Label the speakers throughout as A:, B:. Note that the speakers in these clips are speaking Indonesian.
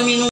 A: Hindi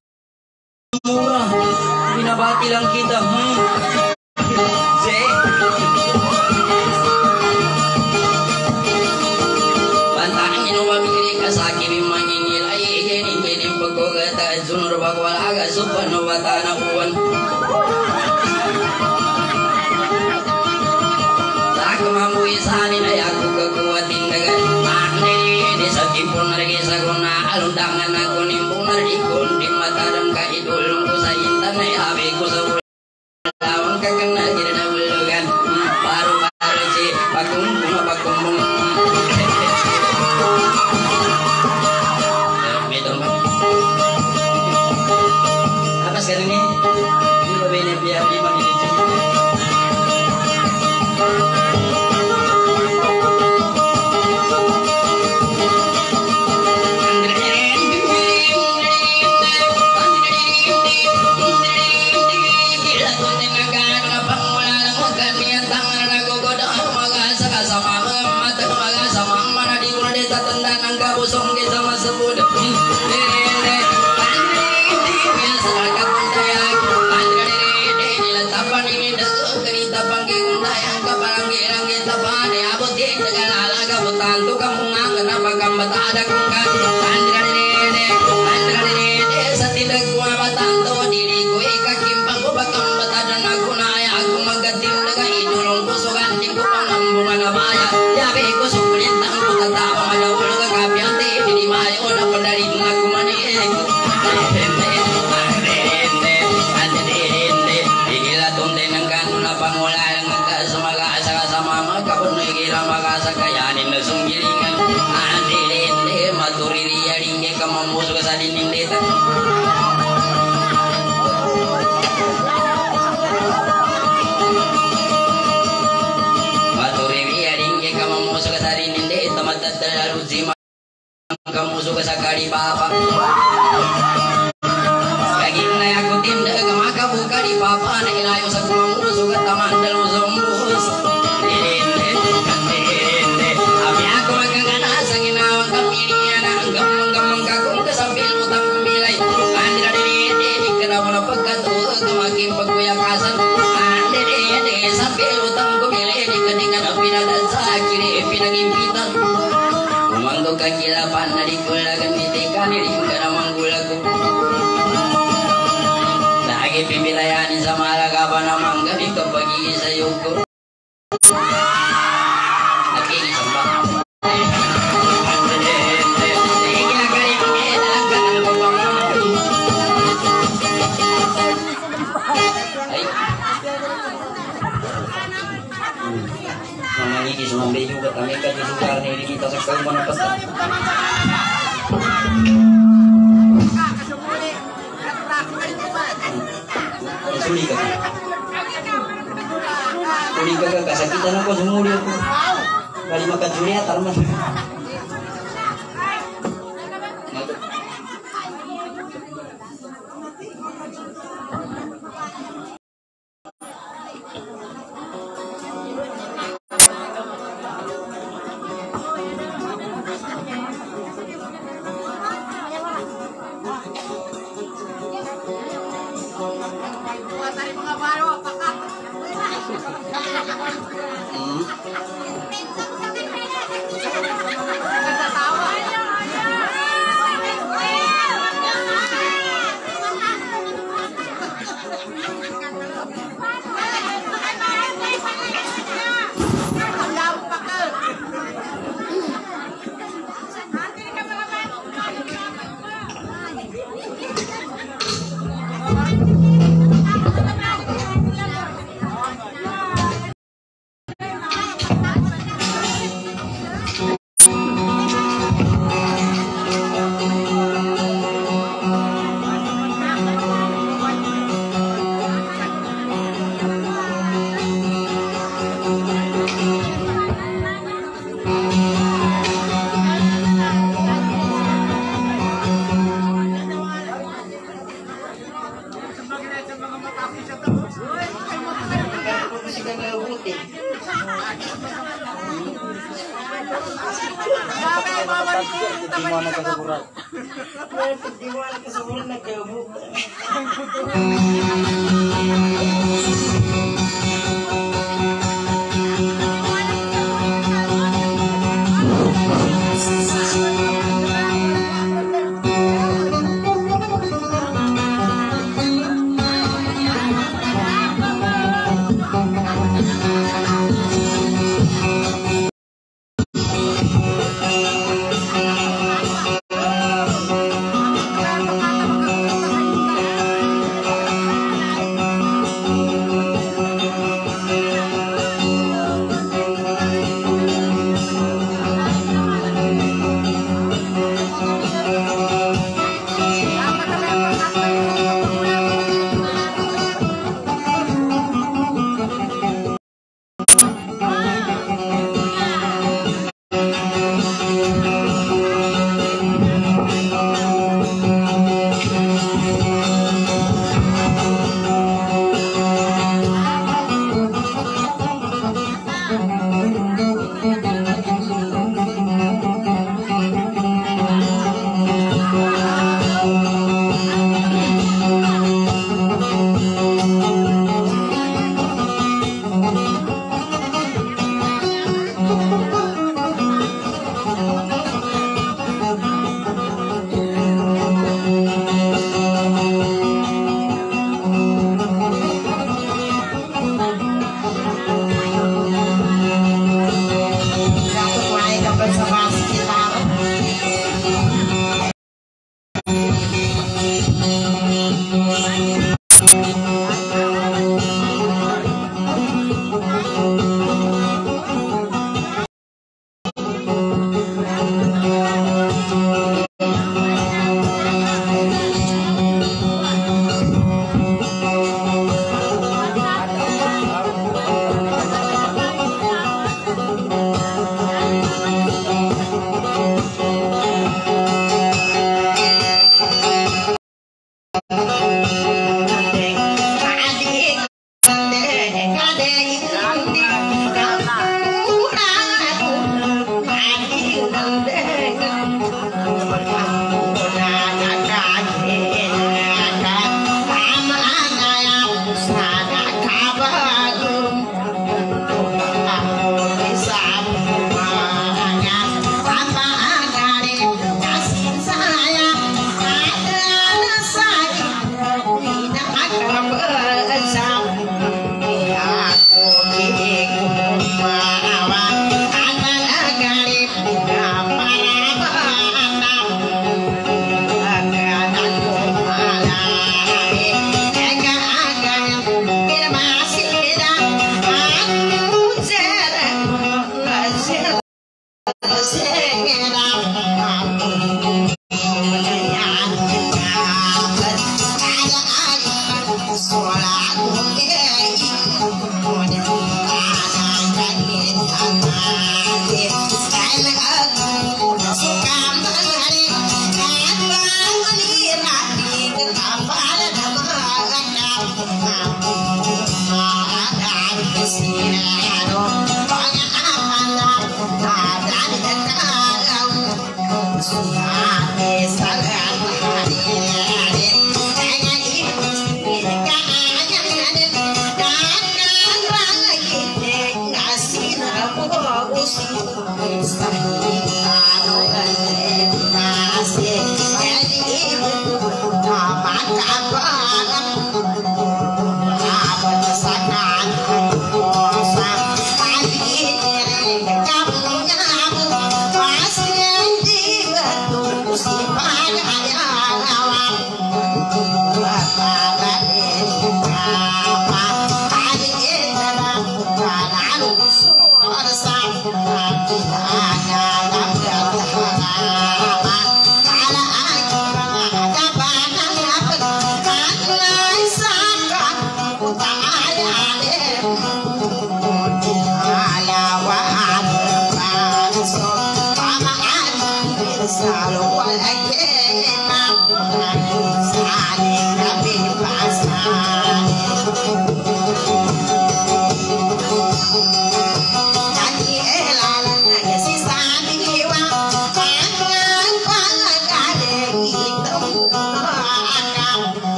A: makan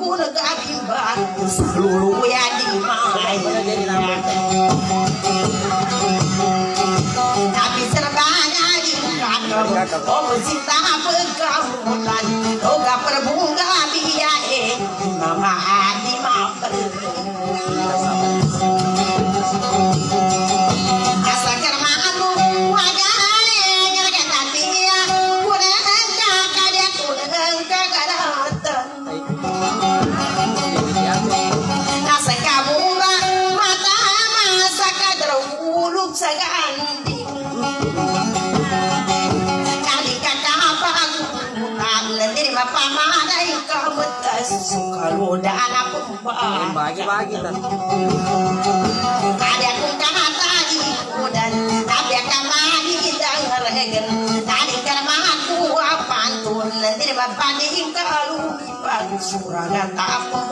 A: Tapi ga aking bago sa luluya di maya. pagi-pagi ada ku dan
B: tak tapi kembali kita ngeregen. Tadi
C: kermahanku apa tuh? Nanti
D: bapak diingkalu bagus surga tak apa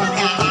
D: 了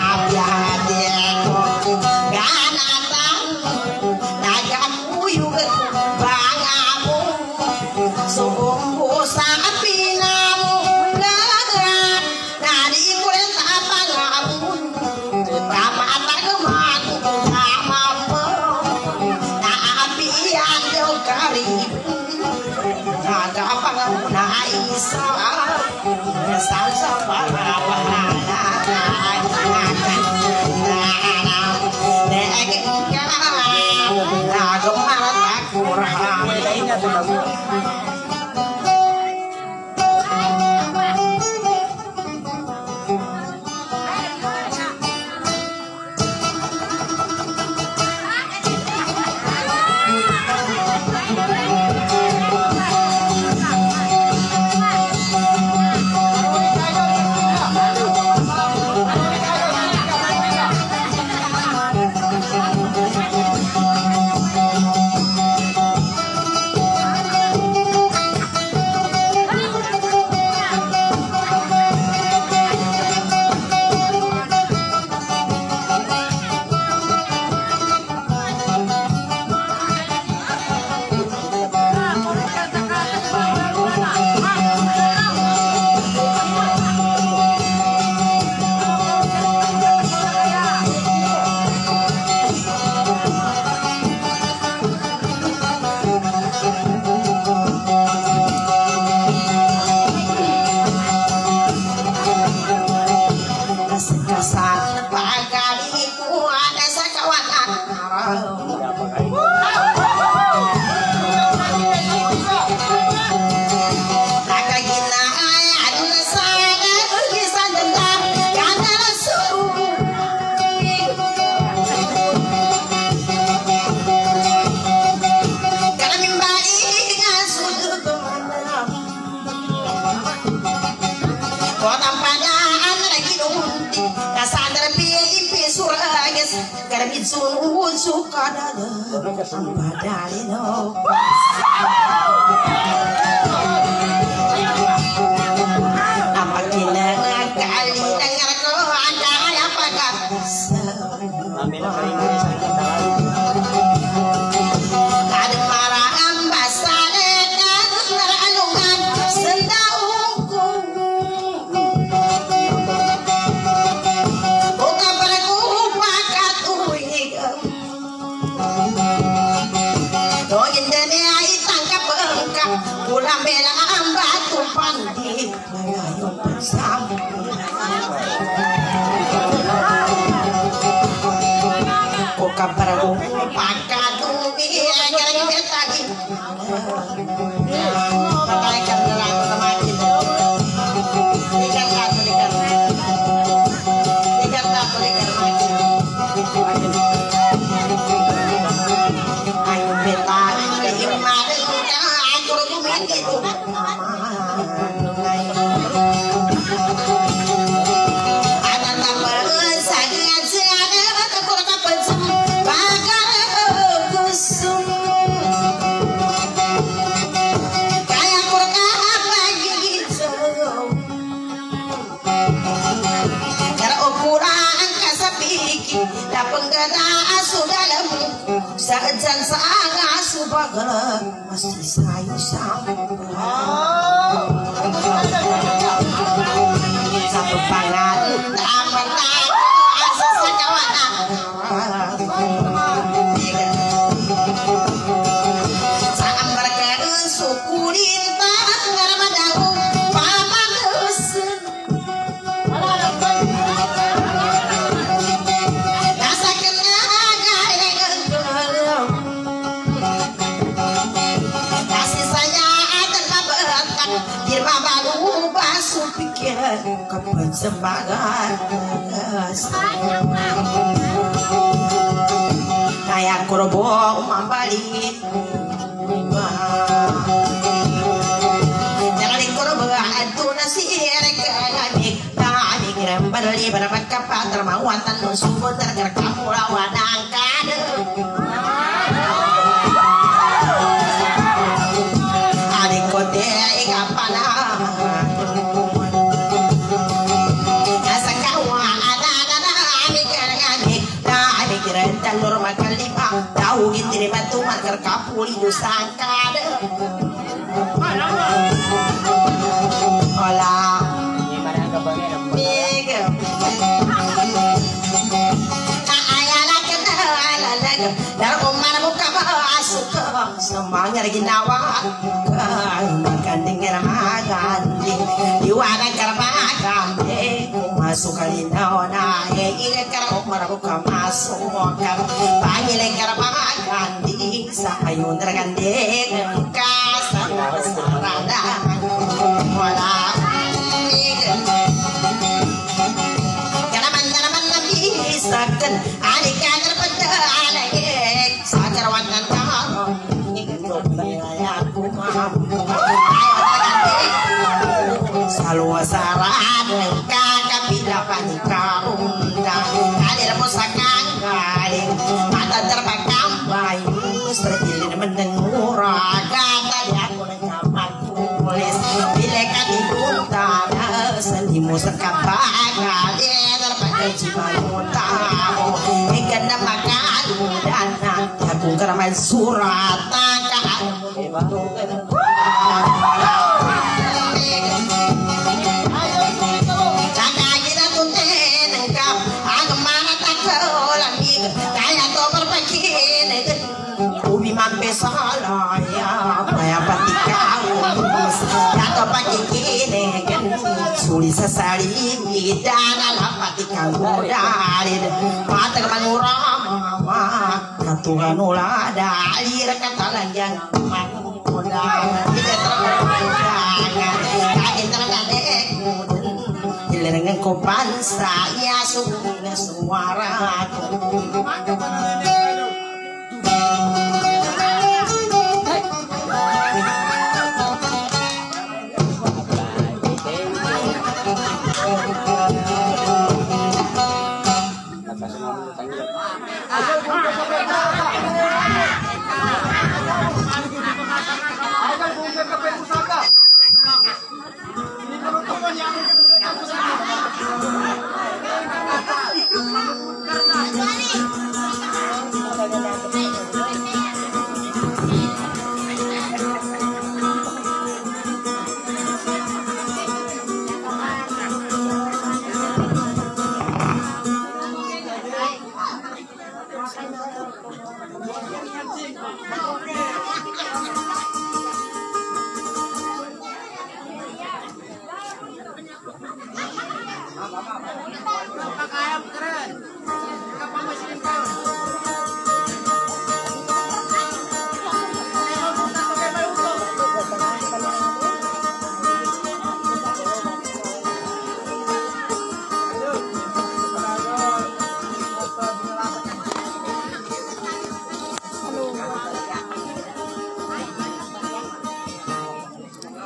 D: comprar e.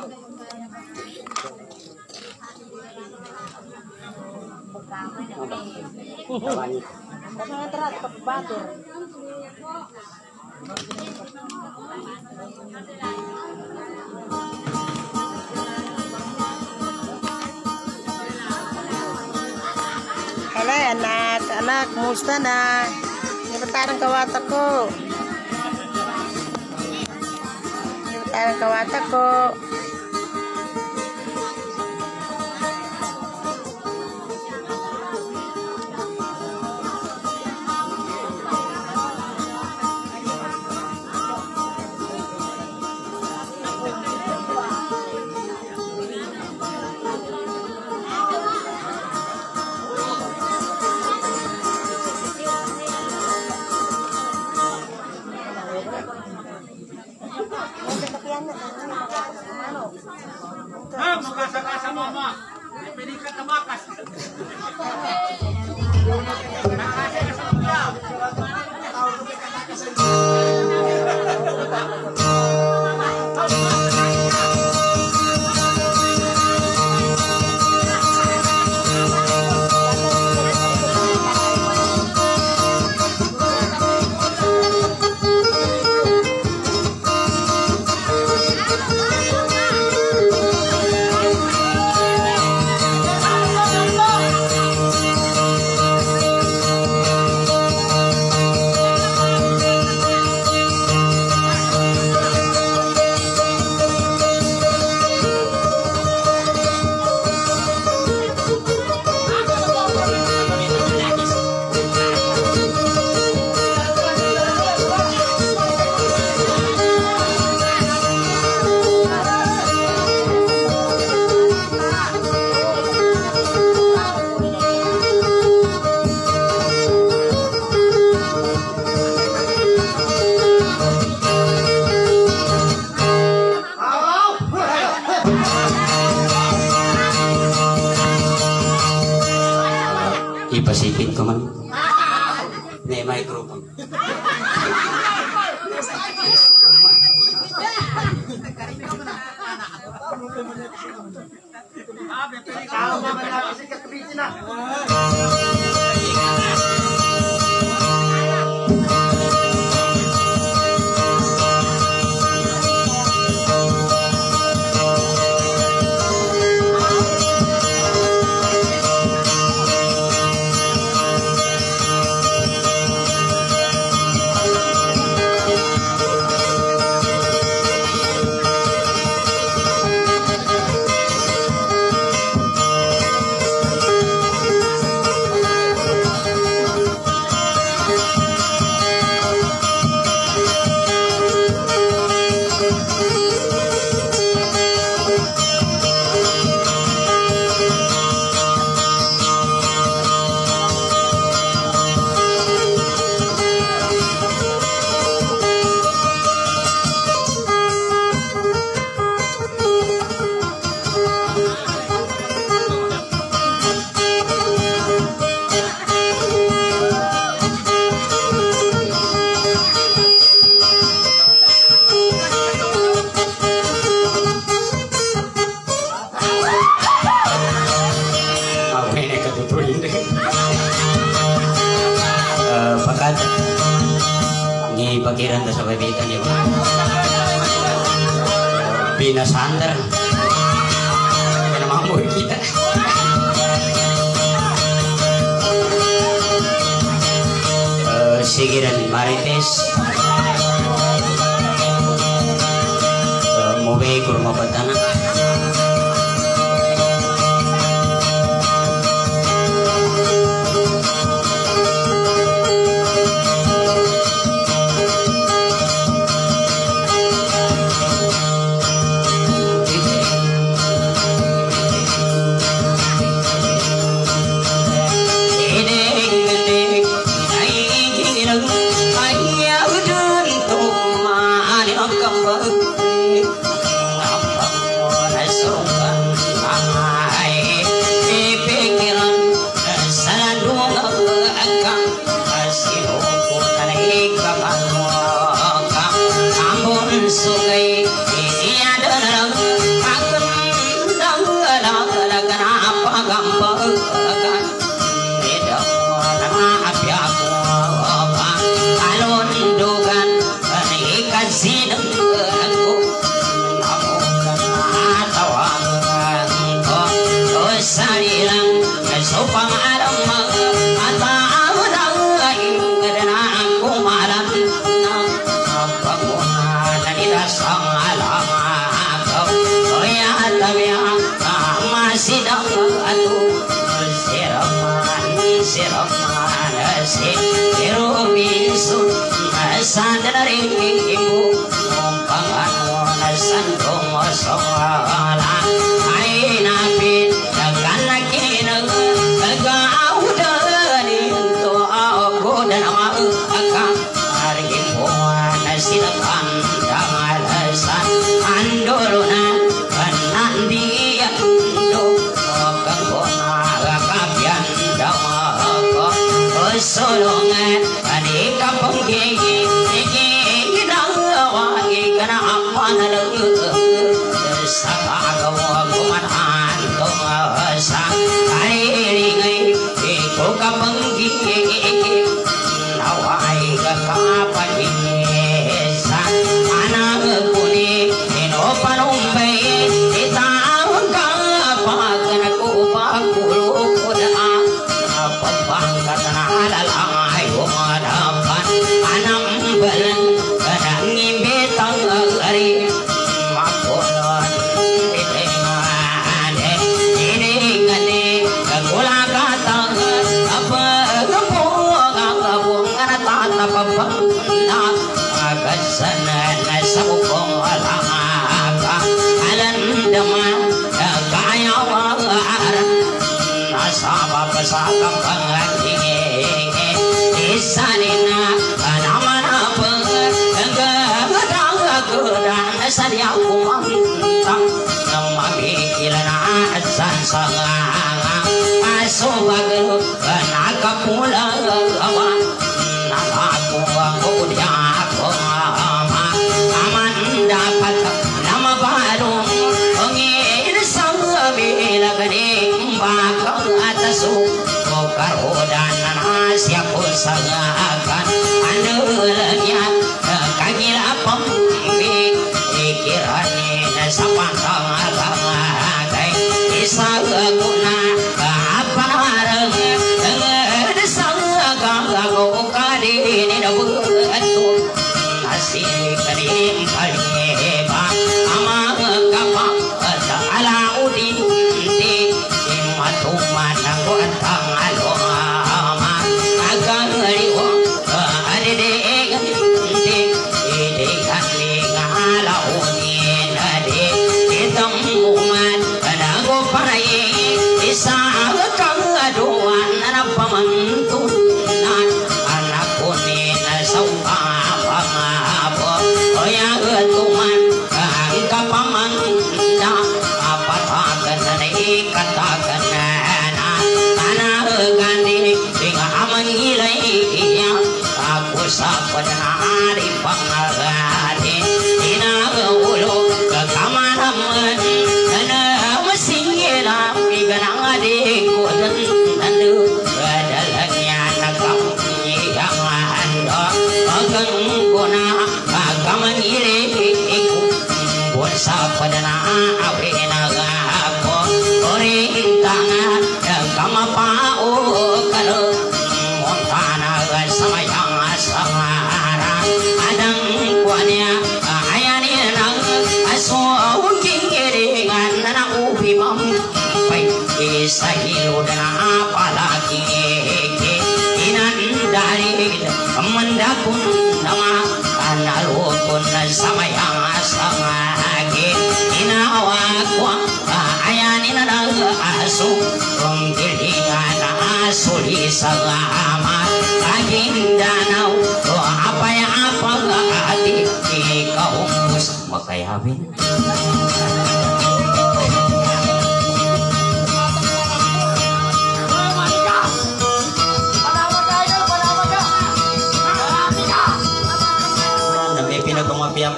D: Halo anak,
B: anak musta na. Ini bentaran kawata ko. Ini kawata.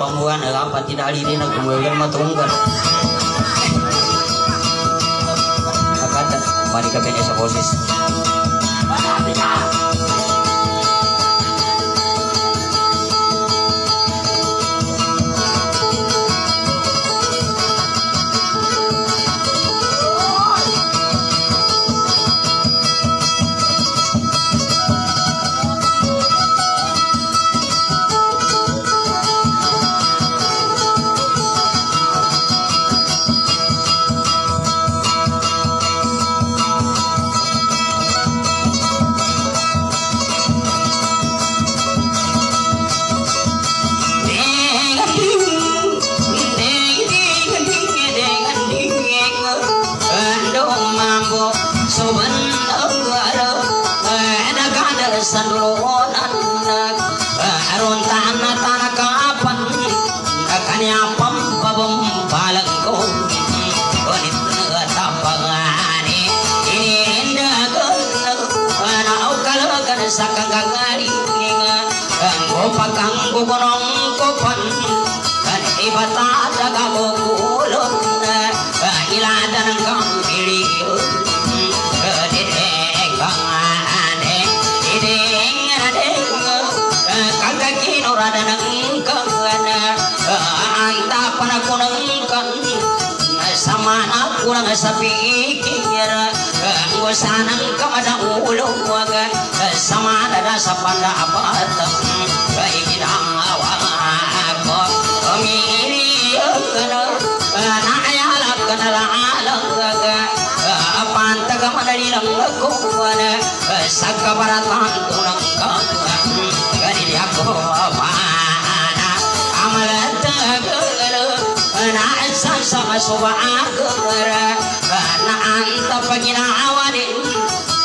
E: Kamuan apa?
B: Tidak dali dina kemudian matungkeun. Kata, mari ka benes sama subagara na anta paginawa din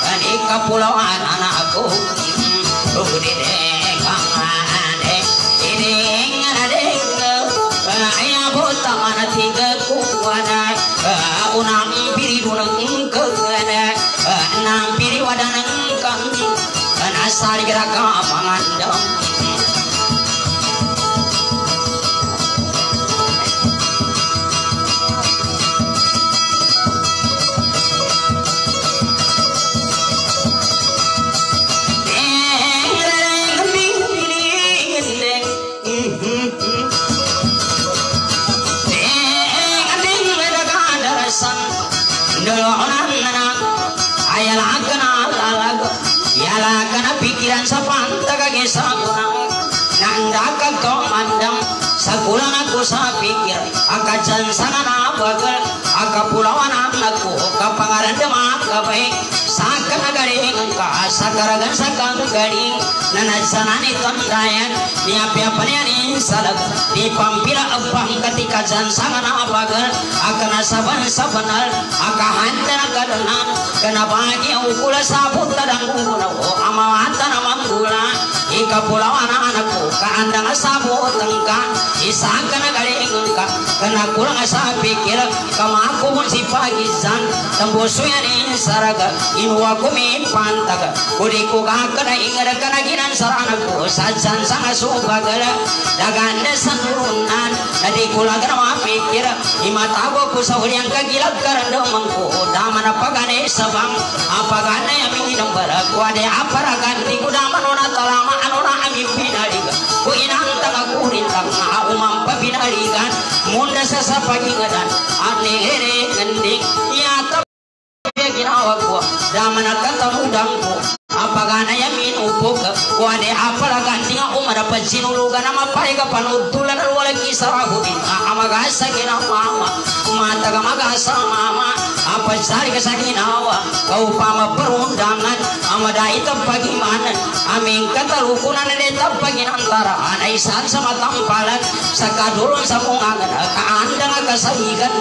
B: ani kapulauan anakku udide kamane iding ading ayah bota mana tiga kuwana unang piri dunang kagana nang piri wadanang kang. Asari geraka pangandam pikiran ka Sakaragan sa kagaling Nanadsanani tondayan Niapi-apa niyanin salag Di pampila abang ketika jan sana nabagal Akana saban sabanal Akahanta na kadunan Kena bagi ukula sabut tadang guna Amawata na manggula Ika pulau anak-anakku Kaandang sabut tengka. Isaka na galing ka Kena kurang asa pikir. Kama aku pun si pagisan Tembusu yan saraga. Inuwa ko min pantaga Kudi ko kakana ingar kana ginan saranaku Sajan sanga subagala Daganda sanurunan Nadi kula kana mapikir Imatago ko sa hulyang kagilag karandamangku Damana pagane sabang Apagana yang minum barak Wade aparaganti kudaman ona talama anona amin pinaliga Ku inang tanga kurintang Umam pabinaligan Munda sa sa pagingadan Ane ere ngending Ya ginawa ko damana kata mudangku apagana ya min upok wade apala gantinga umara pasinuluga nama paiga panutulan wala kisarahu amaga sagina mama mata ga magasa mama apa sari ka saginawa kau pama perundangan amada ita bagaimana amin kata rukunan ne tapagin antara anai san sama tampalan sakadulon sa mungangan kaandang ka sahigan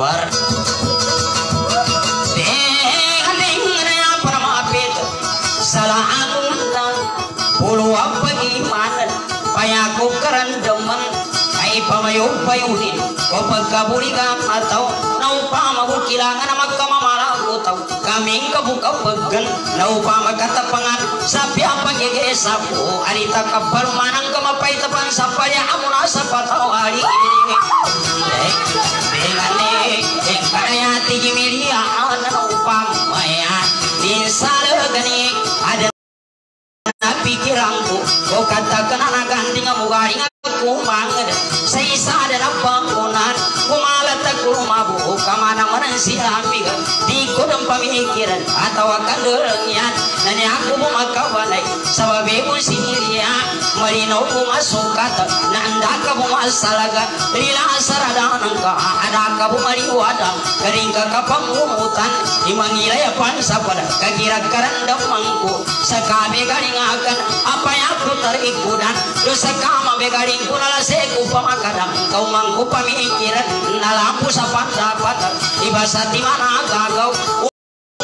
B: Akbar. Salah apa atau naupama ko kilangan na magkamamalago tau kaming kabuka paggan naupama katapangan sa piyapagigesa po arita kapalumanang kamapay tapan sa palya amuna sa pataw ari Bengane, kaya tigi milia ana aku mangad sa bangunan kumalat aku mabu kamana mana si amiga di kodong pamikiran atau akan na Nani aku bumakawanay sa babi mo siniria Malinaw pumasukat Nanda ka bumasalaga Lila saradanan ka Ada ka bumaliwada Garing ka kapangumutan Imangilayapan sa pada Kagirag karandang mangko Sa kami galing akan Apa yang aku terikudan. Dosa kama begaring ko nalaseku pamakadang Kau mangko pamikiran Nalampu sa pandapat Iba sa timana gagaw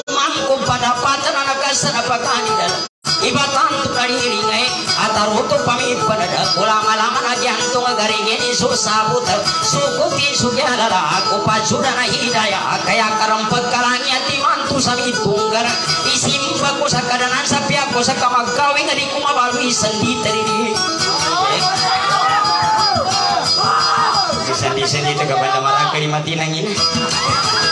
B: Mangko pada patan anak kasana pakani dalam Ibatan tu kali ringai Ataruto pamit panada Ulama-lama na jantung garingin isu sabut Sukuti sugyalala Aku pacura na hidayah Kaya karempet kalangnya timantu sami tunggar Isimba ko sa kadanan Sapi ako sa kamagkawing Adi ko mabalui sendi teri Sendi-sendi tega banda marang kalimatin ang ini Ya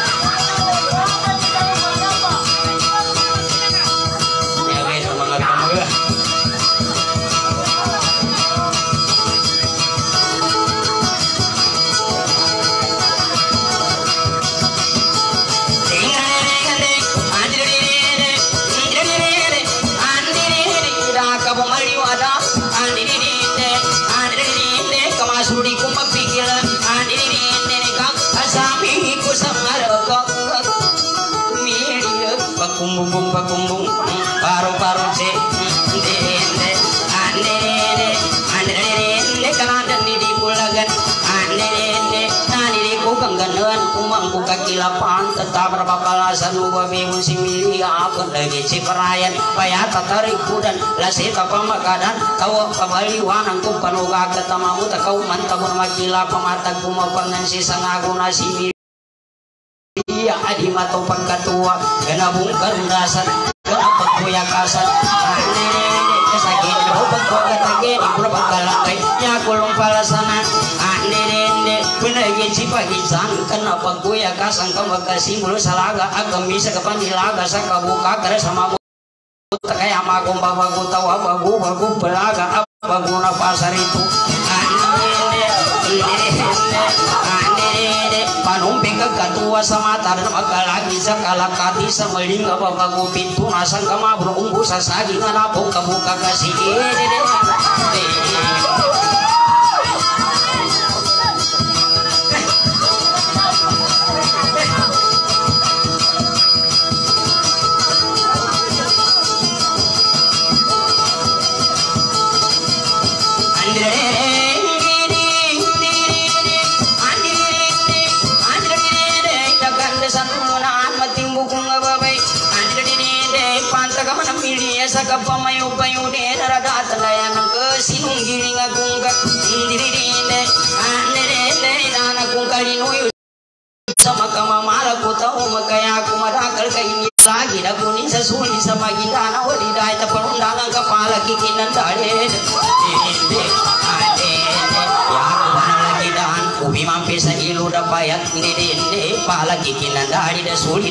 B: kakilapan tetap berbakalasan uba bingung si miri aku lagi si perayan paya tatarik kudan lasi tapamakadan kau kembali wanang ku panuga ketamamu tak kau mantabur makila pamatag kumapangan si sangago na si miri iya adi mato pagkatua gana bungkar dasan gana pagkuyakasan anene kasagin mo pagkakatagin ikula pagkalangay nyakulong palasanan anene pinagin si pagisan kana pagkuyakasan kamagkasimul salaga agami sa kapanilaga sa kabuka kare sama kaya magong babago tawa bago bago pelaga bago na pasar itu. Panumping ketua sama taran magalagi sa kalakati sa maling babago pintu nasang kamabro umbu sa sagi nga napong kabuka kasi pamayo payo de narada tandaya nang kesinung giling agung ka indiri dinde andere de dana kung kalino sama kama mala ko tau makaya aku madakal ka ini lagi na kuning sa suli sa magindana wadi dai ta panundangan kapala kikinan dale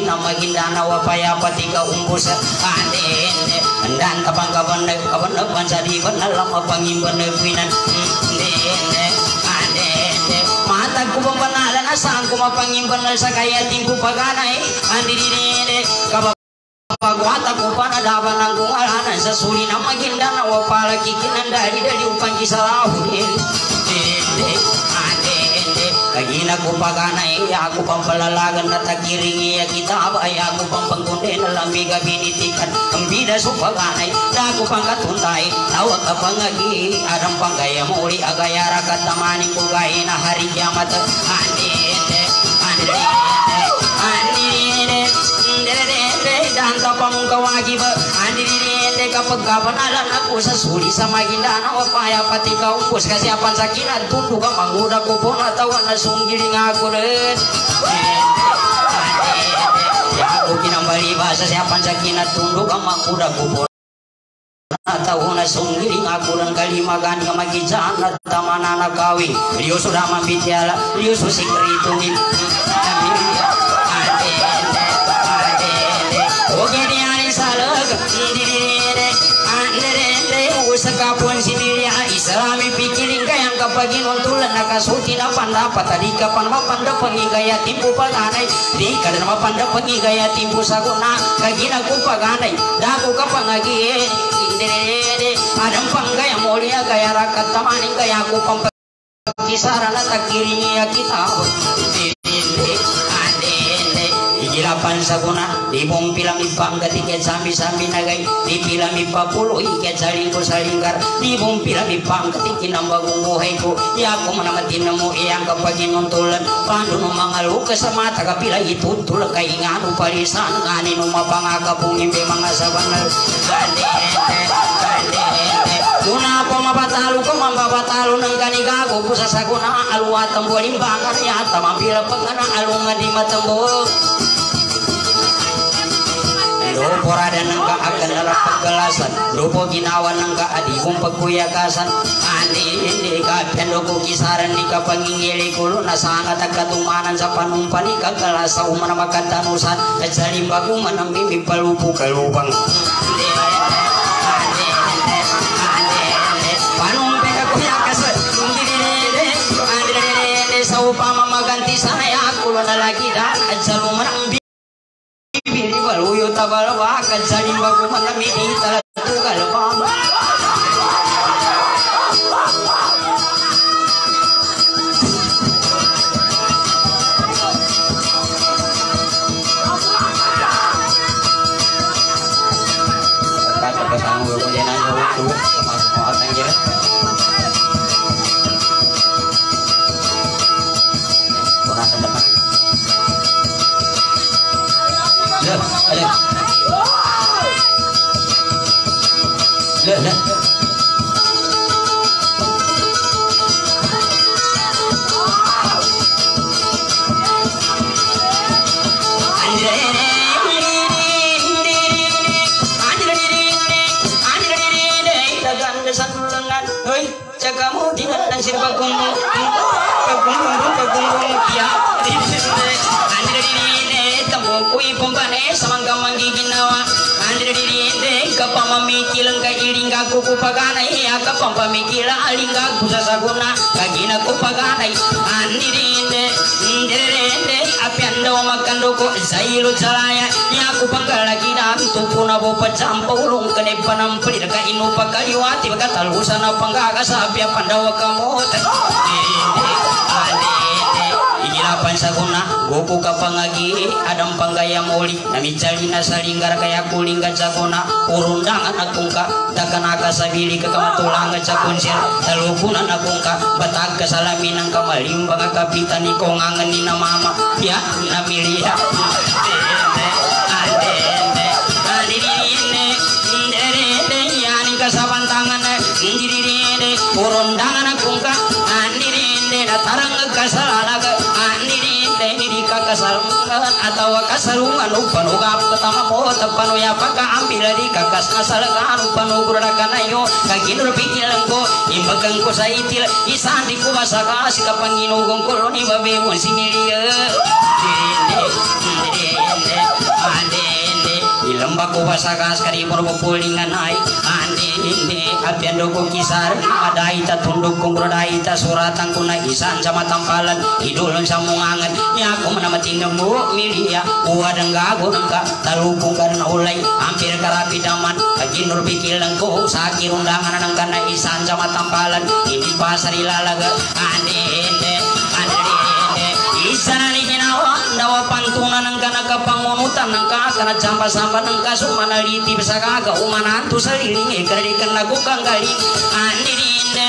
B: na magindana wapaya patika umbus ande dan kapang kapan ne kapan ne pansa di benar. Lama pangimban ne pinan. Ande ande mata ku pembenaran asang ku mapangimban ne sakaya tingku paganai andi di ne kapag Pagwata ko pa na daban ng kungalanan sa suli na magindana wapala kikinan dari dari upang ade, ende Kagina ko paganay, ako pang palalagan na takiringi ya kita ay ako pang pangkunde na lamiga binitikan ang bida sa paganay na ako pang katuntay tawag ka pangagi. Adang panggaya muli agayara katamanin ko gaya na hari kiamat. Ande, ande, ande, diri kapag kapanalan ako sa suli sa magindana o paya pati kaumpos kasi apan sa kinadtundo ka manguda ko po natawan na sunggiling ako rin ako kinambali ba sa siapan sa kinadtundo ka manguda ko tahu na sunggiling aku dan kalimagan nga magijaan na tamana na gawing Rio sudah mambitiala Rio susik Usakapun si diri Islami pikirin kayang kapagin Untulan nakasuti na pandapat Tadi kapan mapanda pangigaya timpu paganay Di kadan mapanda pangigaya timpu saguna Kagina ko paganay Dako ka pangagi indere adang panggaya mulia gaya rakat tamani gaya aku pampa kisarana takirinya kita Adende Ijilapan saguna di pilam ipang tiket sambi sambi nagai. Di pilam ipapulo iket salingko salinggar di pilam ipang ketik nambah gungguhaiku ya aku menamatin nemu yang kapagi nontolan. Pandu no mangalu kesemata kapila itu tul kay nganu palisan ngani no mapangaka pungimbe mga sabangal Gadete, Kuna po mapatalo ko mapapatalo ng kanigago Pusa sa kuna aluwatang bulimbangan Yata mapila pag na alungan di matambo Lupo rada ng kaakan na paggalasan Lupo ginawa ng kaadibong pagkuyakasan Ani hindi ka pendo ko kisaran ni kapangingili kulo Na sana tagkatumanan sa panumpan ni kagalasa Umana magkatanusan At sa limbago manamimi palupo kalubang Hindi bibili baluyo tabalawa kan sa limba ko manami ita diri kapama mikilang ka ilinga kuku paganay Kapama mikila alinga kusa saguna Kagina ko paganay Andire Ndere apiando makando ko zailo calaya Yaku panggalagi dan tupuna bo pacampa ulung kene panampli ka inu pakaliwati bakatalhusana panggaga sapya pandawa kamote Igirapan saguna goku kapangagi adang panggaya moli namicali na salinggar kaya kulingga saguna urundangan akungka takanaga sabili ka kamatulanga cakunsir talupunan akungka batag kasalamin ang kamalimbang kapitan ni kongangan ni na mama ya namiliya nderede yaning kasabantangan ndiride urundangan akungka andirinde atau kasalungan upan ugap ketama po tepanu ya paka ambil di kakas kasalagan upan uguradakan ayo kaginur pikiran ko imbagang ko sa itil isan di ko masaka si kapanginugong koloni babe mo dirinde adende ilamba ko basakas kari mo pulingan ay andinde apiando ko kisar. Adai ta tunduk kong rodai ta suratan ko na isan sa matampalan idulon sa mungangan ya ko manamatin mo milia. Uwadang gago ka talupong ka na ulay ampir karapi daman kaginur bikilan ko sa kirundangan ng kana isan sa matampalan hindi pa sa nilalaga andinde andinde isan ni ginawa dawa pantunan ng kana kapangunutan ng kakana sampa-sampa ng kaso manaliti sa kaga umananto sa liling ikarikan na kukang galing anirinde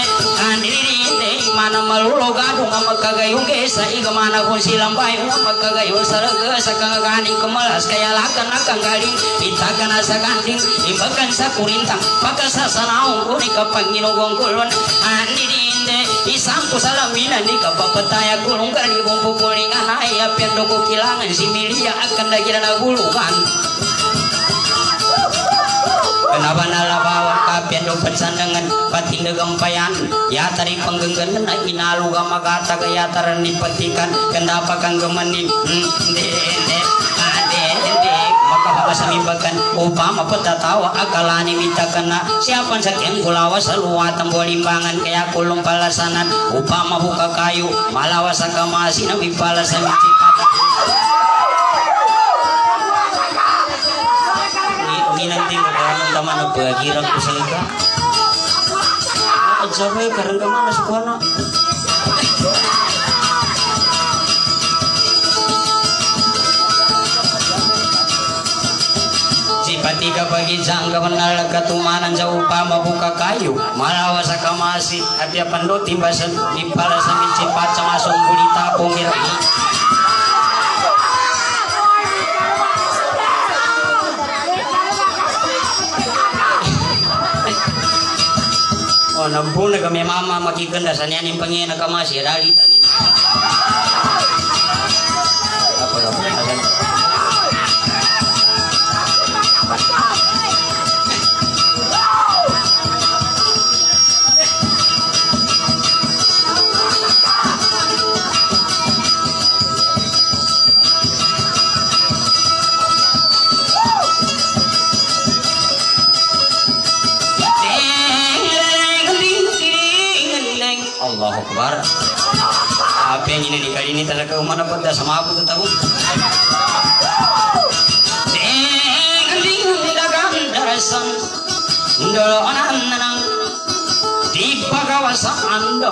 B: anirinde mana malulogado nga magkagayong kesa iga mana kung silang bayo nga magkagayong sa raga sa kagaganing kamalas kaya lakan na kang galing itakan na sa kanting ibagan sa kurintang pagkasasanaong ko ni kapanginugong kulon anirinde isang ko sa lamina ni kapapataya kulong kani kong pupulingan ay apyando ko kilangan. Si Milia akan dagira na gulungan Kenapa nalabawan kapian do pansandangan pating gampayan ya tari penggenggan na inalu ga magata ga taran ni patikan kenapa kang gemanin de maka makasamimbagan upama patatawa akalani mitakana siapan saking kulawa saluwatan bolimbangan kaya kulong palasanan upama buka kayu malawa sa kamasi na mipalasan micikata Ninanting ko Kamu taman na bagiran ko sa ika. At sabay, karang pagijang ka manal katumanan sa upa mabuka kayo malawa sa kamasi at yapando timba sa timpala sa mincipat sa masong bulita pungirang Oh, nampun na kami mama makikanda sa niyan yung pangyan na kamasi rali tani. Apa apa Akbar. Apa yang ini kali ini talaga umana pada sama aku tuh tahu. darasan. Ndolo ananang di pagawasa ando.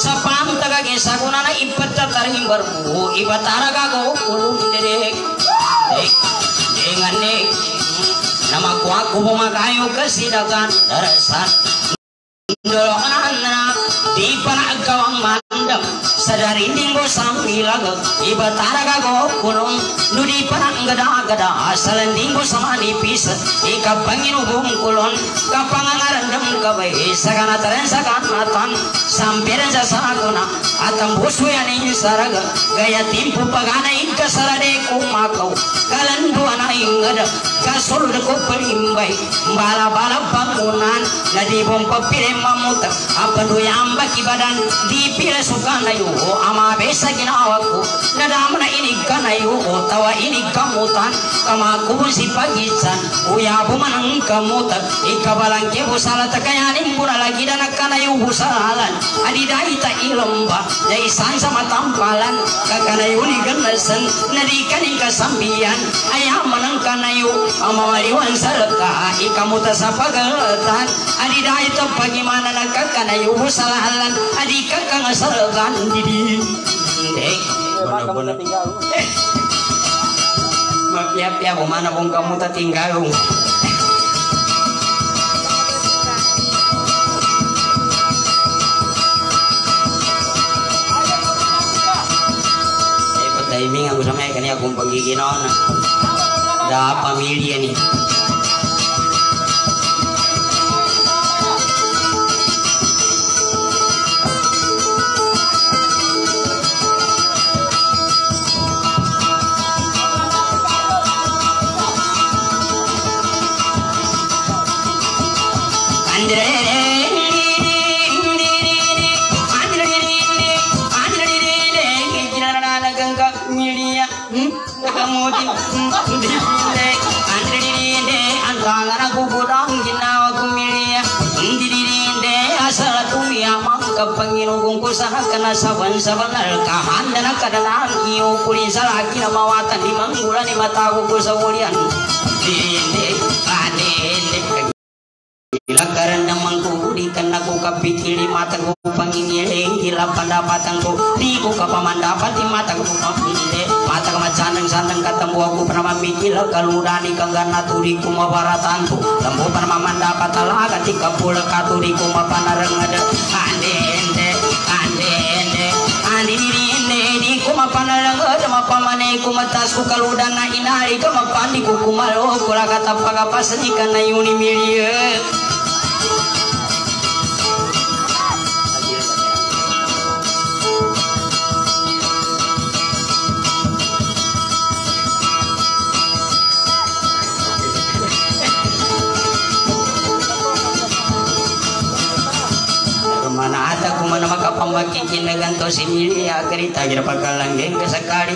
B: Sa pantaga ke sagunana ipatta tarim barbu ibatara gago kulum derek dek dengan nek nama kuaku pemakayu kesidakan darasan. Ndolo ananang di panagawang mandam sadari dinggo sambilag ibatara gago kulum nudi parang gada dinggo sama nipis ika panginu kulon. Kapangangarandam kabay sagana taren saganatan sampiran sa saguna atang busu yani saraga. Gaya timpu pagana inka sarade kumakaw kalandu ana ingada kasul ko palimbay bala bala bangunan nadi bom papire mamuta apadu yamba kibadan di pila sukana yo ama besa ginawaku nadamna ini kana yo tawa ini kamutan kama kubusi pagisan uya bumanang kamutan ikabalang ke busala takayanin pura lagi dan kana yo busalan adi dai ta ilamba dai san sama tampalan kakana yo ni ganasan nadi kani kasambian ayam manang kana yo amawaliwan sarka ikamuta sa pagalatan adi dai to pagimana nakakana yo busalalan adi didi Dek, bener-bener Mapiap-piap mana pun. kamu tak tinggal. Eh, timing aku sama ikan aku pagiginaw na. Da pamilya ni. Panginugong ko sa kana saban saban alkahan dan kadaan iyo kulin sa laki na mawatan di manggula ni matago ko sa ulian dinde adende Lakaran naman ko di ka na ko kapitili mata ko pangingiling hila pendapatan ko di ko ka pamandapat di mata ko pamili mata ka matsandang sandang katambu ako para mamikil kaludani kang gana turi ko mabaratan ko tambo para mamandapat talaga di ka pula katuri ko mapanarang ada ande di ko kaludan na inari ka mapandi ko kumalo ko kata pagapasan ikan na yuni milia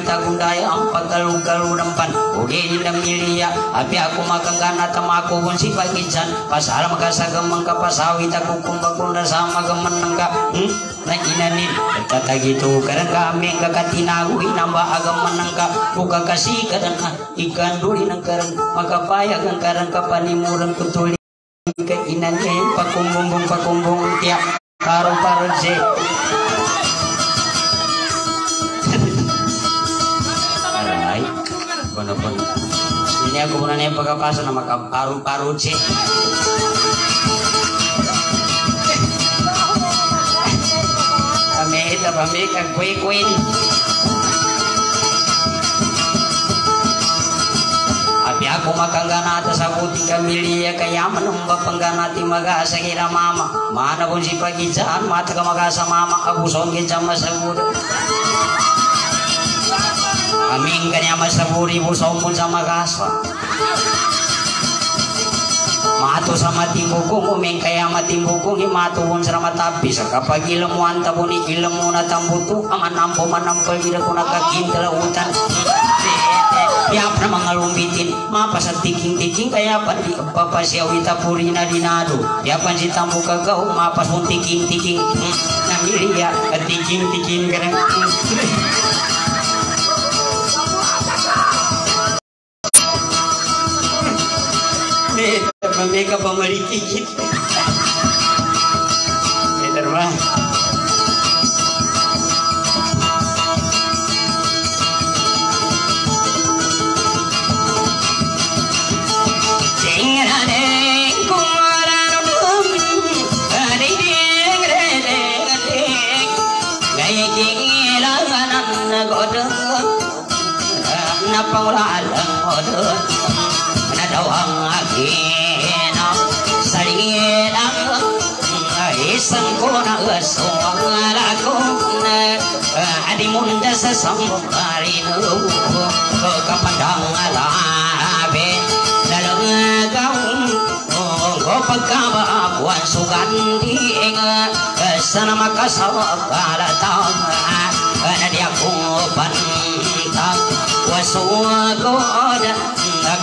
B: tagundaya ampak galu-galu dempan uge indah milia api aku makan kana tamaku pun si pagican pasal makasagam mangka pasawi taku kumbakunda sama gemeneng ka. Hmm? na inani tata gitu karena kami kakatinagu inamba agam menengka buka kasih kadang ikan duri nengkarang maka payah kangkarang kapanimuran kutuli ke inanya pakumbung pakumbung tiap karo karo je Arai, bener-bener. Ini aku pernah nih pagapasan nama paru-paru je. Kami itu kami kan kue-kue ini. Api aku makan gana atas aku tiga milia kaya menembak pengganati maga sekira mama. Mana pun si pagi jalan mata ke magasa mama aku songke jama sabut Amin kanya masaburi bu sombun sama gaswa Mato sama timbukung uming kaya matimbukung mato pun sama tapi sakapag ilmu anta pun ilmu na tambutu aman nampo manampal gira ko nakakintala utan Tiap na mga lumbitin mapas at tiking-tiking kaya pa di papasyaw itapuri na dinado si tambo kagaw mapas mong tiking-tiking. Hmm, Namiliya at tiking-tiking ka rin Meka, meka pa.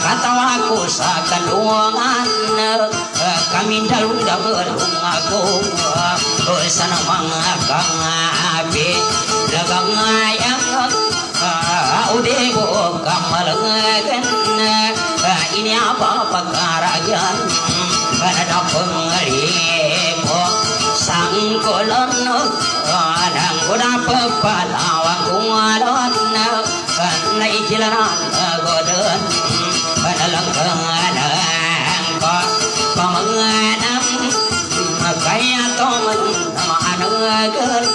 B: Katawa ko sa kanungan kami ini apa pagkaragyan na pangaripo sang có lớn nước. Nàng có đáp và là hoàng cũng lớn nay chỉ là non có đơn và là lần cơn nợ hàng có còn mừng năm cái to mình, mà nữa cơn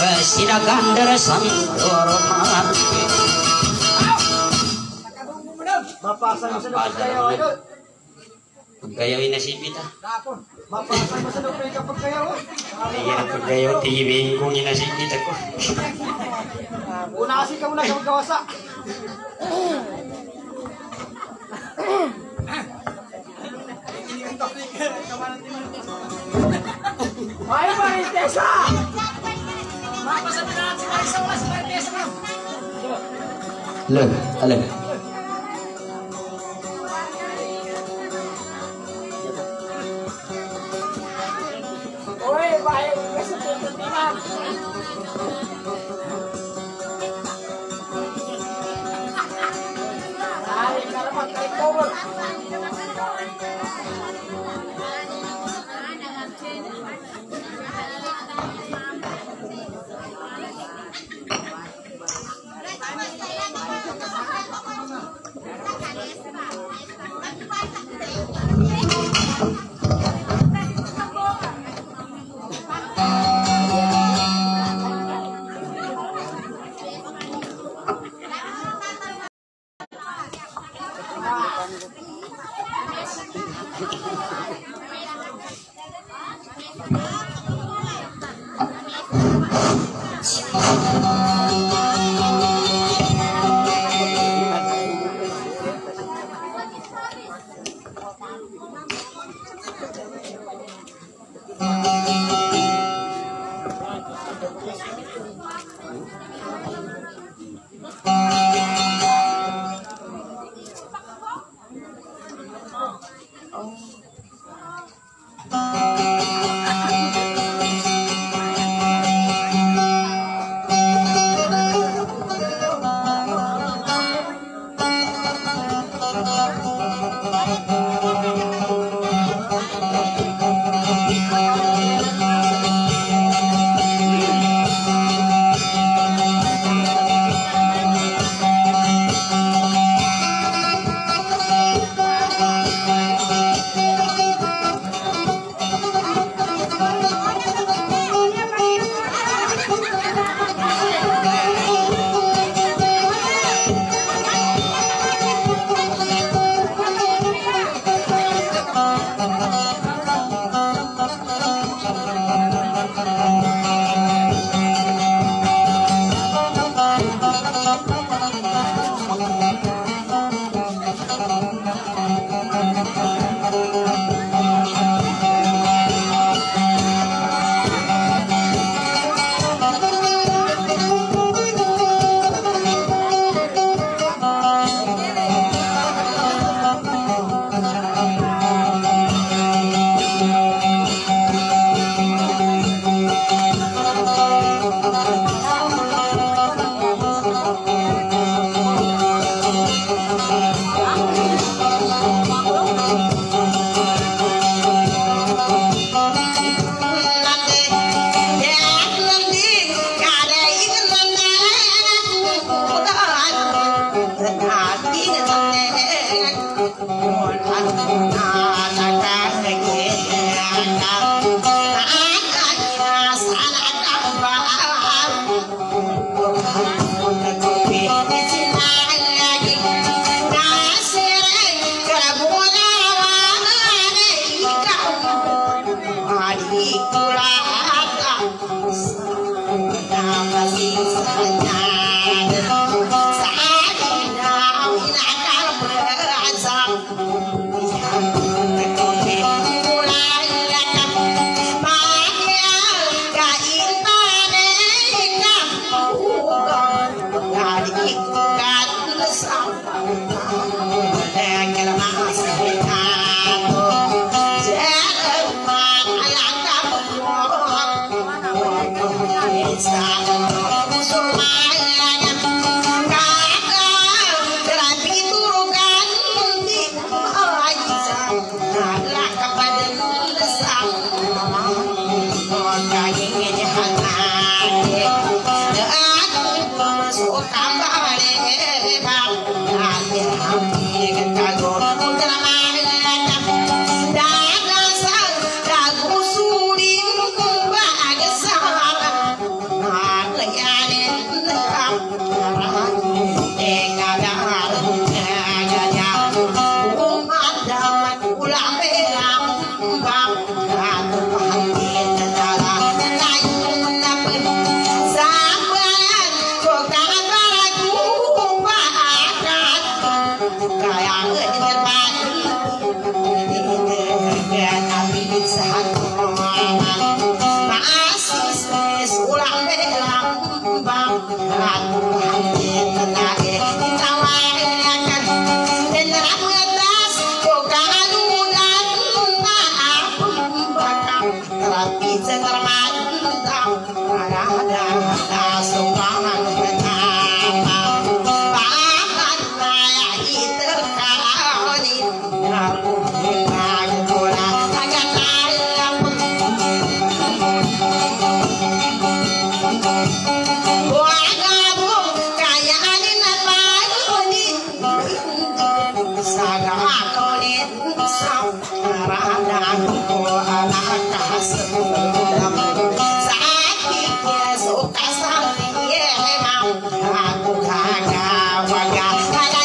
B: và xin đã gan đỡ sẵn rồi
F: mà Bapak saya sudah percaya itu.
B: Pagkayaw inasipita.
F: Dapon. Mapasan mo sa lupit kapag kayo.
B: Ayan, pagkayaw tibing kong inasipita ko.
F: Una kasi ka muna sa magkawasa. Ay, Maritesa! Mapasabi natin si Marisa wala si Maritesa ka.
B: Look, alam.
D: buy recipe from my mom. Dahil na naman. Saat kita aku gagal, gagal, gagal.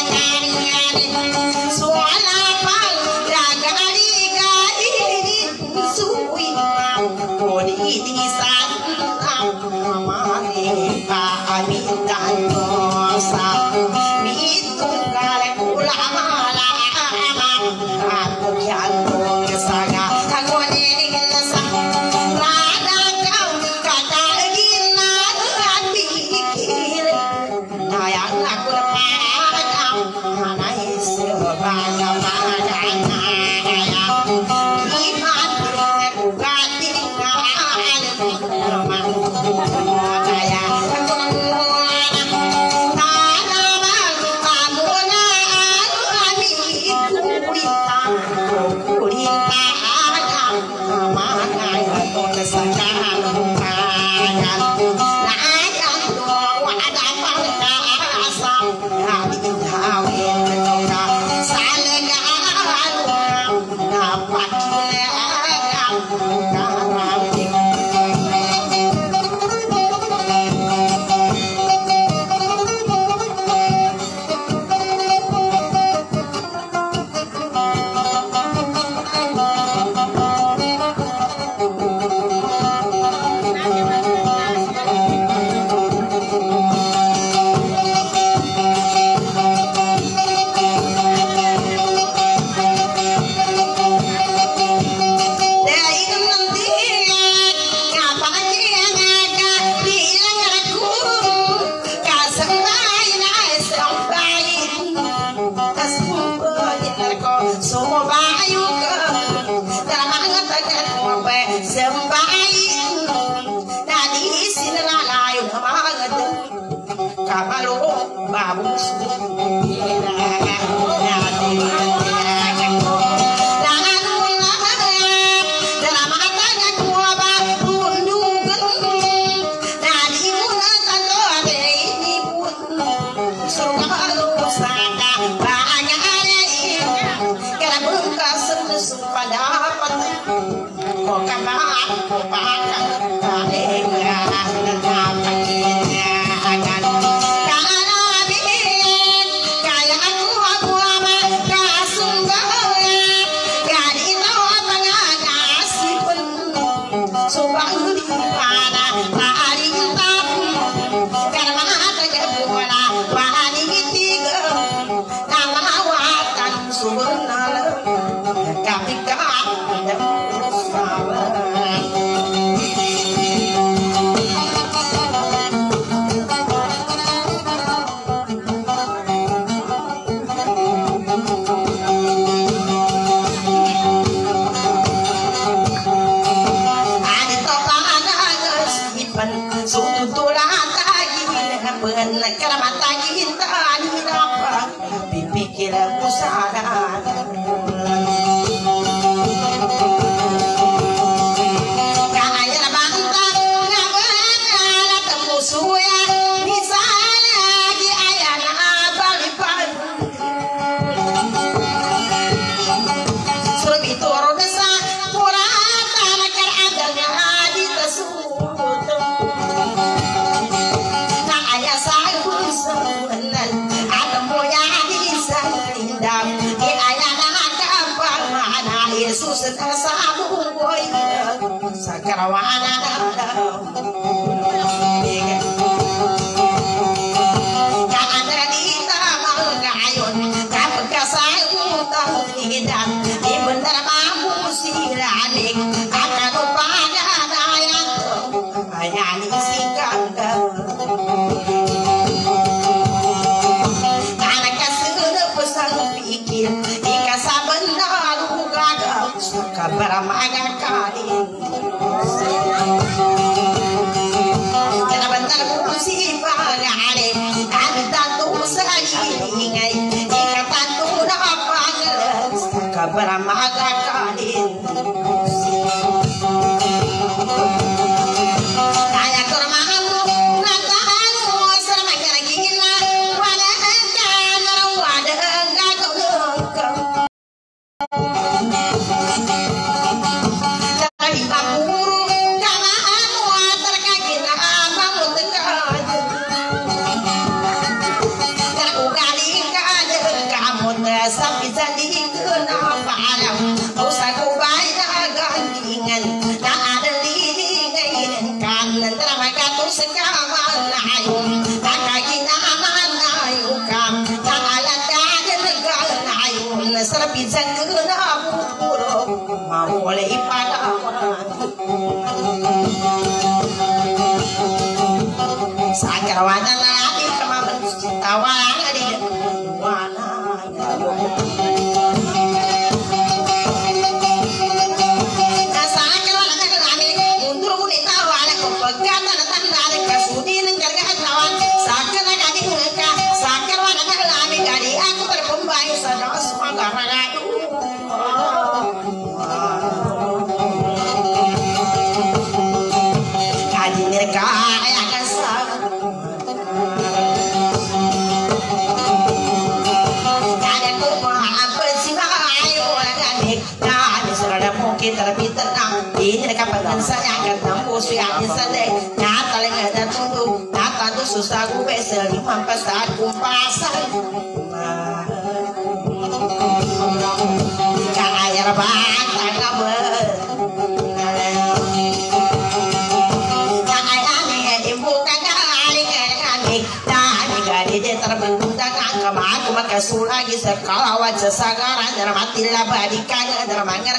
D: pendidikannya adalah romannya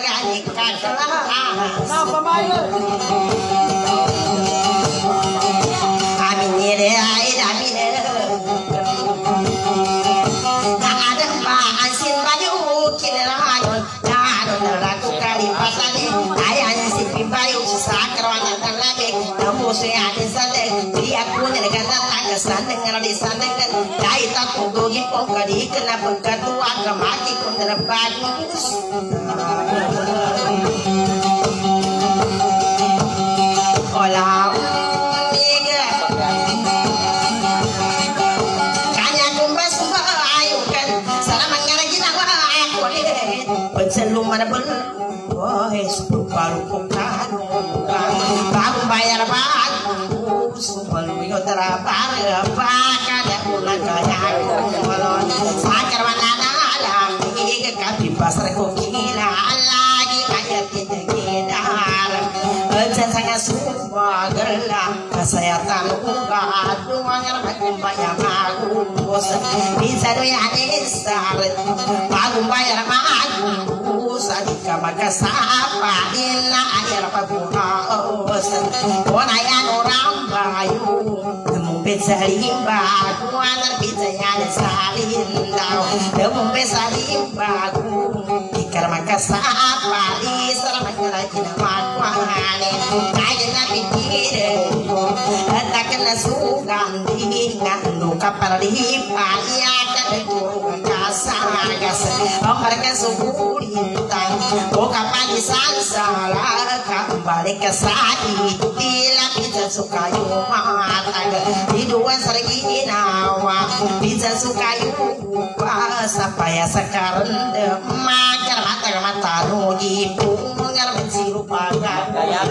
D: zuri tukangi Boka pani salsa laka Balik sa'i Bila pizza suka yumatag Hiduan sargi inawa Pizza suka yupa Sapaya sakaran Magar matar
A: mata Di pungar bensi rupa Gaya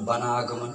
A: शुभानागमन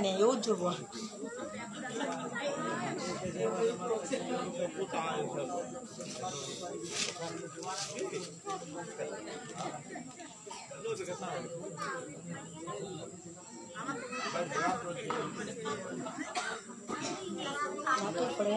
A: 你又做不？那都朋友。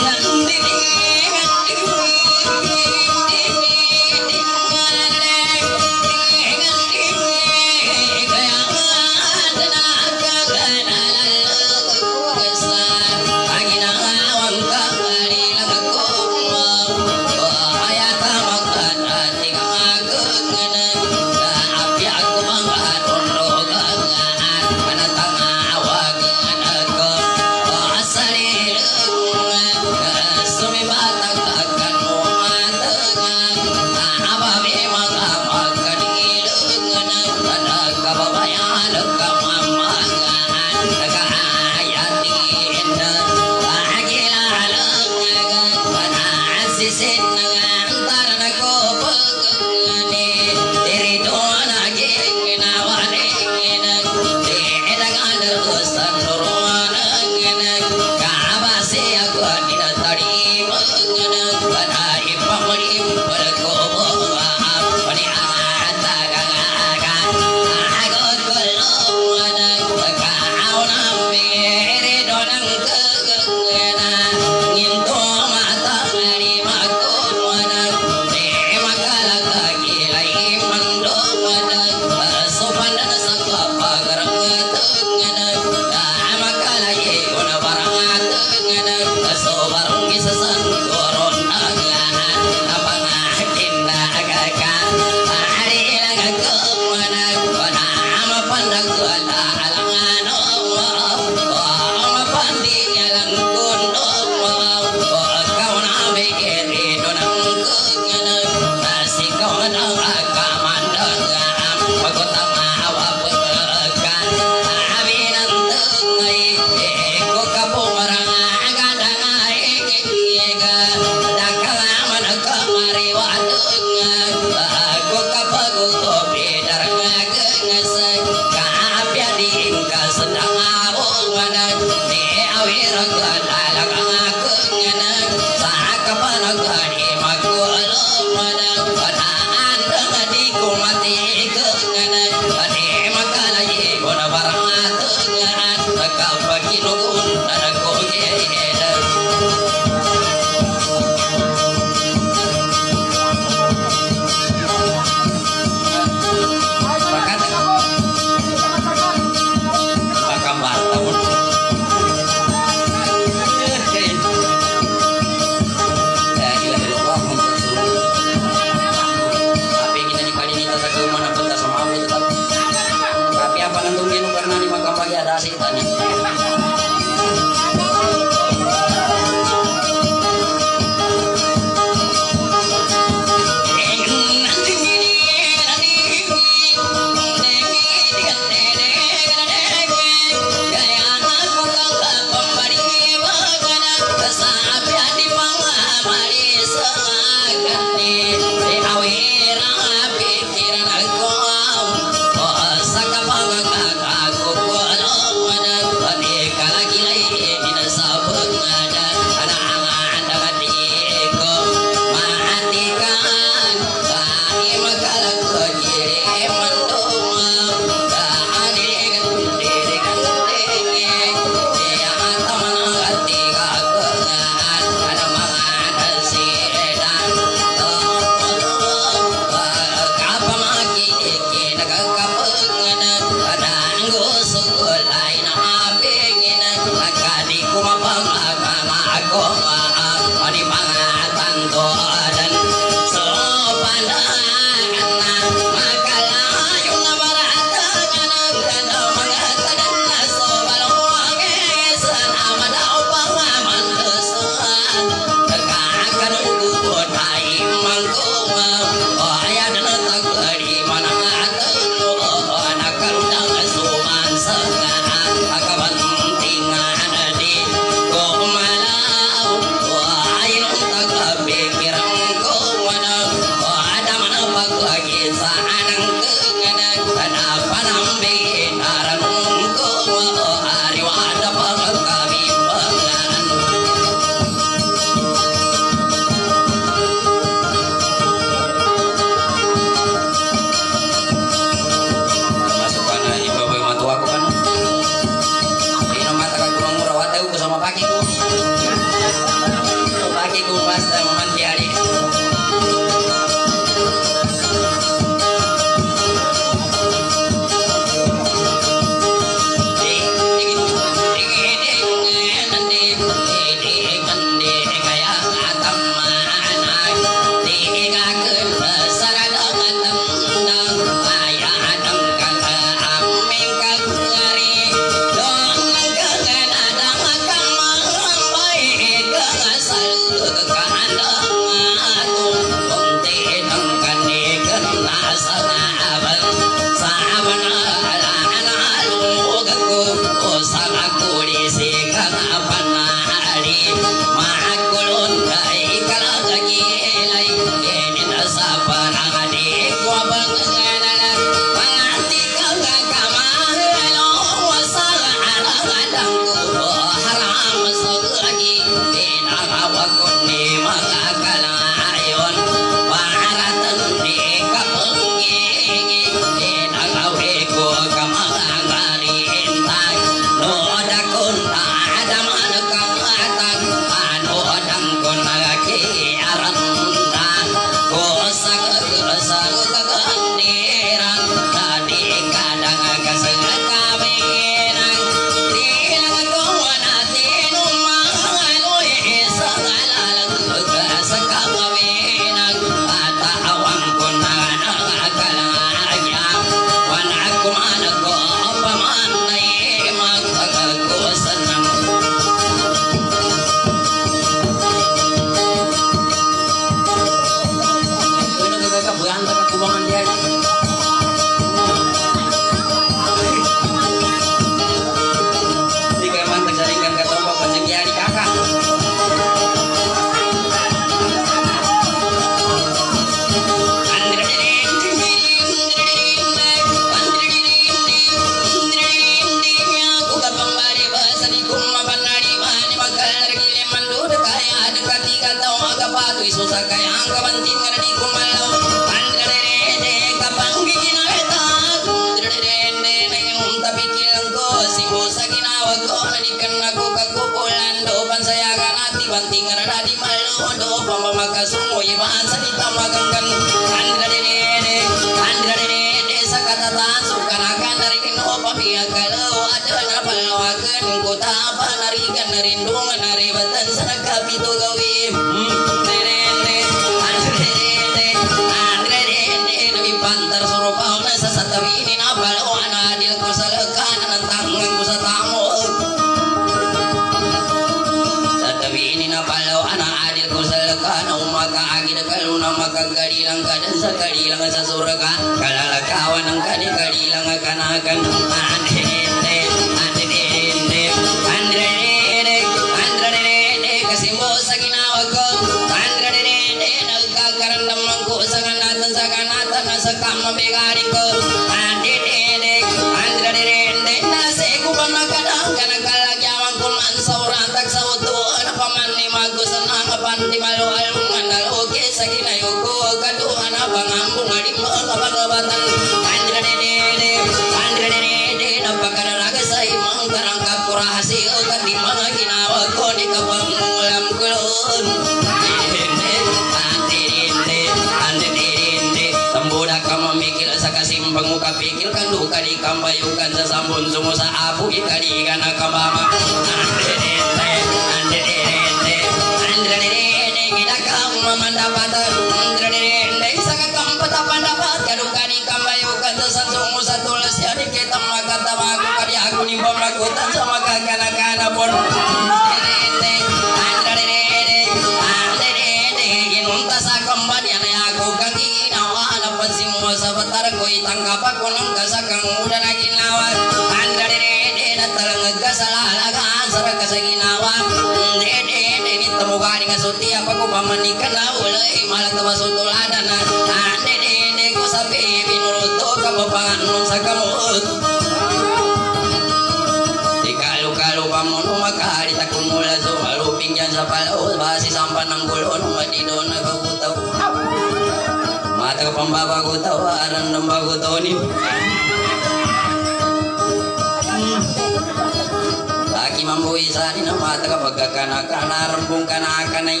A: kaganakan rembung kanakan ay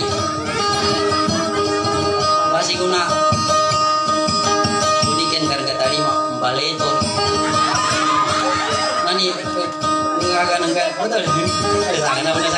A: basi ko tadi mau kembali itu. Nani kaganakan betul. Kaganakan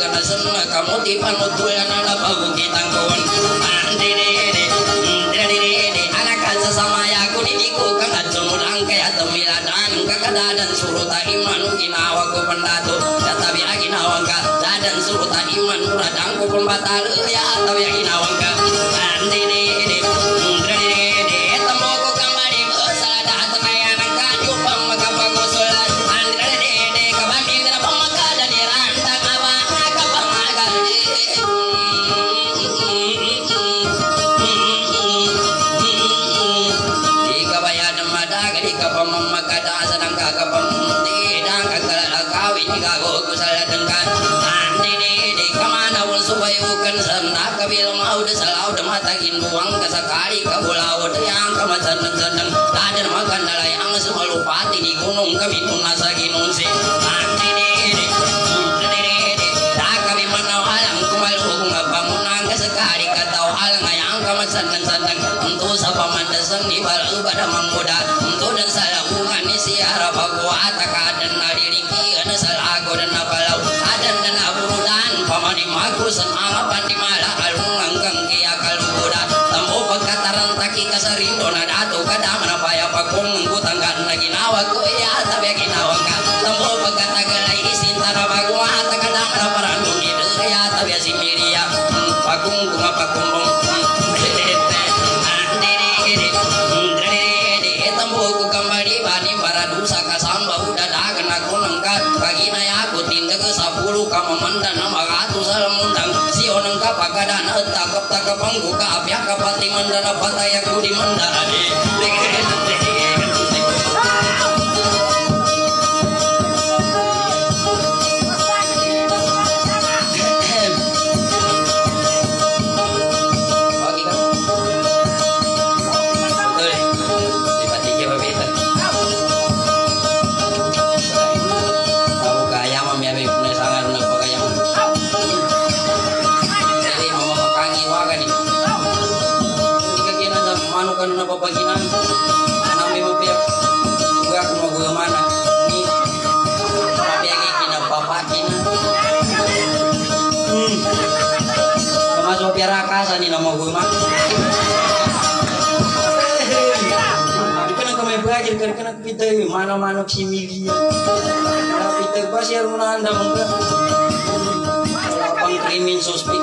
A: kalasan na kamuti panutuloy na labaw kitang kawan andinini andinini anak kansa sama ya kuni iko kang dan angke atamiladan kakadadan suruta imanu ginawa ko pandato lagi aginawang dan suruh suruta iman muradang pun batal. Ya tapi aginawang nawangka. panggu ka ka pati mandara pataya kudi mandala kita mana mana si milia. Tapi kita pasti harus menanda muka. Lapang krimin suspek.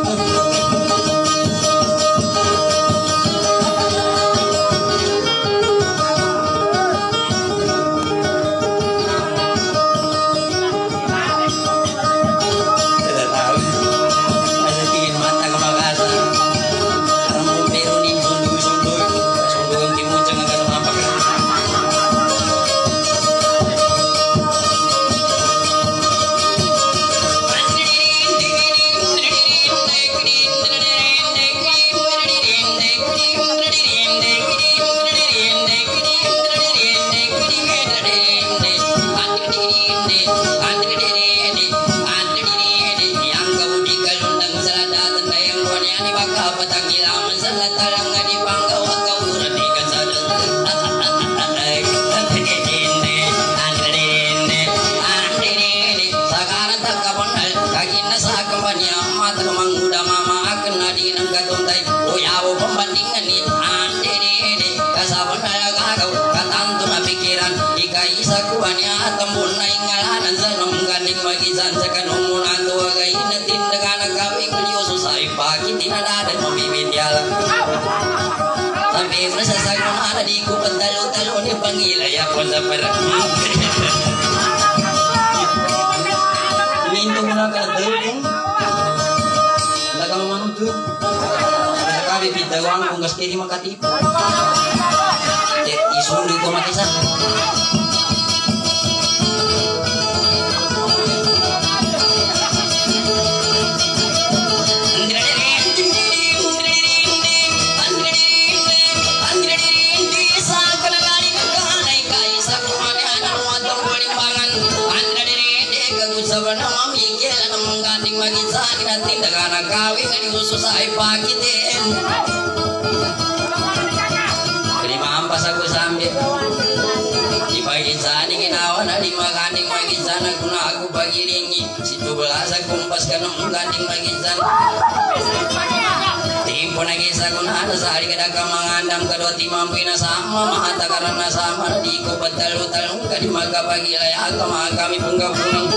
A: Na sama mahata karena sama di ko batalu talung ka di maga pagi laya ka mga kami pungga punang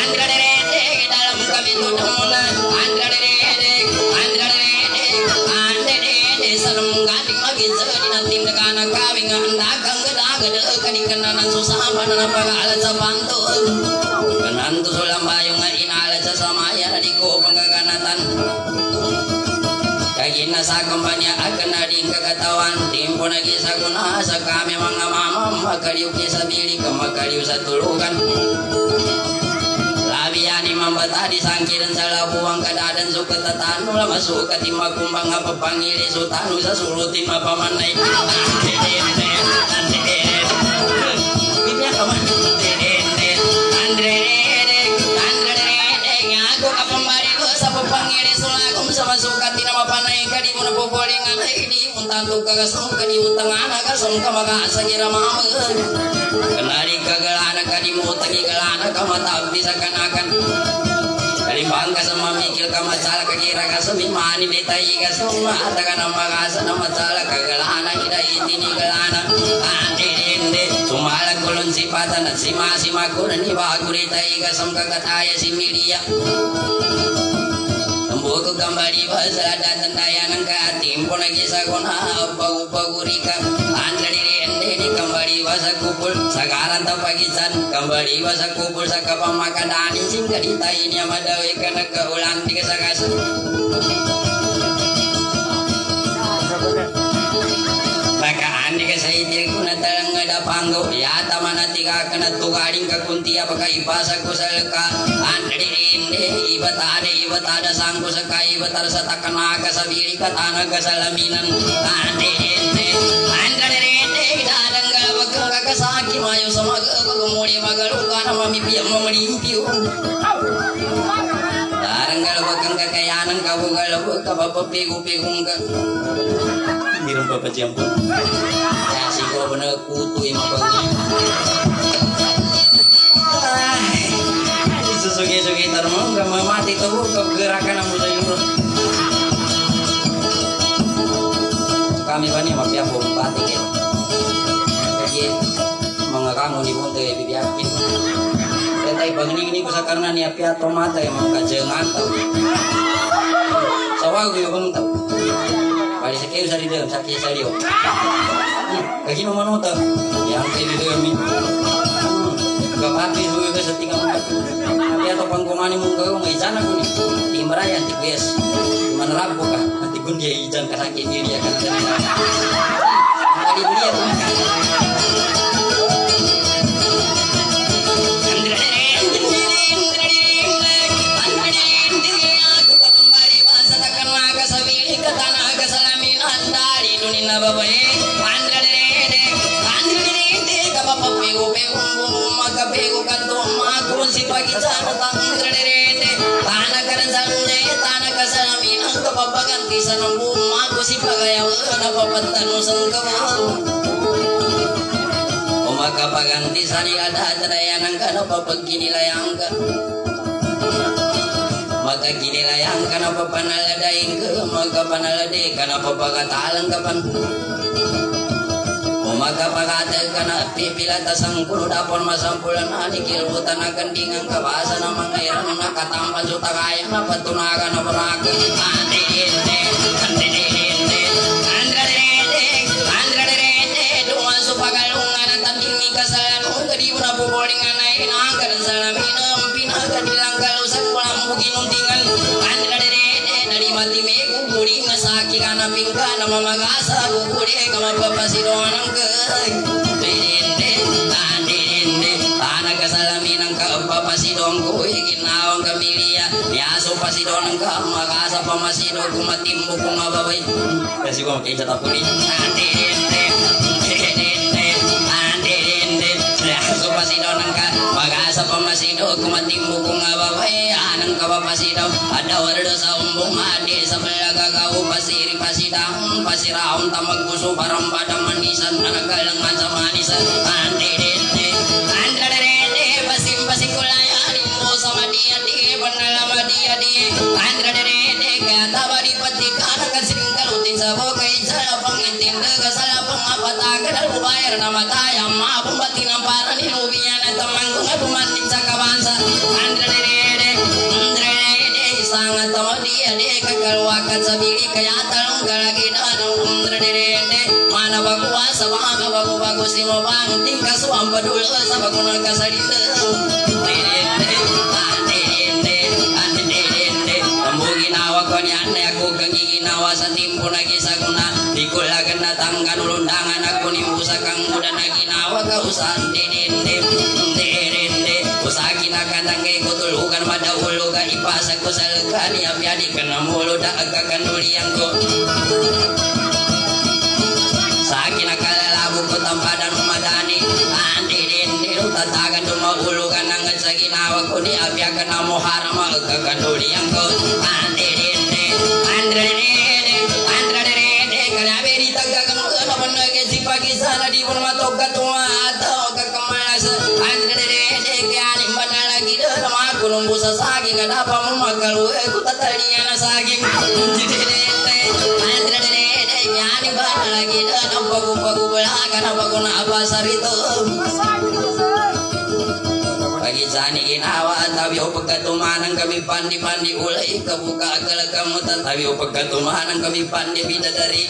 A: Andra derete dalam kami tutunan mama Makaliw sa bili ka makaliw sa tulugan Labiani mambata di sangkiran sa labuang kadadan suka tatanu la masuk ka timakumbang apa pangili sutanu sa sulutin mapamanay Bibya ka man Andre Andre sulakum sa masukat di nama panay ka di mo na pupulingan ay di mo tanto kagasong ka di utang anak kasong ka makasa kira mama Kenari kagalana ka di mo tangi galana ka matabi sa kanakan. Kalimbang ka sa mamikil ka matsala ka kira ka sa mimani betayi ka sa umata ka ng magasa na matsala ka galana ida itini galana Andi dindi sumalag kulon si patan at si masima ko na ni baguritayi ka sa kakataya si Milia Buku kembali bahasa dan dayanang ka timpo lagi saguna pagurika anda diri ende di kembali bahasa kupul sagaran tapagisan. Kembali bahasa kupul sa kapamakanan sing kaditain yang madawi kana kaulan tiga sagasan maka andi ka sa itir kuna talang ada panggo ya tamana tiga kana tugaring ka kunti apaka ipasa ko sa leka anda diri ende ibata ade ibata ada sangko sa kai ibatar sa takana ka sa biri ka tanah ka sa laminan ande ende anda diri ende dadang ka bakang ka kasaki mayo sa maga pagumuli magaluka na mamipiyam mamalimpiyo Daranggal bakang kakayanan ka bugal ka papapigo-pigong ka Meron pa pa dyan po. Kaya siguro na kuto yung mga Susugi-sugi gitar mo ka mamati to ka gerakan mo sa iyo. So kami ba ni mapya po pati kayo. Jadi mga kango ni bunte bibiyakin. Kaya tayo pag ningini ko sa karna ni apya tomata yung mga kajengan tau. Sa wago yung bang tau. Bali sa kayo sa ridem, sa kayo sa rio. Kaki mo manuta. Yang kayo ridem mi. Kapati suyo ka sa tingam mo. Kaya to pang kumani mong kayo, may ijan ako ni. Timraya, tigwes. Manrabo ka. Nanti dia sakit diri ya Tadi sa kabaw Umagapaganti sa niladadarayan ang kano papag ginilayang ka Magkaginilayang ka na papanaladaing ka Magkapanalade ka na papagatalang ka pan Umagapagatag ka na pipilatas ang kuludapon masampulan na Nikilbutan na kandingang kabasa ng mga iran Nakatampan sa takayang na patunagan na barakan Ande, ende, ande, ende, andradede, andradede, Duman sa pagalungan at tanding kasalan Kung kadi mo na pubolingan na inangkan sa naminam Pinagkadilang kalusan buginuntingan na pingka na mamagasa Kuburi ka mapapasidoan ang kay Ikinawang kamilya, niyaso pasidon ang pamasido Kumatimbo kung mababay Anang kapapasido Ada wardo sa umbong adi Sa balagagaw pasiri pasidang Pasiraon tamag puso parang padang manisan. Anagalangan sa manisan. Andende, apataga Dal bayar na mataya Maapong batin ang para Ninubiyan at tamanggo Nga dumating sa kabansa Andende Andende Sangat tama dia de kakalwakan sa bili Kaya talong galagi na Mana baguasa Mga bago-bago si mo bang Tingka suwang padul Sa bago nagkasalita Andende Andende Andende Tambo ginawa ko ni ane Ako kang ginawa sa timpo na gisaguna Di ginawa ka usan Didinde Didinde sa saging Kanapa mo magaluwe Ko tatalian na saging Yani ba lagi doon Ang bago-bago balagan Ang bago na abasa rito Pagi sani ginawa Tabi o pagkatumanan kami pandi-pandi ulay Kabuka agalagamutan Tabi o pagkatumanan kami pandi bidadari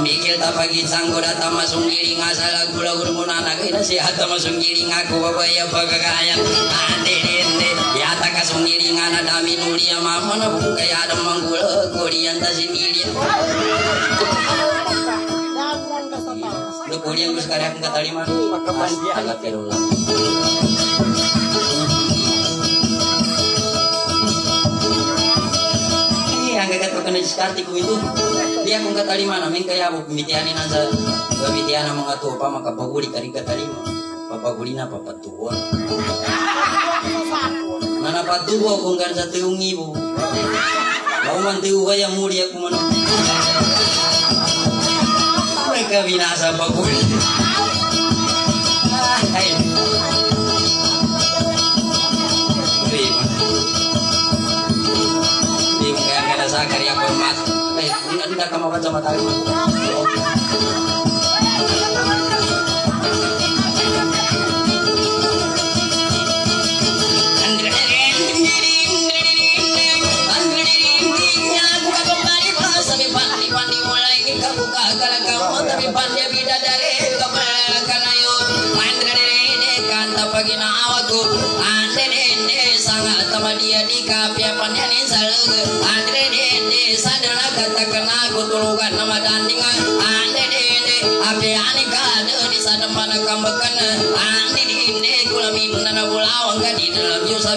A: Mamikil ta pagi sanggo data masung giling asal gula gula muna nagay na siya ta masung giling aku babaya pagkakayan ande dende ya ta kasung giling ana dami nulia mama na bukaya ada manggula korian ta sinilia Lu korian gus karya kang katalima Astaga firullah Ini ang gagat ko na diskarte ko ito. Dia kung katalima namin kaya ako kumitianin na sa kumitian ng mga tupa makapaguli ka rin katalima. Papaguli na papatuwa. Manapatuwa kung gan sa tuyong ibo. Lauman tuyo kaya muli ako man. Mereka binasa paguli. Ay. Kita kamu baca mata dia di kapia panjani salug andre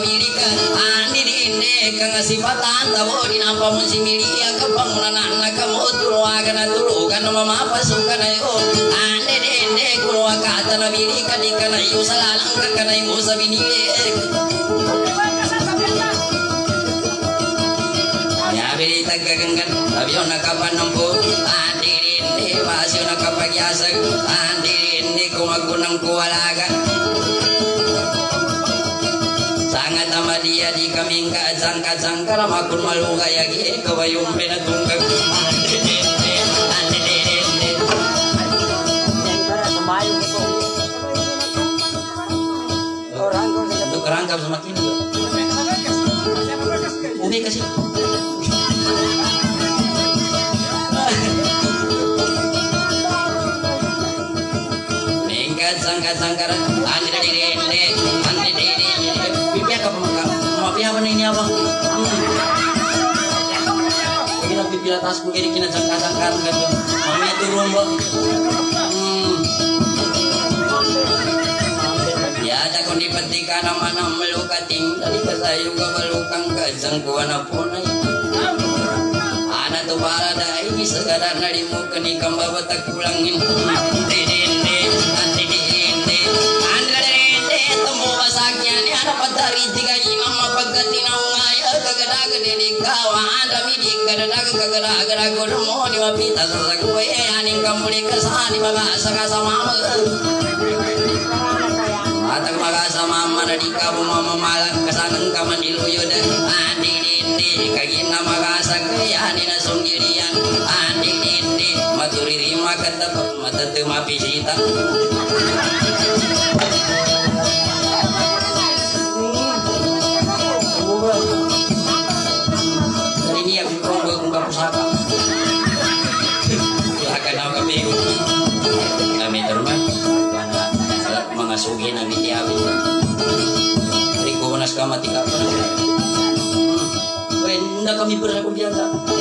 A: birika andi dende kang sifatan tabo di nampa musimili ya kapangunan anak kamu tuluakan tulukan nama mapasukan ayo. Andi dende kulawa kata na birika di kana yu salalang ka kana yu sabini Ya beri tagaganggan Tapi ona kapanampu Andirin di Masih ona kapagyasag Andirin di kumagunang kuwalaga yagi Kawayong pinatunggag Andirin di Andirin di Untuk kerangkap sama kini Umi kasih Atasku Kini kena sangkat sangkar gitu. Mami turun bro Hmm. Ya tak kau dipetika nama-nama meluka tinggal Kasayu kebalukang kajang kuana punai Anak tu para dai segala nadi muka ni kamba batak dende andra dende temu basaknya ni. Ada patari tiga imam ungaya kagada gede kawa andra midi kagada kagada kagada godomo ni wapita sasaku e aning kamuli kasani mama saka sama Atag magasama mana di kabu mama malang kasanang kaman diluyod Andi dindi kagina magasag kaya ni na sunggirian Andi dindi maturiri makatap matatu mapisita kami pernah kumbiasa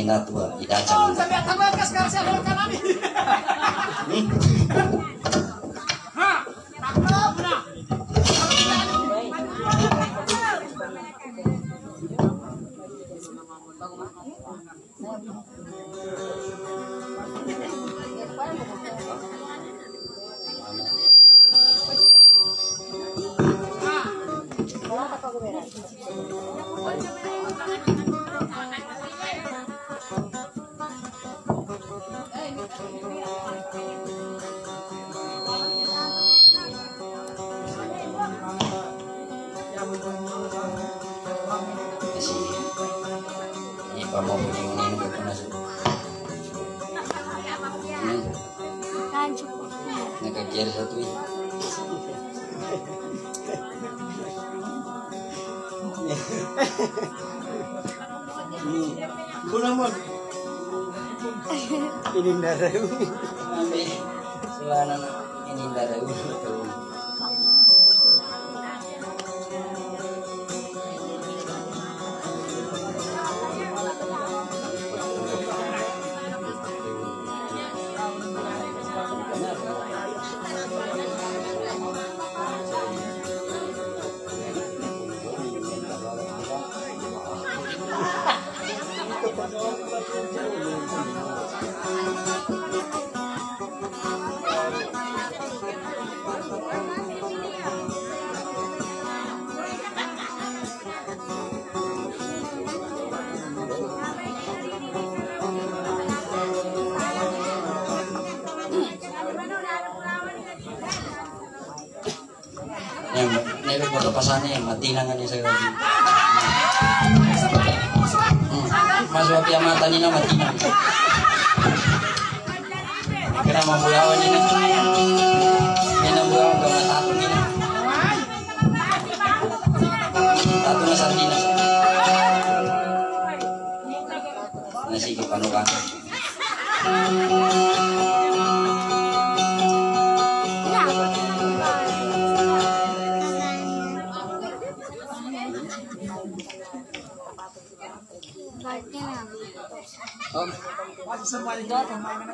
G: い
A: んなとか、いらちゃん pasannya mati nangan ni saya lagi. Hmm. Masuk api mata ni nama mati nang. Kena membuawan ni nang. Ni nang buawan kau nak tahu ni nang. Tato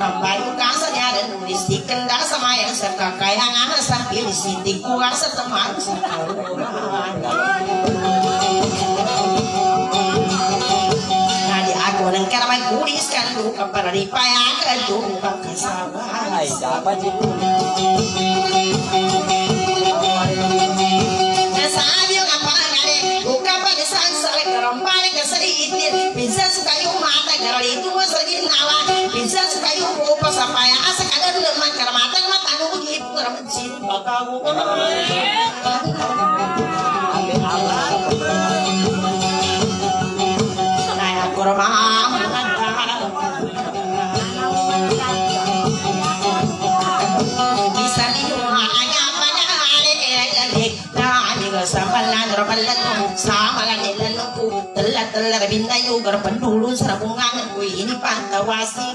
D: kembali kasanya sama yang kaya sampai aku dan main kulis kan payah ke
F: hai siapa sih?
D: Bintang yogurt penduduk serabungan, gue ini pantawasi.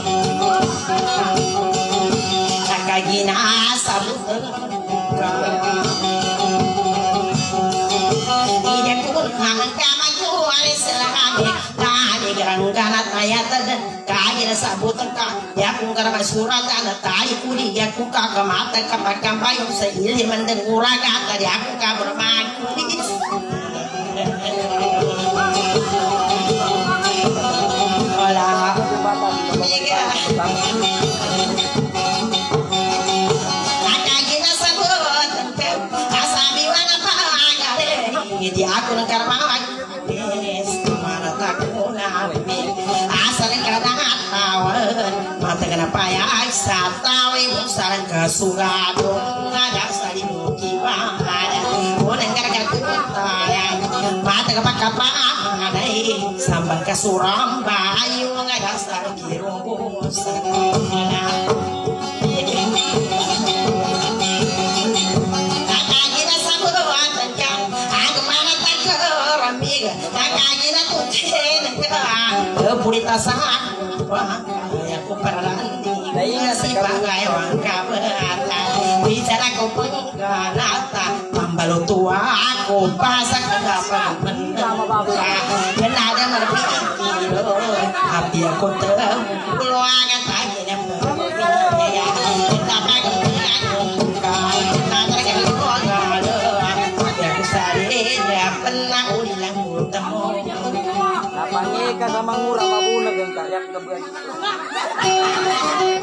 D: kakagina sabut Ide pun hangan kamaku alis selahani. Tadi gerang kanat ayat dan Kaya sabut ka. Ya kung karama surat ana tali kuli Ya kung kakamata kapagkampayong sa ili mandan uraga Tadi aku kabermakulis Wala Hindi ako ng karamawag Yes, kumana tako na Asa ng kanatawan Mata ka na payag sa tawi Kung saan ka sugado Nga sa limuki pa Unang karagatutan Mata ka pagkapaanay Sambang ka suramba Yung nga sa kirong Sa Purita sa Kaya ko paralandig Si bagay ang kabata Bicara ko pangganata Pambalutua ako Pasak na dapat mendamuka Dan ada merpikilo Hati aku terpeluangan Tanya ¡Ay, ay!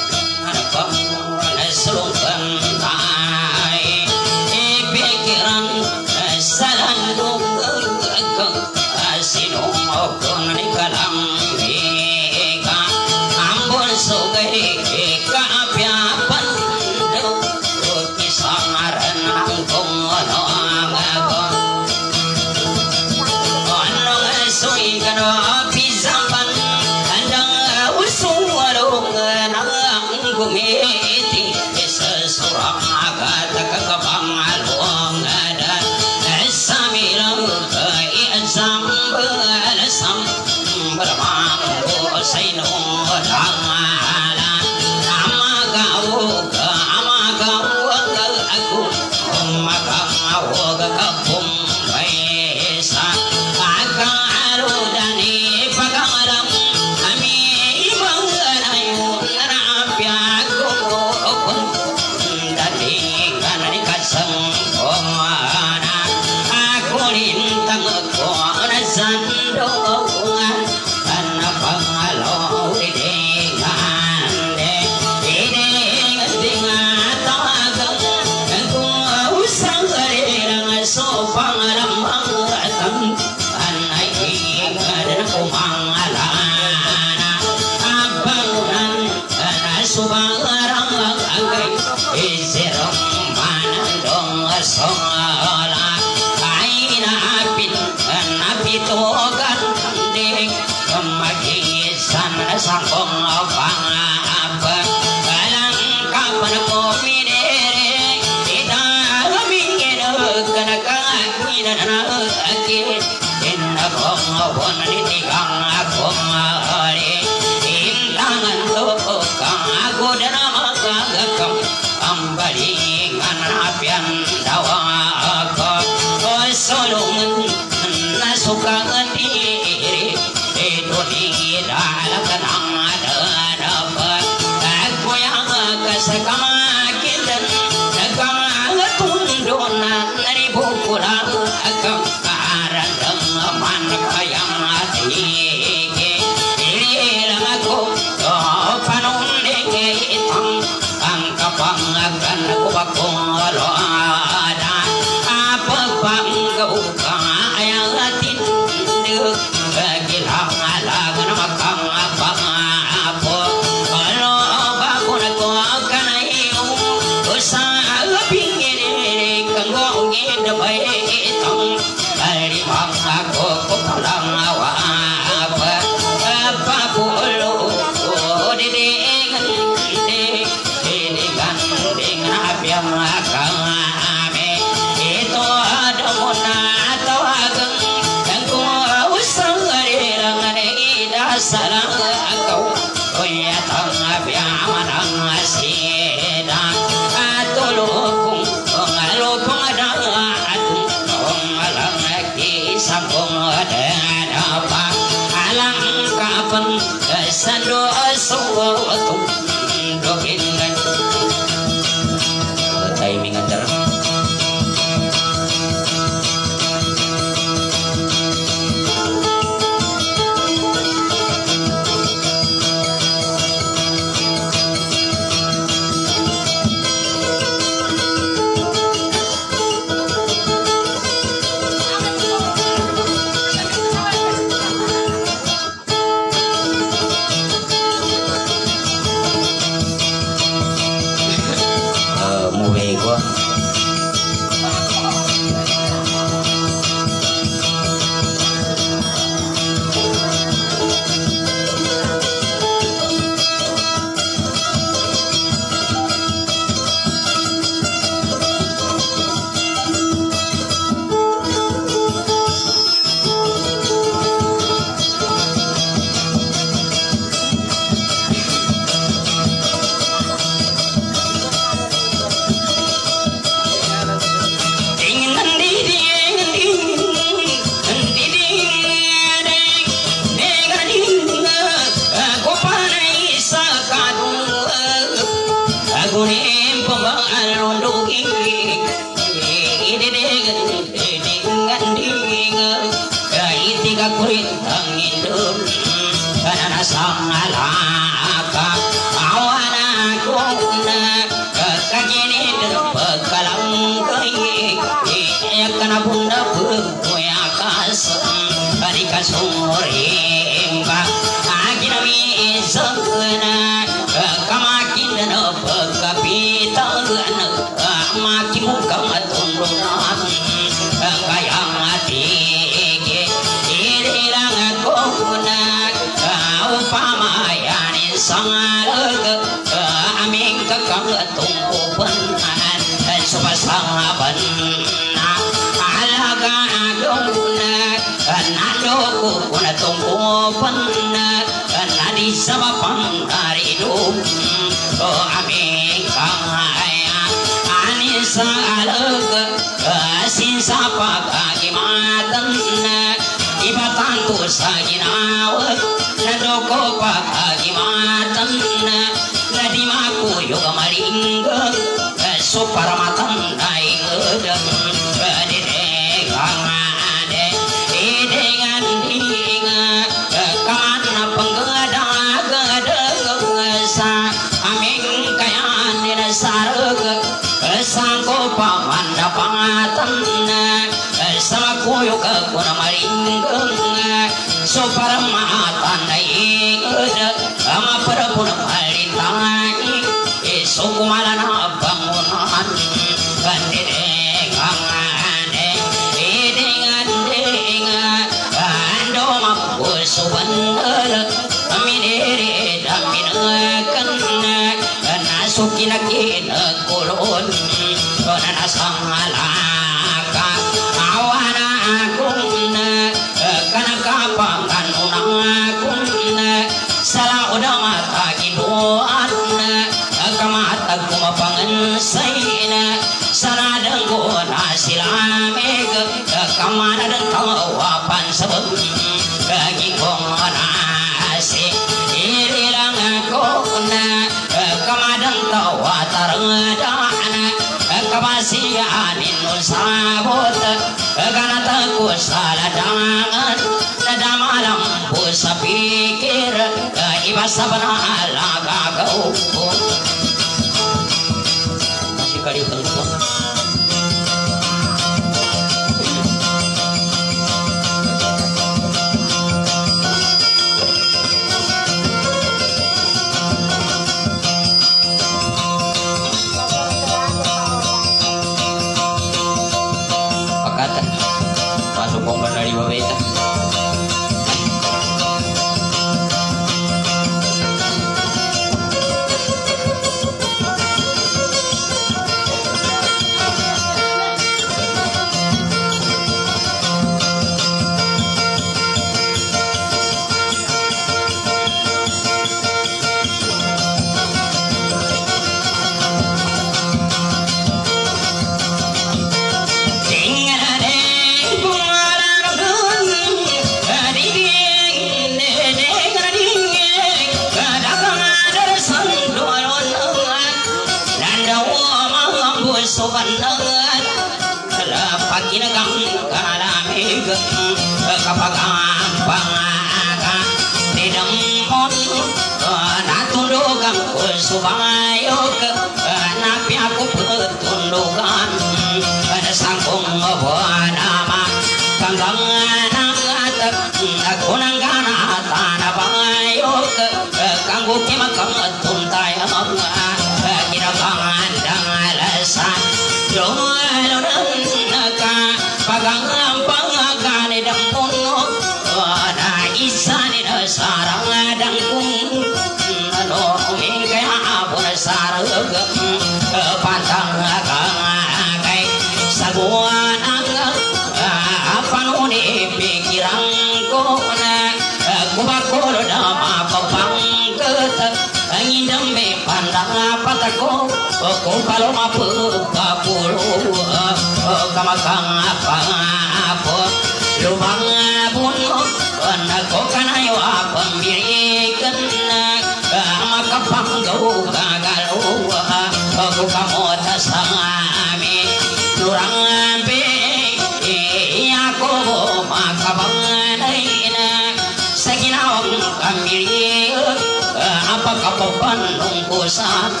D: साथ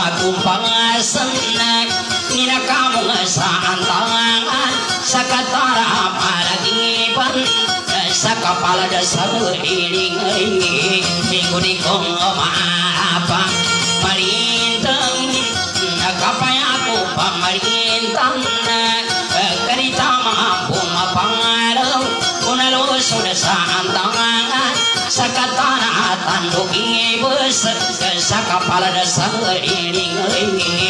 D: satu pangasenak nina kamu saan tangan. Sakatara lagi
B: sa sakapala dasar iling iling minggu di kongoma apa? Malintang nakapai aku pamalintang kerita mampu mapangalam kunalo sudah saan tangan. Sakatara tanduk besar kapala dasar ini.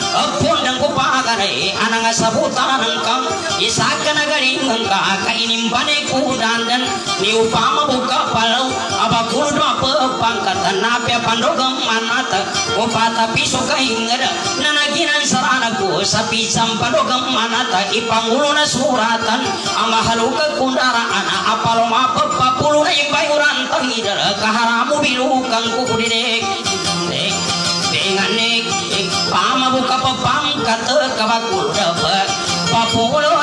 B: kulu dema pangkat ka andang sabutan kang isagana ganing ka asagana taransaga natan dakande sangunan apun dan kupagare anang sabutan kang isagana ganing ka kainim bane kudan dan ni upama buka palau. Apa pangkat napya pandogam manata. Upata piso kaingada nanaginan saranaku. Sapi sampadogam manata ipanguluna suratan. Amahaluka kundara ana apalo mapapa puluh na imbayuran tangidara kaharamu bilukang kukudidek กะปปังกัะเตอกับะกุดกะเปิดปะผูโ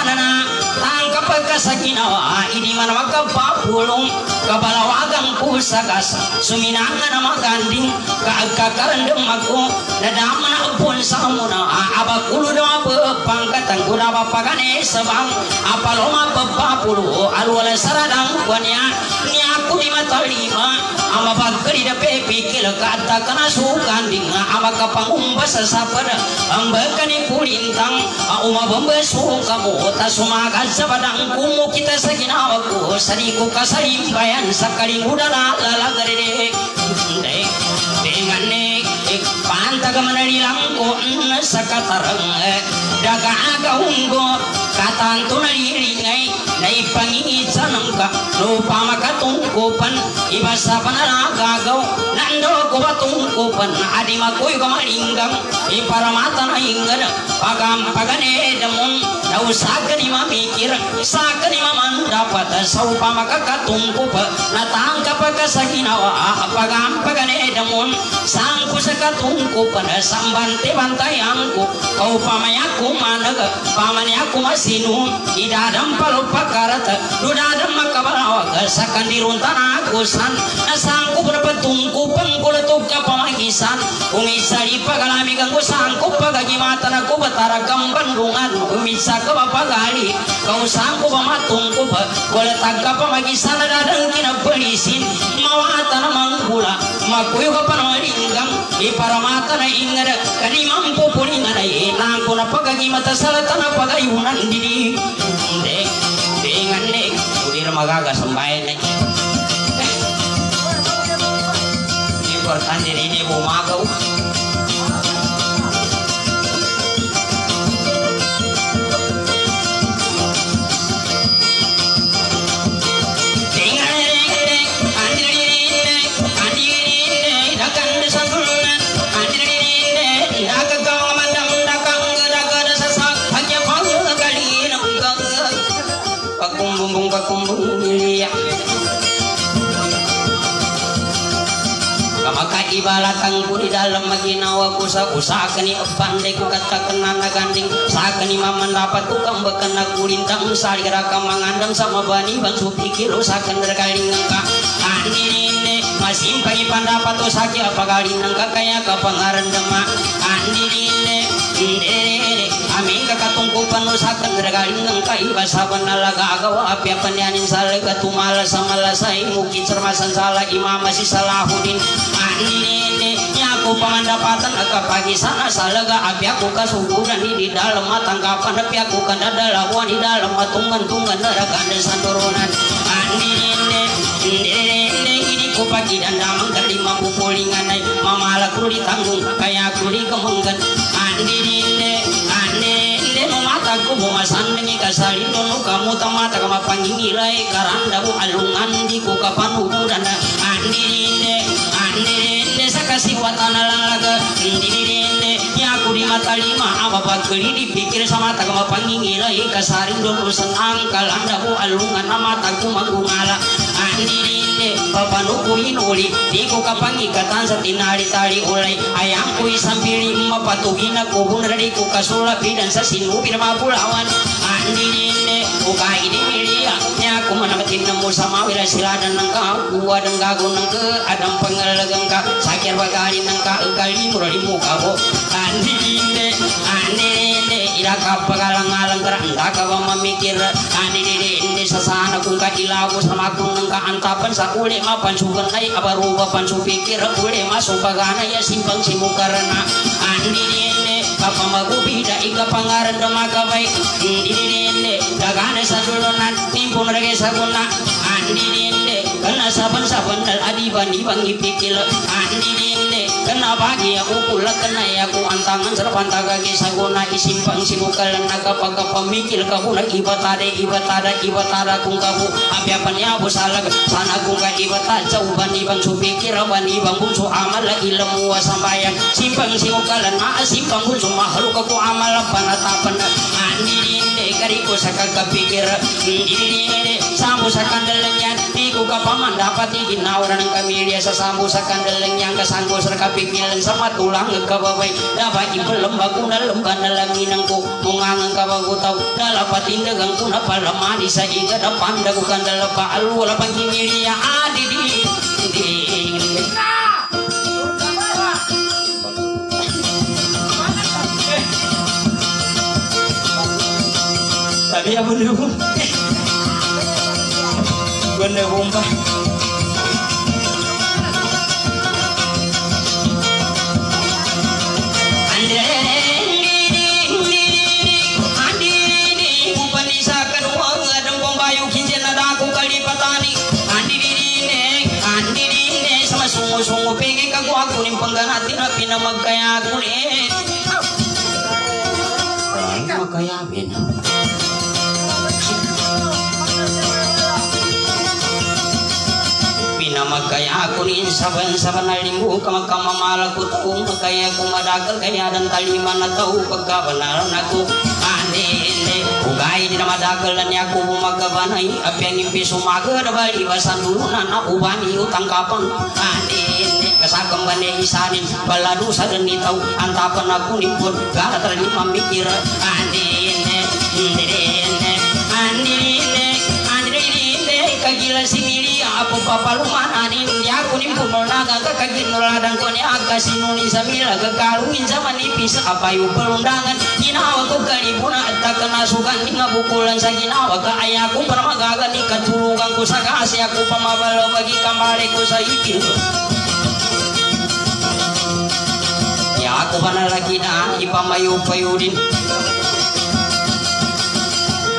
B: kasakinawa ini mana maka papulung kabalawagang pusakas suminangan nama ganding kakakarandem aku nadamana pun samuna abakulu dama pepangkatan kuna bapagane sebang apaloma pepapulu alwala saradang kuanya ni aku di mata lima ama bagri da pepi kila kata kana sukanding ama kapangumba sasapada ambakani kulintang uma bomba sukamu tasuma sabadang kumu kita saginawa ko sariku kasalim bayan sakaling udara lala garede dengan nek pantag manalilang ko na sakatarang daga aga unggo katanto na liringay na ipangingitsanang ka lupa makatungkupan iba sa panaragagaw nando ko batungkupan adi makoy kamalinggang iparamata na ingad pagam pagane damon na usaga ni mamikir saka ni maman dapat sa upa makakatungkup natangkap ka sa ginawa pagam pagane damon sangku sa katungkupan sambante bantayan ko kau pamayaku manag pamaniaku masinu idadam palupakarat dudadam makabalawag sa kandiruntan akusan nasangku berpetungku pengkulatuk ka pamagisan umisari pagalami ganggu sangku pagagimatan aku betara kambandungan umisa ke bapagali kau sangku pamatungku pa boleh tagka pamagisan dadang kina pelisin mawatan manggula makuyo ka panalinggang iparamata na ingada kani mampu pulingan ay nangko na pagagimata salatan na pagayunan didi dek dengan nek udir magaga sambayan nek importante ini mau magaw ku di dalam maginawa ku sa usahakan ni pandai ku kata kena naganding sahakan ni maman dapat ku kambakan na kulintang sari raka mangandang sama bani bang supikir usahakan derkaling ka ani nene masim pagi pandapat usaki apa kali nangka kaya kapangaran dema ani nene ndere amin kakatungkupan usahakan derkaling ka iba saban nalaga agawa api apa nianin salaga tumala sama lasai mungkin cermasan salah imam masih salahuddin. Ini aku pemandapatan agak pagi sana salaga api aku kasuburan di dalam tangkapan tapi aku kan ada lawan di dalam tungan tungan neraka dan santurunan. Ini ini ku pagi dan damang kali mampu pulingan ay mamala ku ditanggung kayak aku di kemenggan. Ini ini mata ku bunga sandingi kasari dono kamu tamata kama pangingilai karanda bu alungan di ku kapan huburan ini ini sakasi watana lalaga ini aku di mata lima apa bakali dipikir sama tak kama pangingilai kasari dono senang kalanda bu alungan nama taku magungala ini papanuku inuli di ku kapangi katan sa tinari tali ulay ayang ku isampili mapatugina ko bunar di ku kasula bidan sa sinubi na mapulawan andinine ku kaini milia nya ku manamatin na mo sama wira siladan ng ka kuwa ng gago ng ka adang pangalagang ka sakir bagali ng ka ugali murali mo ka ko andinine andinine ila ka pagalang-alang karanda ka ba mamikir andinine sasana kung kailawos na makung ng kaantapan sa uli mapansugan ay abaruba pansupikir uli masupagana ya simpang simukarana andinine kapamagubida ika pangaran damakabay andinine dagana sa dulunan timpun rage sa guna andinine kana saban-saban dal adiban ibang ipikil andinine kana bahagia upula kana ya ku antangan serpantaga sa guna isimpang simukal nagapagapamikil kabu na ibatade ibatada ibatada kung kabu apiapan ya busalag sana kung ka ibata jauban ibang supikir ban ibang bunso amal la ilmu wasambayan simpang simukal na simpang bunso mahaluk aku amal panatapan andinine kariko sa kagapikir andinine sambu sa kandalanyan di ku kapaman dapat iginawaran ng kamilya sa sambu sa kandalanyan kasanggo sa kapikilan sa matulang kababay dapat ipalamba ko na lamba na langinan ko mungangang kabagutaw dalapat indagang ko na palamani sa iga na panda ko kandala pa alwala pang kimilya adi di apa dulu? Bener bomba. Sungu pengen kagu aku kaya aku nih. Saban-saban na limbo Kamagkamamala ko taong Kaya kumadagal kaya dan taliman na tao Pagkabanaran ako Ande, ende Ugay di na madagal na niya ko bumagabanay Apyan yung piso maga na bali Basan dulo na nakubani utang kapang Ande, ende Kasakang ba niya isanin Balado sa ganitaw Antapan ako nipon Gata rin mamikir Ande, ende Ende, ende Ande, ende Ande, ende Kagila sinili apa papaluman anin ya kuning pumona gaga kaginuladan ko ni aga sinuni sa mila gagalungin sa manipis apa yung perundangan? Ginawa ko kalibuna at takanasugan ni nga bukulan sa ginawa ka ay ako para magaga ni katulugan ko sa kasi ako pamabalo bagi kamari ko sa ya ako pa na lagi na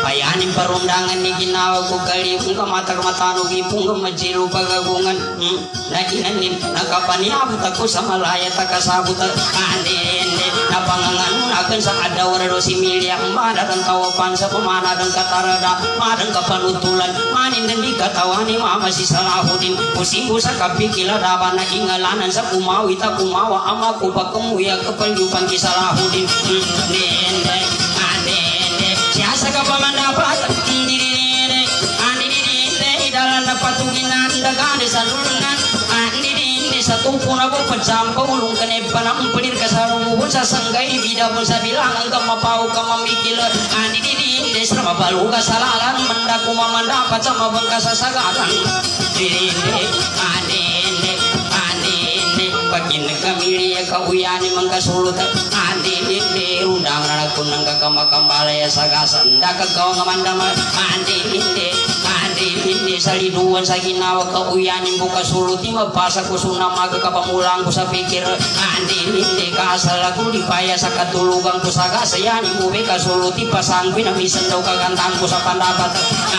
B: Payanin perundangan ni ginawa ko kali kung kamata kamatano gipong kamajiru pagagungan hmm. Naginanin nakapaniabot ako sa malaya takasabot Ande ende napangangan akan sa adawar do si Milia Madang tawapan sa pemana dan katarada Madang kapanutulan manin dan dikatawani mama si Salahuddin Musimbo sa kapikila dapat na ingalanan sa kumawi ta kumawa ama ko pagkamuya kapalyupan ki Salahuddin hmm. Ende ende siasa ka pa man dapat ndirine andirine dalan na patunginan dagane sa lulunan andirine sa tumpo na po pagsampa ulong ka na panang pelir ka sa rumubon sa sanggay bida mo sa bilangan ka mapaw ka mamikil andirine sa mabalu ka sa lalan manda ko mamandapat sa mabangka sa sagaran dirine andirine andirine pagin kami ya kauyani mangkasulut andirine undang na kunang kakamakambala ya sagasan da kagawa ngamandama andirine andirine saliduan sa ginawa kauyanin buka suluti mabasa ko sunamaga kapamulang ko sa pikir andirine kasal ako di paya sa katulugan ko sa gasayani buwi kasuluti pasangwi na misan daw kagantang ko sa pandapat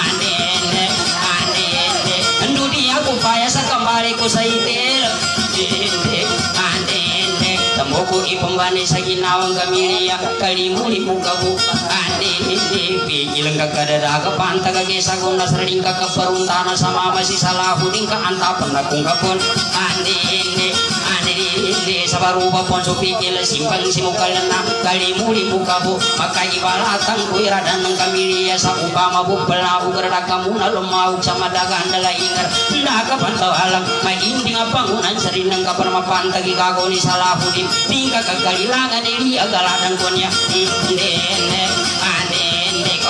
B: andirine andirine ando di ako paya sa kambali ko sa itil andirine andirine tamo ko ipambani sa ginawang kamilia kalimuli mo kabu ande pigilang kakadada pantag sa kung nasraling kakaparuntana sa mama si salahuding ka antapan na kung kapon ande ande ande sa baruba pon so pigil simpang simukal na kalimuli mo kabu makaibalatan ko iradan ng kamilia sa upama bupala ugrada kamu na lumawag sa madagan dala ingar nakapantaw alam mainding ang pangunan sa rin ng kaparmapantag ikago ni salahuding di kakagalilangan ili agaladan ko niya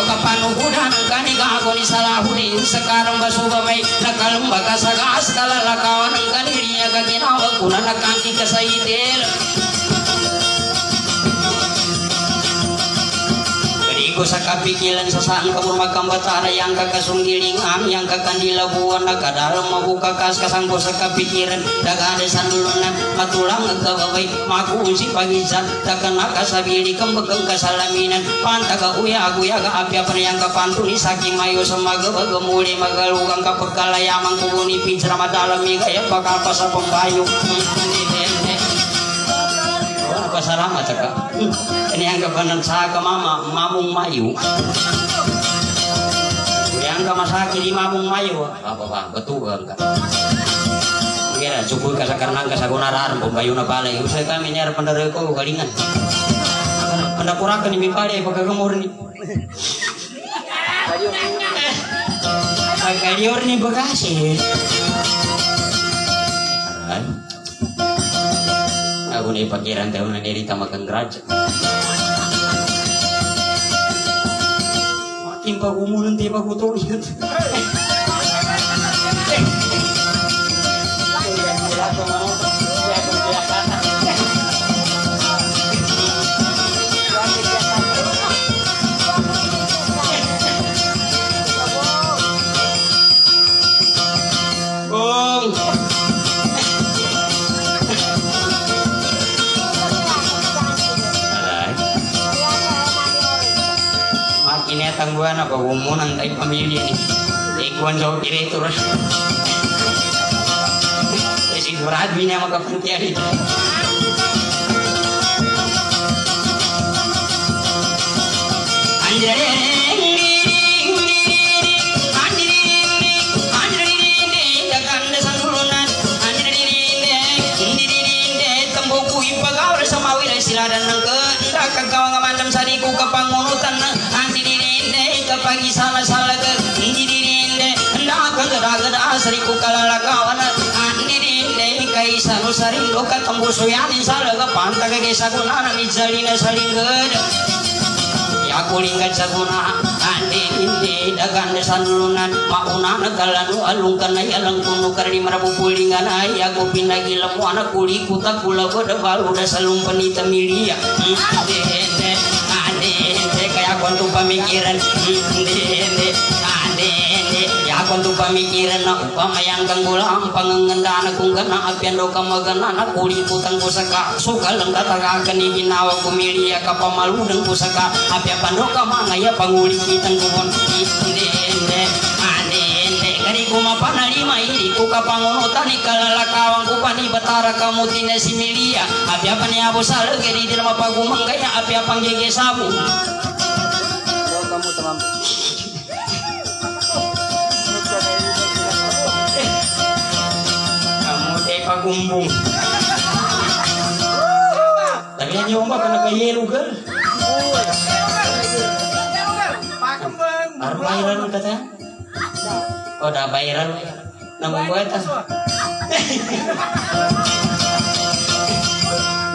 B: hindi anende kau kapanuhudan kani gago ni salahudin sekarang basuba may nakalumbaga sa sa kapikilan sa saan ka makam batara yang kakasunggilingan yang kakandila buwan na kadalam mabuka kas kasangko sa kapikiran. Dagane sanulunan matulang nagkababay makuunsi pagisan takana kasabili kambagang kasalaminan pantaga uya aguya ga apya panayang kapantuni saking mayo sa magabagamuli magalugang kapagkalayaman kubuni pinsa madalami kaya pakapa sa pambayo Wala pa salamat ka. Ini ang kabanan sa ka mama, mamong mayo. Yang ka masaki di mamong mayo. Apa ba, betugan ka. Kira cukup ka sa karnang ka sa gunaran pambayo na balay. Usay kami nyara pandaro ko galingan. Pandakurakan ni mipali pagkagamor ni. Pagkalior ni. Aray. Aku ni pakiran tahu na diri tamakan geraja. Makin pa kumulan di pa kuto yun. Netang buwan ako umunan tayo pamilya ni. Ikuan sa operator. Eh sigurado niya ito. siladan kaisa nu sarindo katembu suyani salah ke panta kagesa kunana mijalina saling gada ya kulingan saguna ande inde dagan sanulunan mauna nagalanu alungkan na yalang kuno karni marabu pulingan ay aku pinagi lemu anak kuli kuta kula boda balu da salung penita milia ande inde ande inde kaya kontu pamikiran. Inde ande ya kontu pamikiran na upama yang kanggulang pangangendana kung gana apian do kamagana na kuli kutang pusaka. Suka lengkata kakan ginawa kumilia kapamaludang pusaka. Apya pandoka mga ya panguli kitang kumon inde inde ande inde kari kumapana lima iri kuka pangunutan ikalalakawang kupani batara kamu tina similia apya pani abu sala kiri di rumah pagumang kaya apya sabu pagumbung tapi yang nyoba kena kayelu kan?
H: Pakembang.
B: Arep bayaran kata oh dah bayaran. Namun gue tas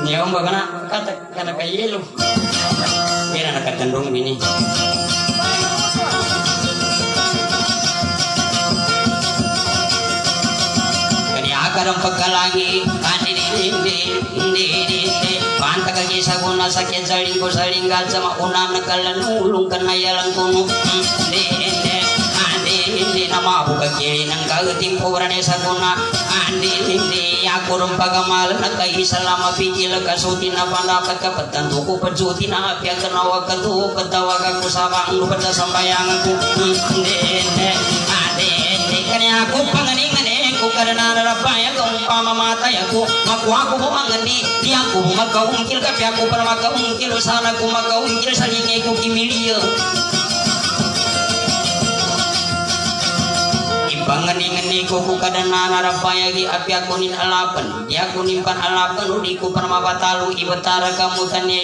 B: Nyawa mbak kana kata kana kayelu Kira nak katandung bini Kani nakalan ulung kanayalang kuno Di di di Andi di nama buka kiri nang kagating purane saguna Andi di di aku rumpagamal nakai selama pikir kasuti na pandapat kapatan tuku pencuti na apya kenawa katu ketawa kaku sabang lu pada sambayang aku Di di Andi di kani aku panganingan ko karena narapaya kung pamamatay ako makuha ko bumangani di ako magkaungkil kapi ako para magkaungkil sana ko magkaungkil sa lingay ko kimiliyo Ibangani-ngani ko ko kada narapaya gi api ako nin alapan di ako nimpan alapan udi ko para mapatalo ibatara kamu tani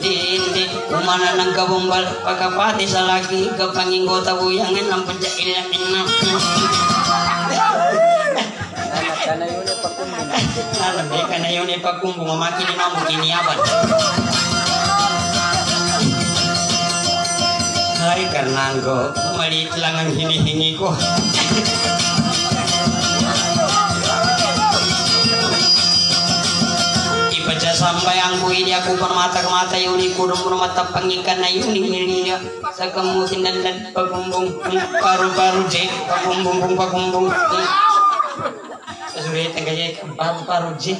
B: hindi umana ng kabumbal pagkapati sa laki kapanginggota buyangan ng panjailan
F: Karena ay pakumbong.
B: Eh, ka na yun pagkumbong, mamakin ni mamo, kiniyaban. Ay, Karnango, maliit lang ang hinihingi ko. Ipadya sa sampai angku ini aku mata ke mata yuni kurung mata pangikan na yuni milia sa kamutin dan pagumbung paru paru je pagumbung pagumbung Sesuai tengahnya paru paru je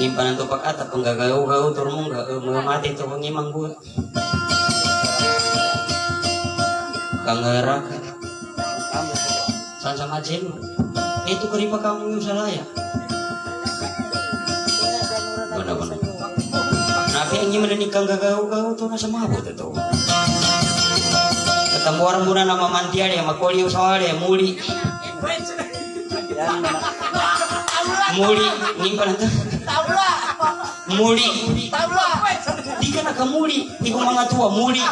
B: Nimpanan tu pak atap penggagau-gau turun enggak mati tu pengimang gua. Kangeraka. San sama jin. Itu keripa kamu yang salah ya. Yang ingin menikah gagau-gau tu nasa mabut itu. Ketemu orang muna nama mantia dia, makoli usawari ya muli. Muli, nyimpan itu. Muli. Di kan akan muli, di mga tua muli.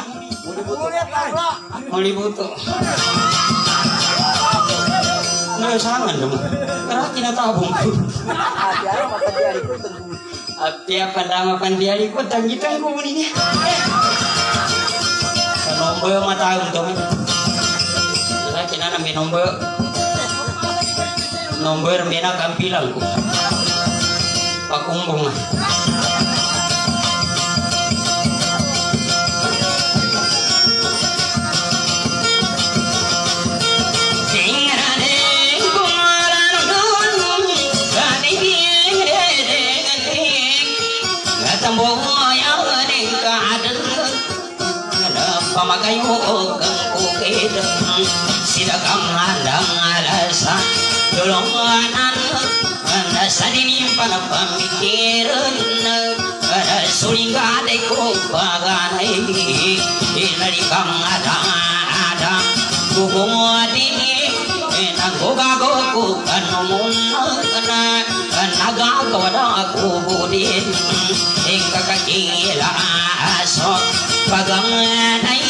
B: Muli buto. Nggak sangan dong. Karena tinatabong ko.
F: Ati ano matagari ko tentu.
B: Apa nama pandiari ko tanggitang ko muni niya. Sa nombo yung matawag to. Sa kinana may nombo. Nombo yung may nakampilang ko. Pakumbong na. Pamagayo kang ukid sila kang handang alasan tulunganan na sa dinim panapamikiran na sulingaday ko paganay inali kang ada-ada gugungwadi nagugagawa ko kanumuna na nagagawa na ako budin ikakakila aso paganay ako kapang Engko kapagi utang ko na paano mga ustad Ano sumama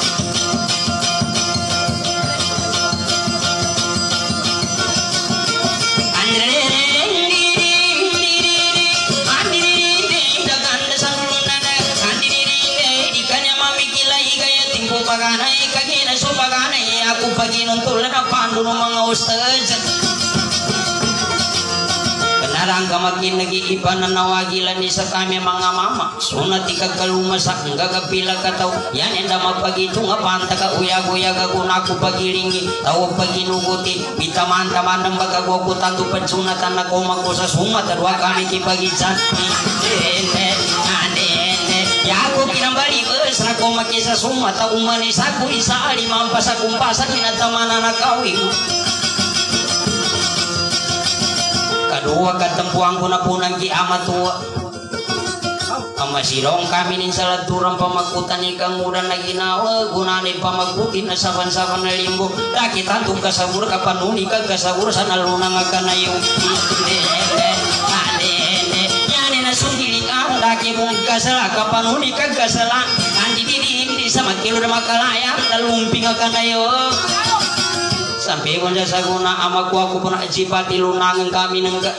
B: Kanarang kamagin nag-iiba na nawagilan ni sa kami mga mama Sunat ikagkalumasak gagapila ka tao Yan enda mapagito nga panta ka uyag-uyag ako na ako pagiringi Tawag paginuguti Bitaman-taman ng bagagwagutan to pansunatan na kumako sa sumat Darwa kami kipagitsan Yago kinambali bes na kumaki sa sumat Umanis ako isa alimampas akong pasak Kinatamanan na kawin Kadua katempuang ko na punang kiamat tua Amasirong kami nin sa laturang pamakutan ikang mudan na ginawa Gunani pamagutin na saban-saban na limbo Daki tantung kasabur kapanuni kag kasabur sa nalunang akanayo Yani na sundiling ang daki mong kasala kapanuni kag kasala Andi di sa na makalaya Nalumping akanayo sampai wanda saguna amaku aku pernah cipati lunangan kami nengka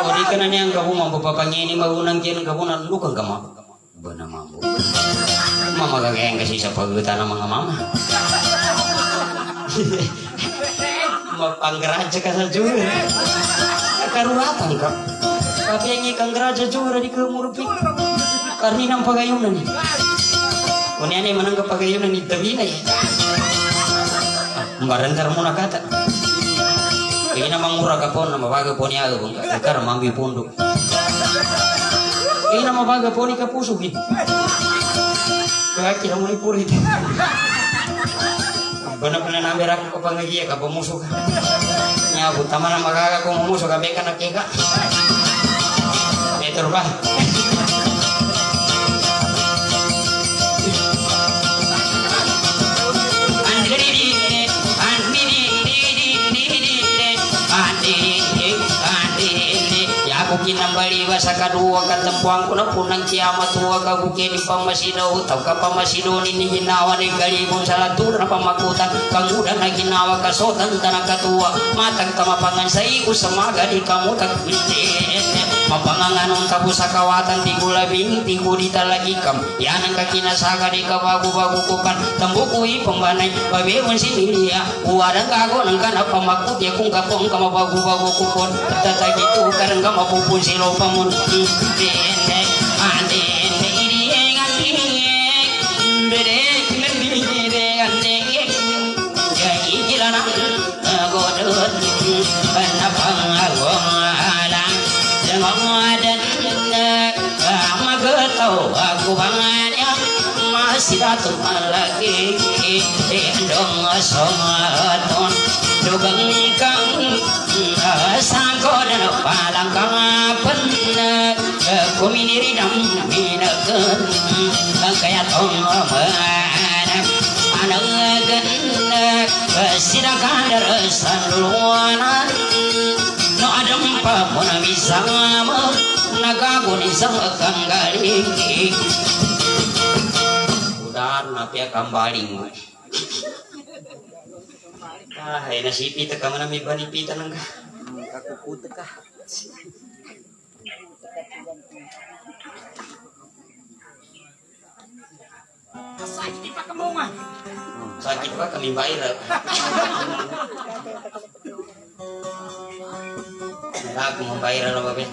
B: Ori kana yang kamu mampu papanya ini magunang kian kamu nan lukan kamu benar mampu. Mama kagak yang kasih siapa tanah mga mama. Mapanggeraja kasar juga. Karuratan kak. Tapi yang ikan geraja juga di kemurpi karena nang pagayunan nih Kunya ni manang kapagayunan ni Tawina ya Mbarantar mo na kata. Kaya namang mura ka po na mabaga po niya Kung kakar mambi pundok Kaya na mabaga po ni kapuso git. Kaya purit Benar-benar nambil aku kepangagia ka pemusuh Nya bu taman na magaga ko mumuso ka beka na Betul ba kinambali basa kadua katempuang kuna punang kiamat tua kaguke ni pamasido tau ka pamasido ni ni ginawa ni galibong salatur na pamakutan kangudan na ginawa kasotan tanang katua matang kamapangan sa iku samaga di kamu tak mapanganganon tabu sa kawatan di kulabing di kudita lagi kam. Yanang kakinasaga di kabagu-bagu kukan. Tambukui pembanai babewon si milia uwadang kago nang kana pamakut ya kung kapong kamabagu-bagu kupon. Tata gitu karang kamapupun si lopamun dene andene masih datang lagi dong songaton dugang kang sangko dan palang kang pen kuminiri dam minaken kaya tong mana anangan sidang kadar sanluanan no adam pa mo na misama nagaguni sa kanggaling udah napya kambaling mo ah ay nasipita ka man may banipita lang ka
F: Kakukuta ka.
H: Sakit pa kamu mah.
B: sakit pa kami viral Wala ako mabayral na babe.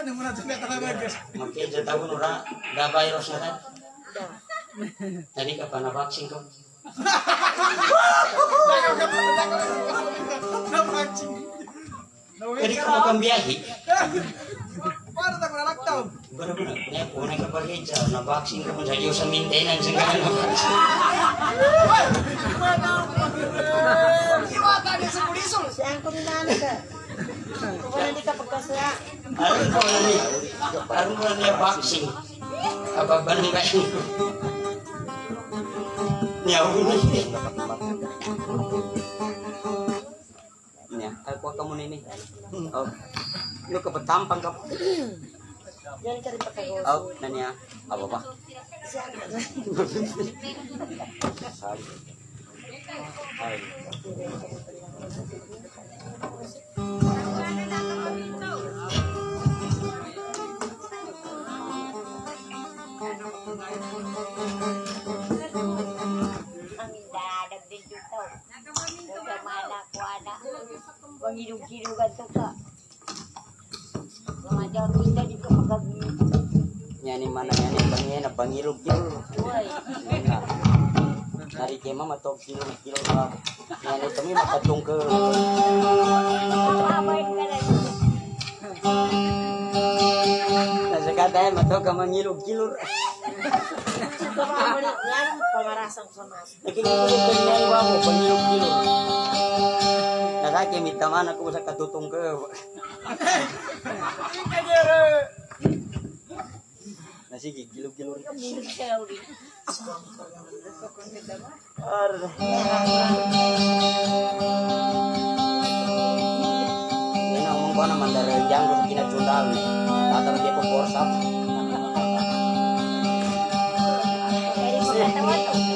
H: Kapakain mo na dyan talaga guys.
B: Makita tayo nura, gabayros na kan. Tadi ka pa na-vaccine ko.
H: Dakaw ka pa, dakaw ka pa. Napakching.
B: Jadi ka makambiyahe.
H: Para tayo na lockdown.
B: Benar-benar, punya punay ka pa rin siya. Na-vaccine ka mo sa Diyos sa maintenance. Ang gano'n na-vaccine.
H: Iwata.
I: Si Angko ni Nana ka. Kung wala di ka pagkasya.
B: Alam ko na niya. Parang mo na niya vaccine. Kababan ka yun. Niya, ulo niya. Niya, ako ka mo nini. Oh. Ano ka ba tampang ka?
I: Pagkagos.
B: Oh.
J: Ilog-ilogan to ka. Mga ka
B: mama to kilo kilo ka. Nyani kami makatong ke.
J: mabay ka.
B: Nasa kata mato ka mangilog kilo.
I: Ito mga mali. Yan ang pamarasang sa mas.
B: Nakikitulog ka niya iwa mo bangilog kilo. Nakaki mitaman ako sa katutong ke. Nasige kilo kilo.
J: Milog
B: mga naman dari yang gusto kinatundal ni. Tatang dia force up.
J: Pwede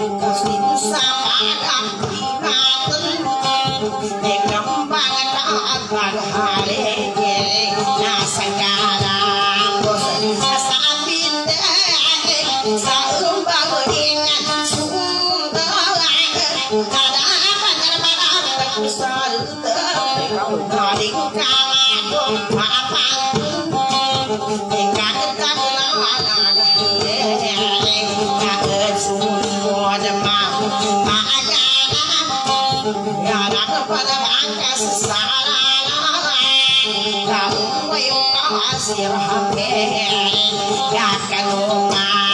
D: Hare Krishna siêu hồng thế Đạt cả ngô ngài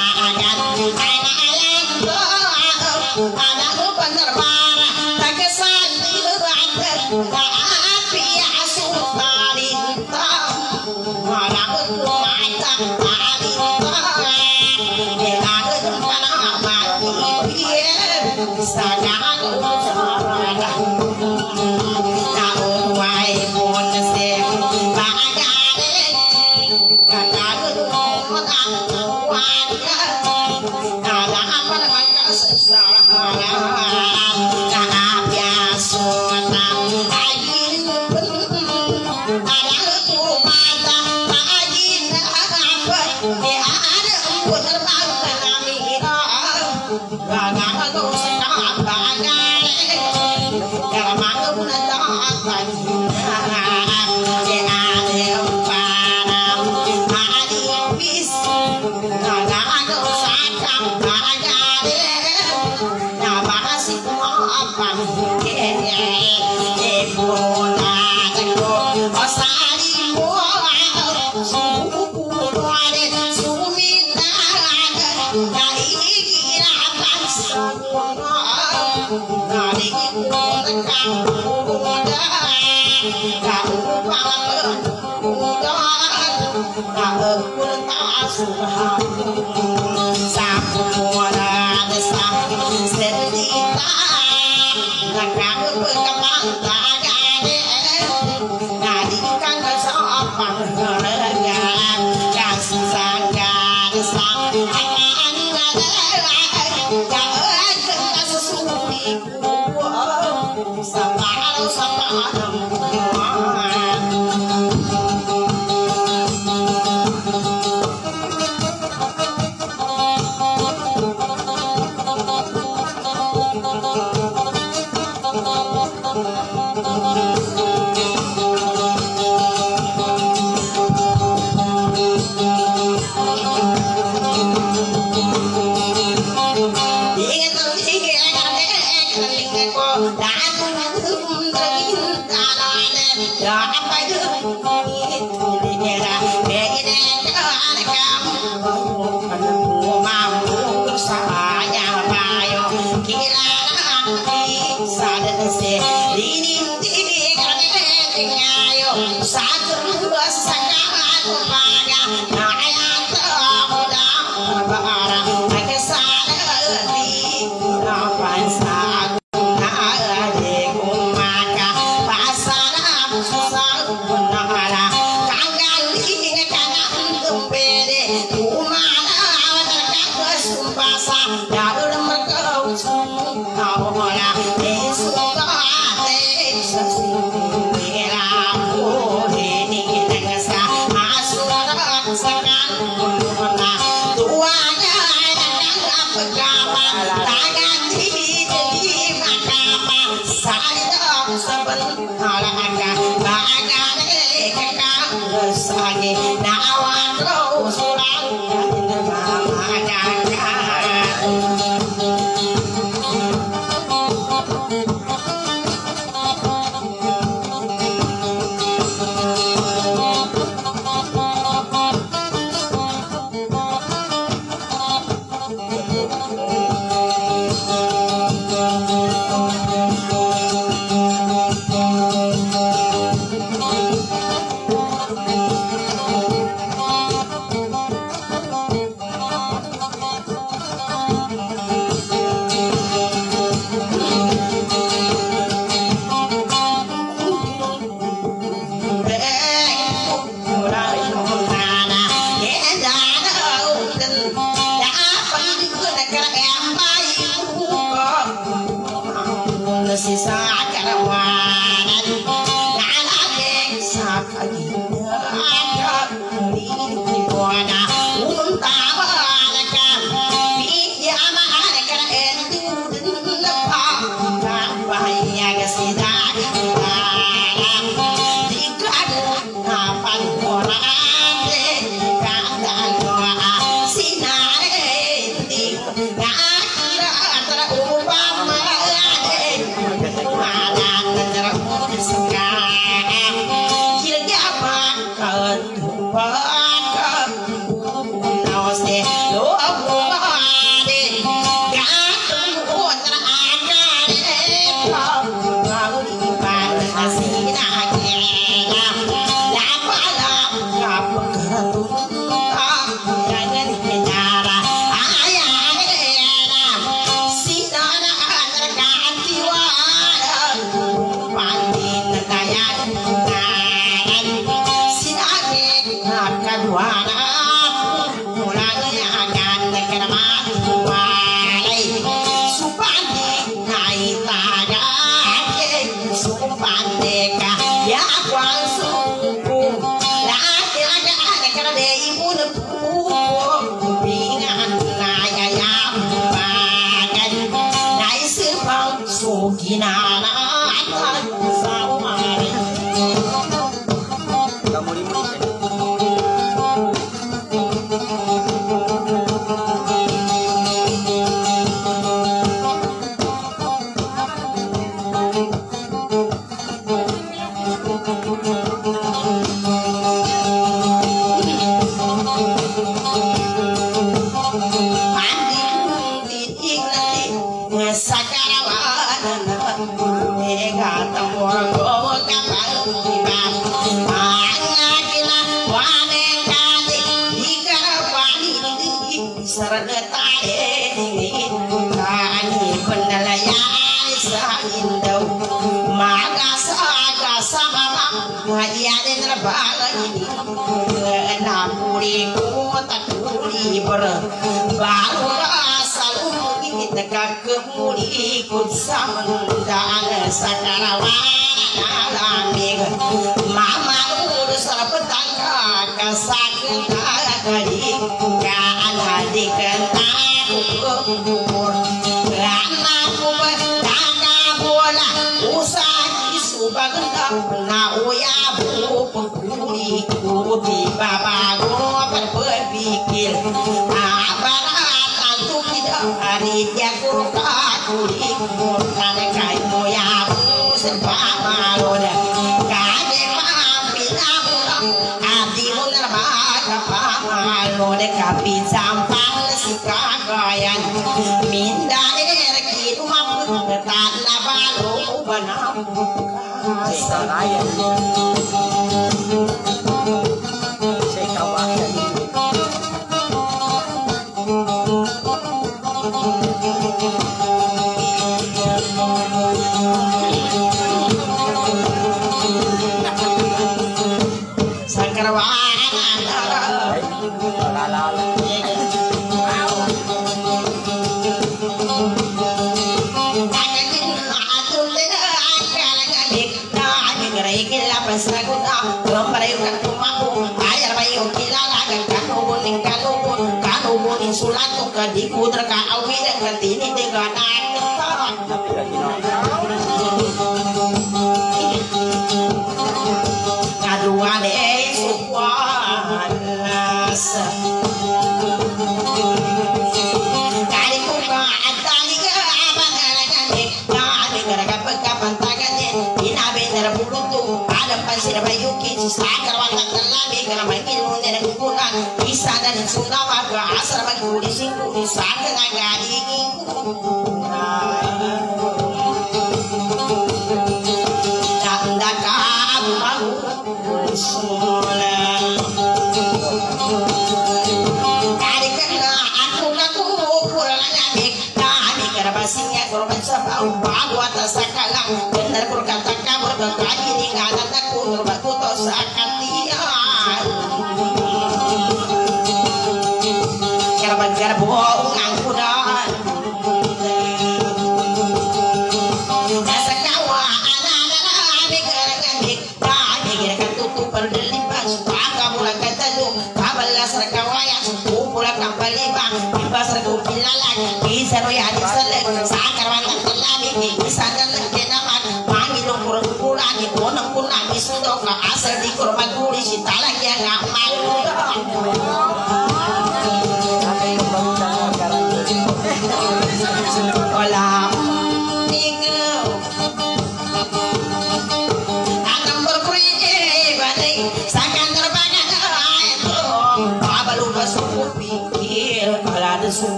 D: mình sẽ buông ngang của đó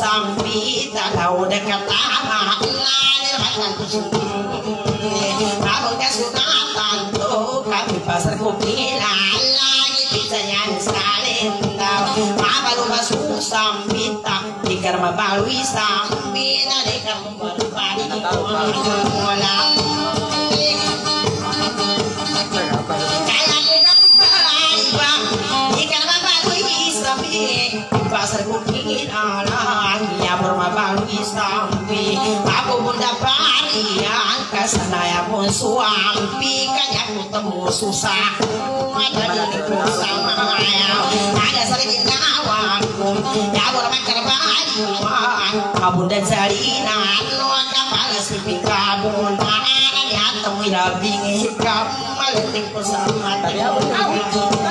D: Tak tahu dekat tanah Nani makan kusum Kalau kesunatan tuh Kami pasar kopi lagi. Pizzanya salin daw mabalu masuk sambita dikar mabalui sambina dikar mabalui wala Pasar parian kesanaya pun suampi kanya ku temu susah. ada di bersama ada saling kawanku ya bermakar bayuan kabunda jalinan nuan kapal sipi kabunan ya temu labing kamal ting bersama Jangan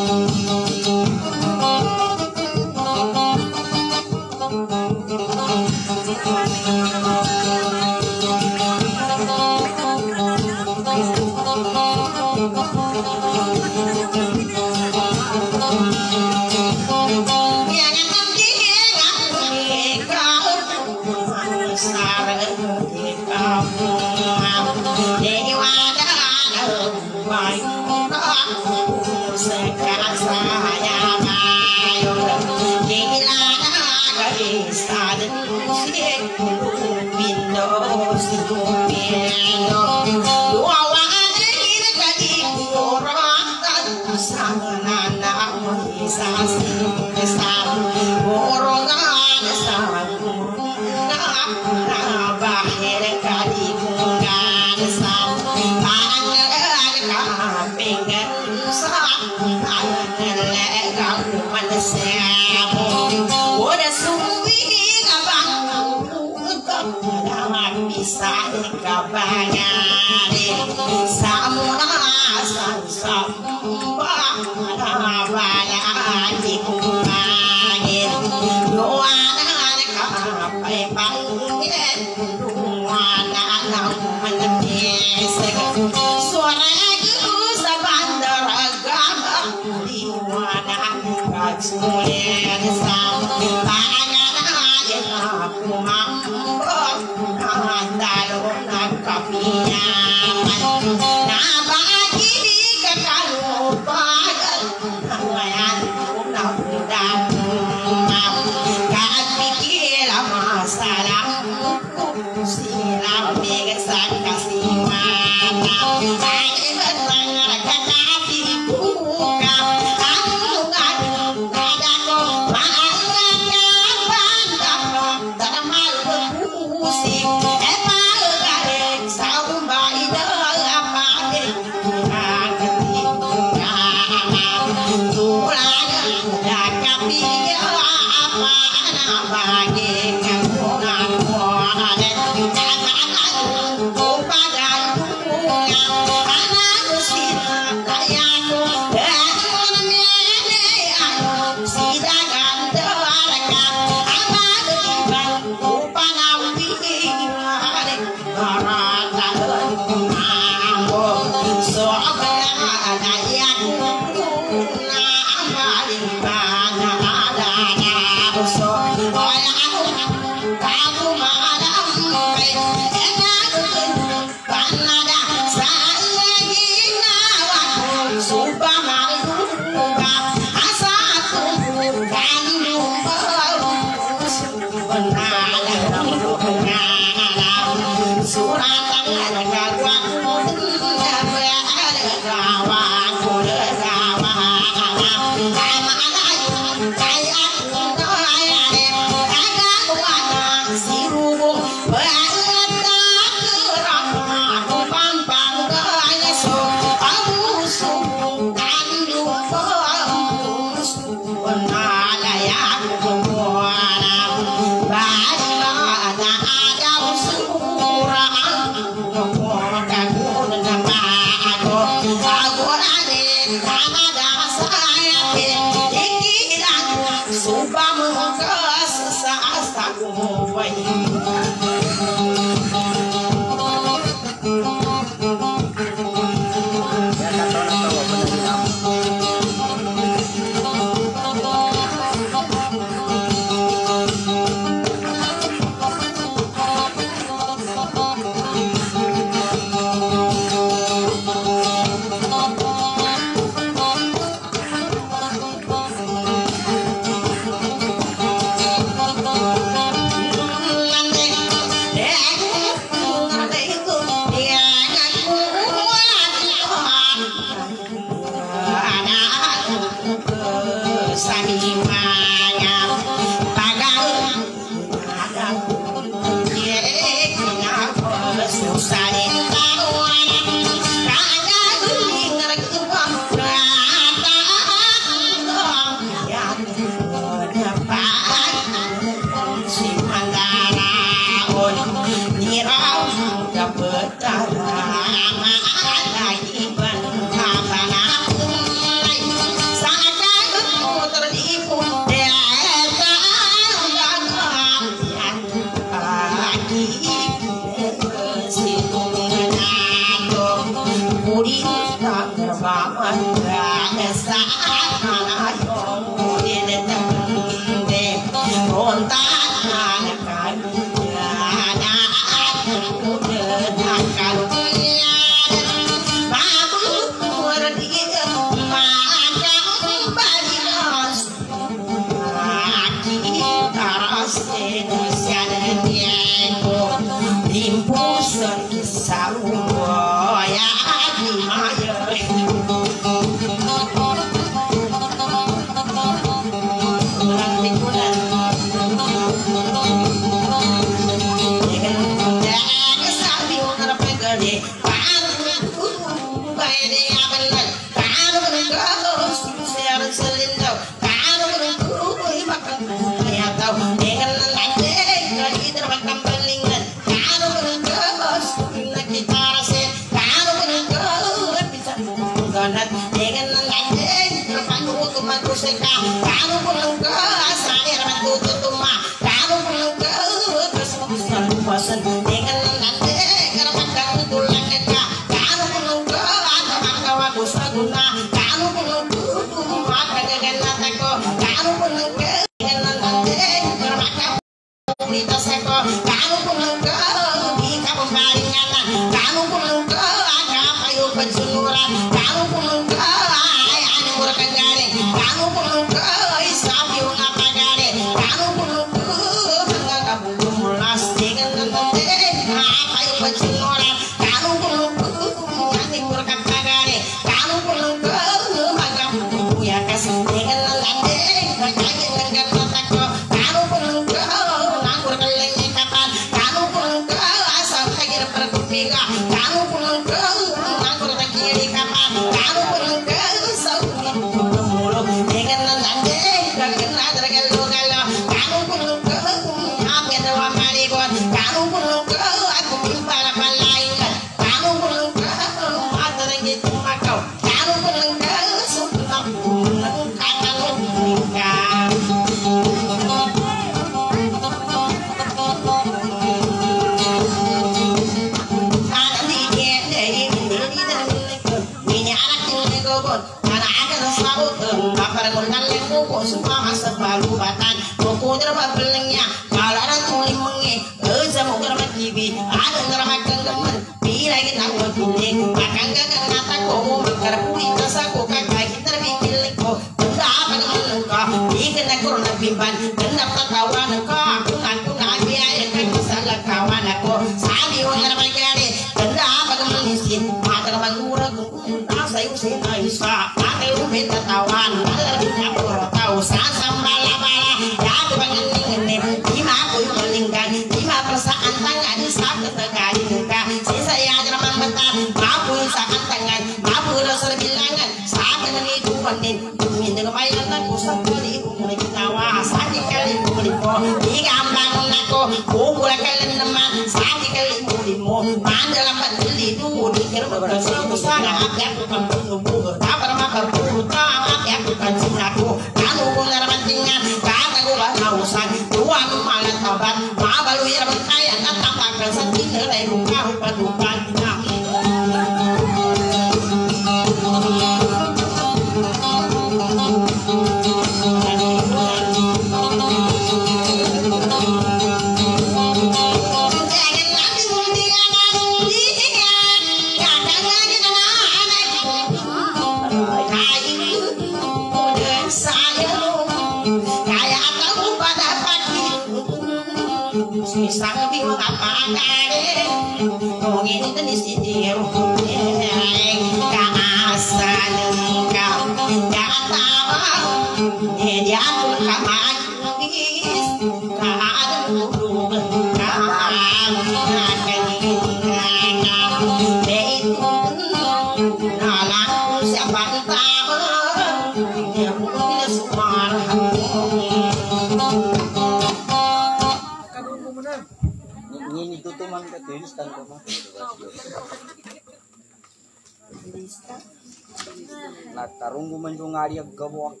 F: Natarong ko man yung ngari ang gawak.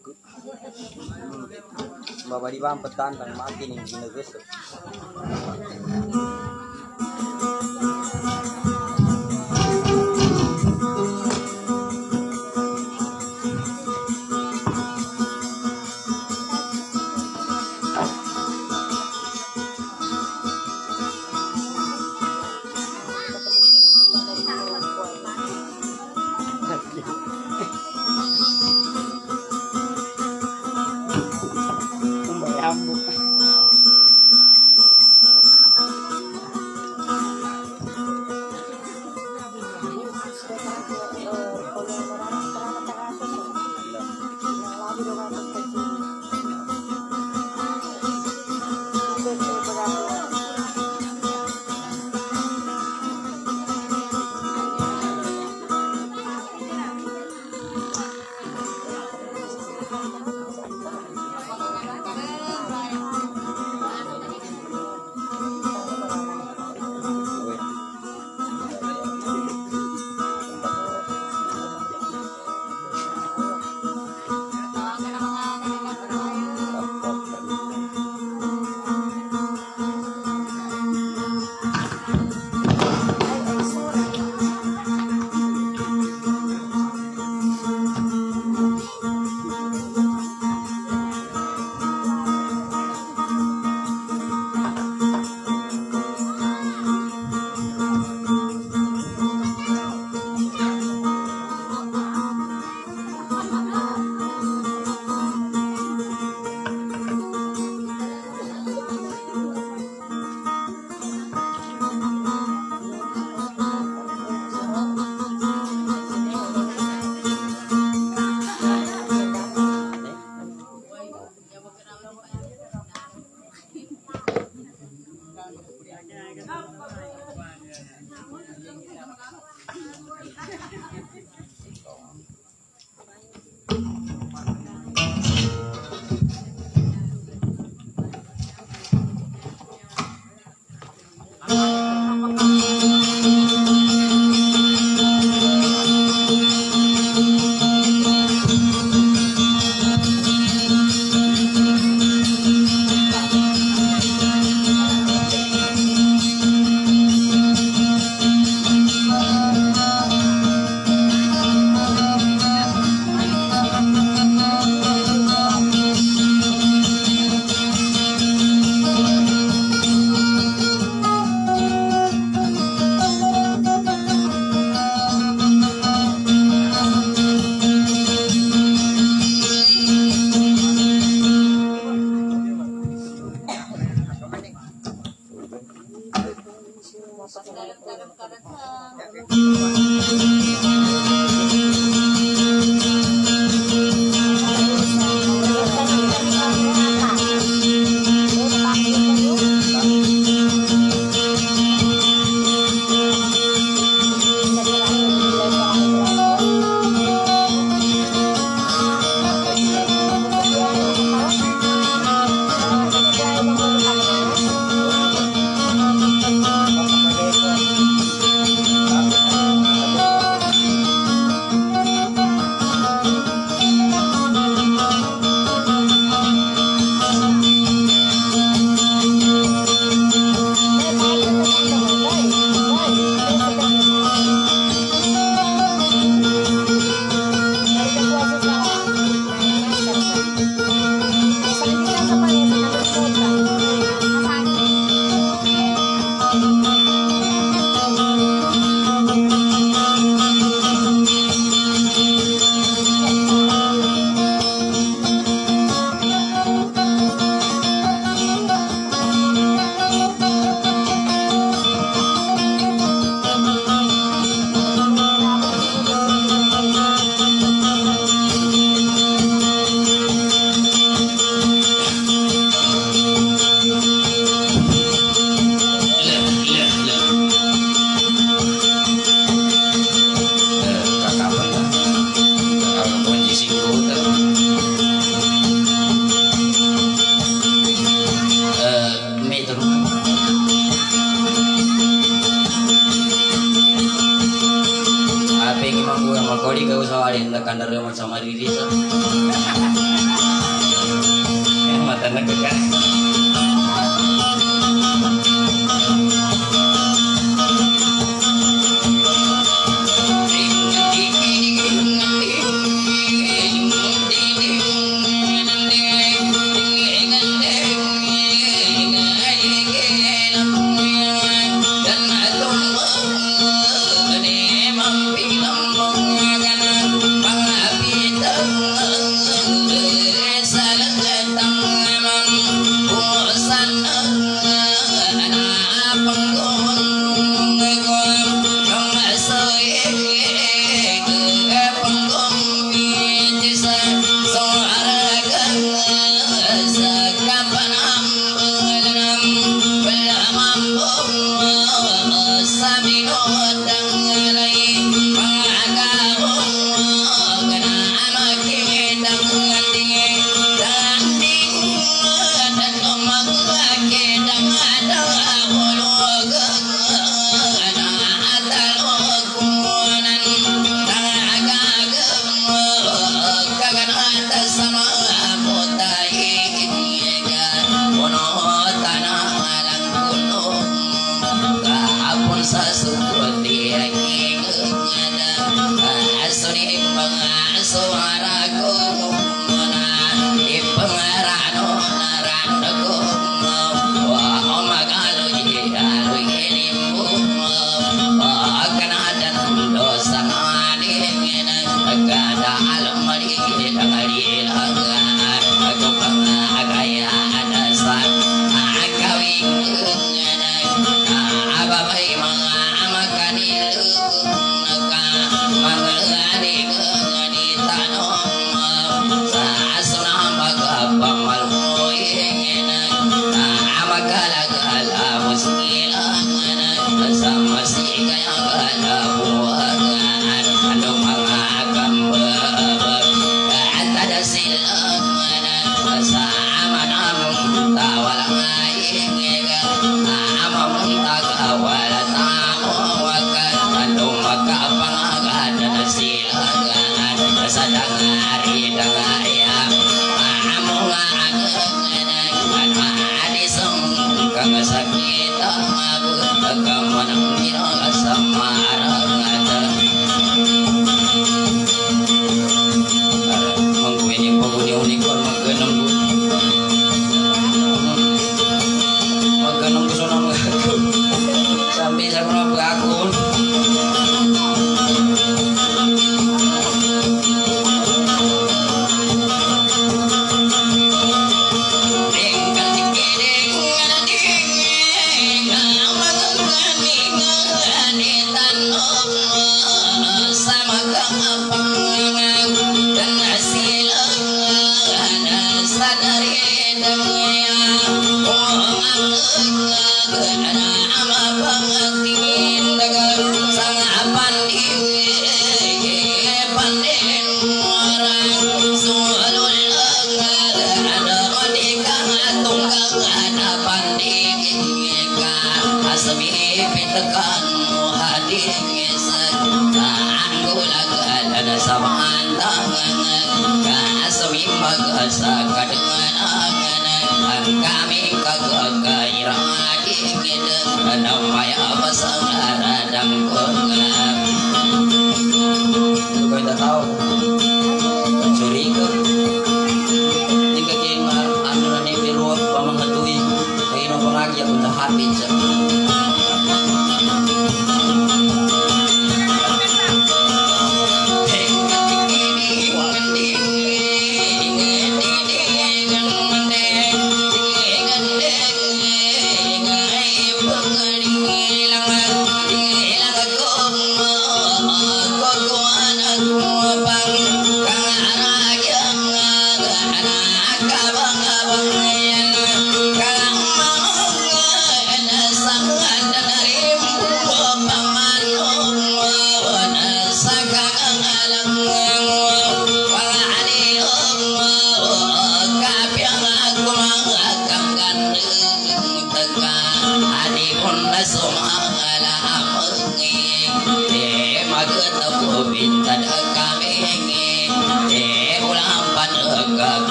F: Babadi ba ang patantang makin yung ginagusto.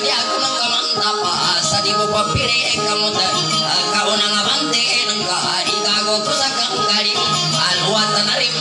B: tadi aku eh, eh, nang kamanta pa sa di
A: mo papire kamuta kauna ngabante nang kahari kago pusaka ngari na arim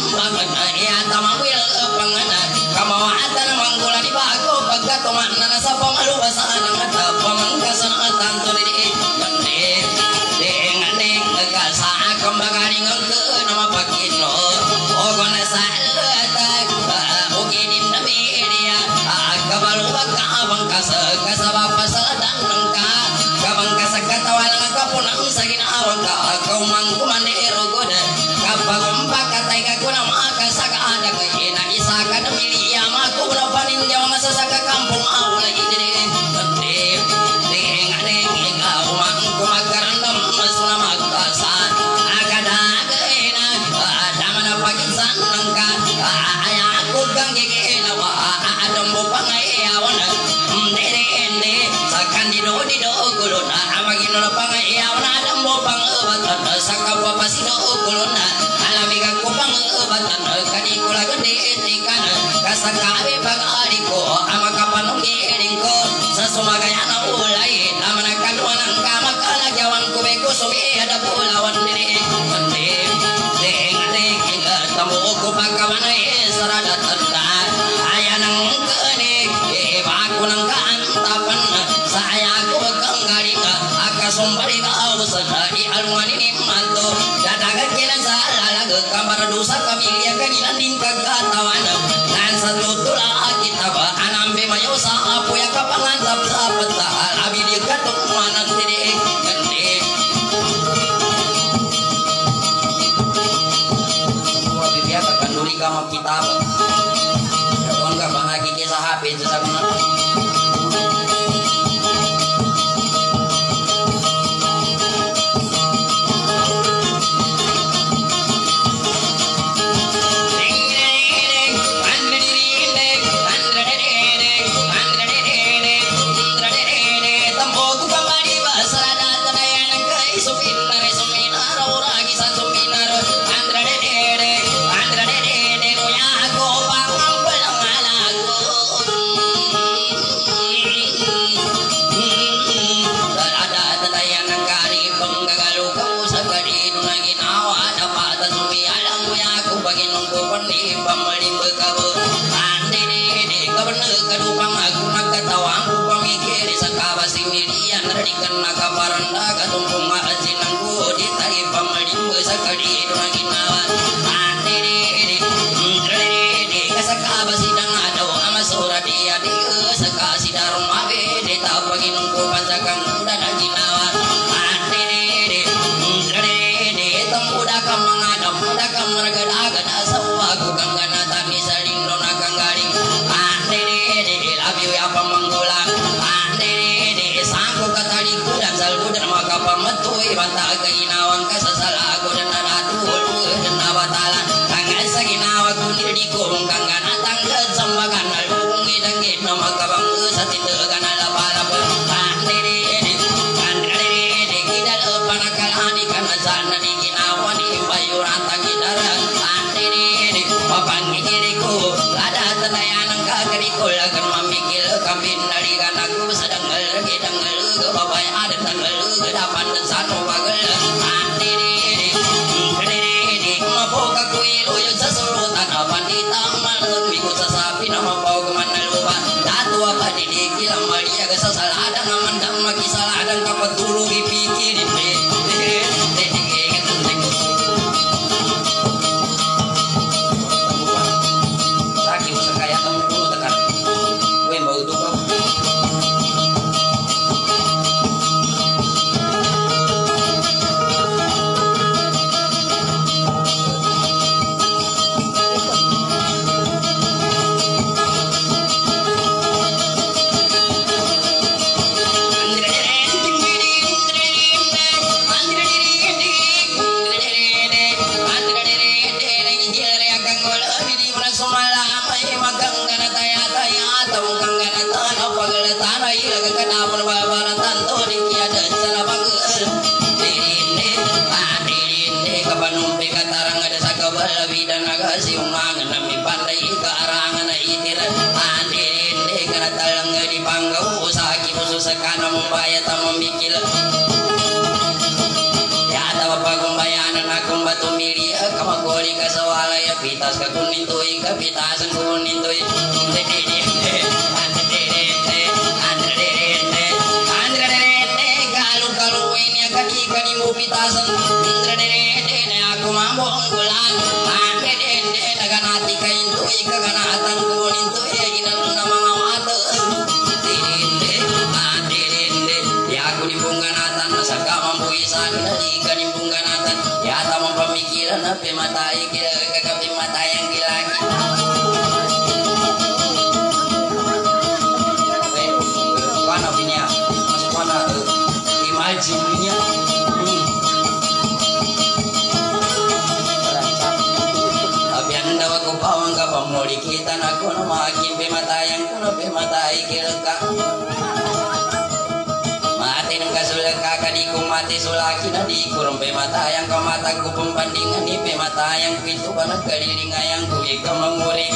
A: ni pematayang pintu ka nagkalilingayang ko ikaw manguri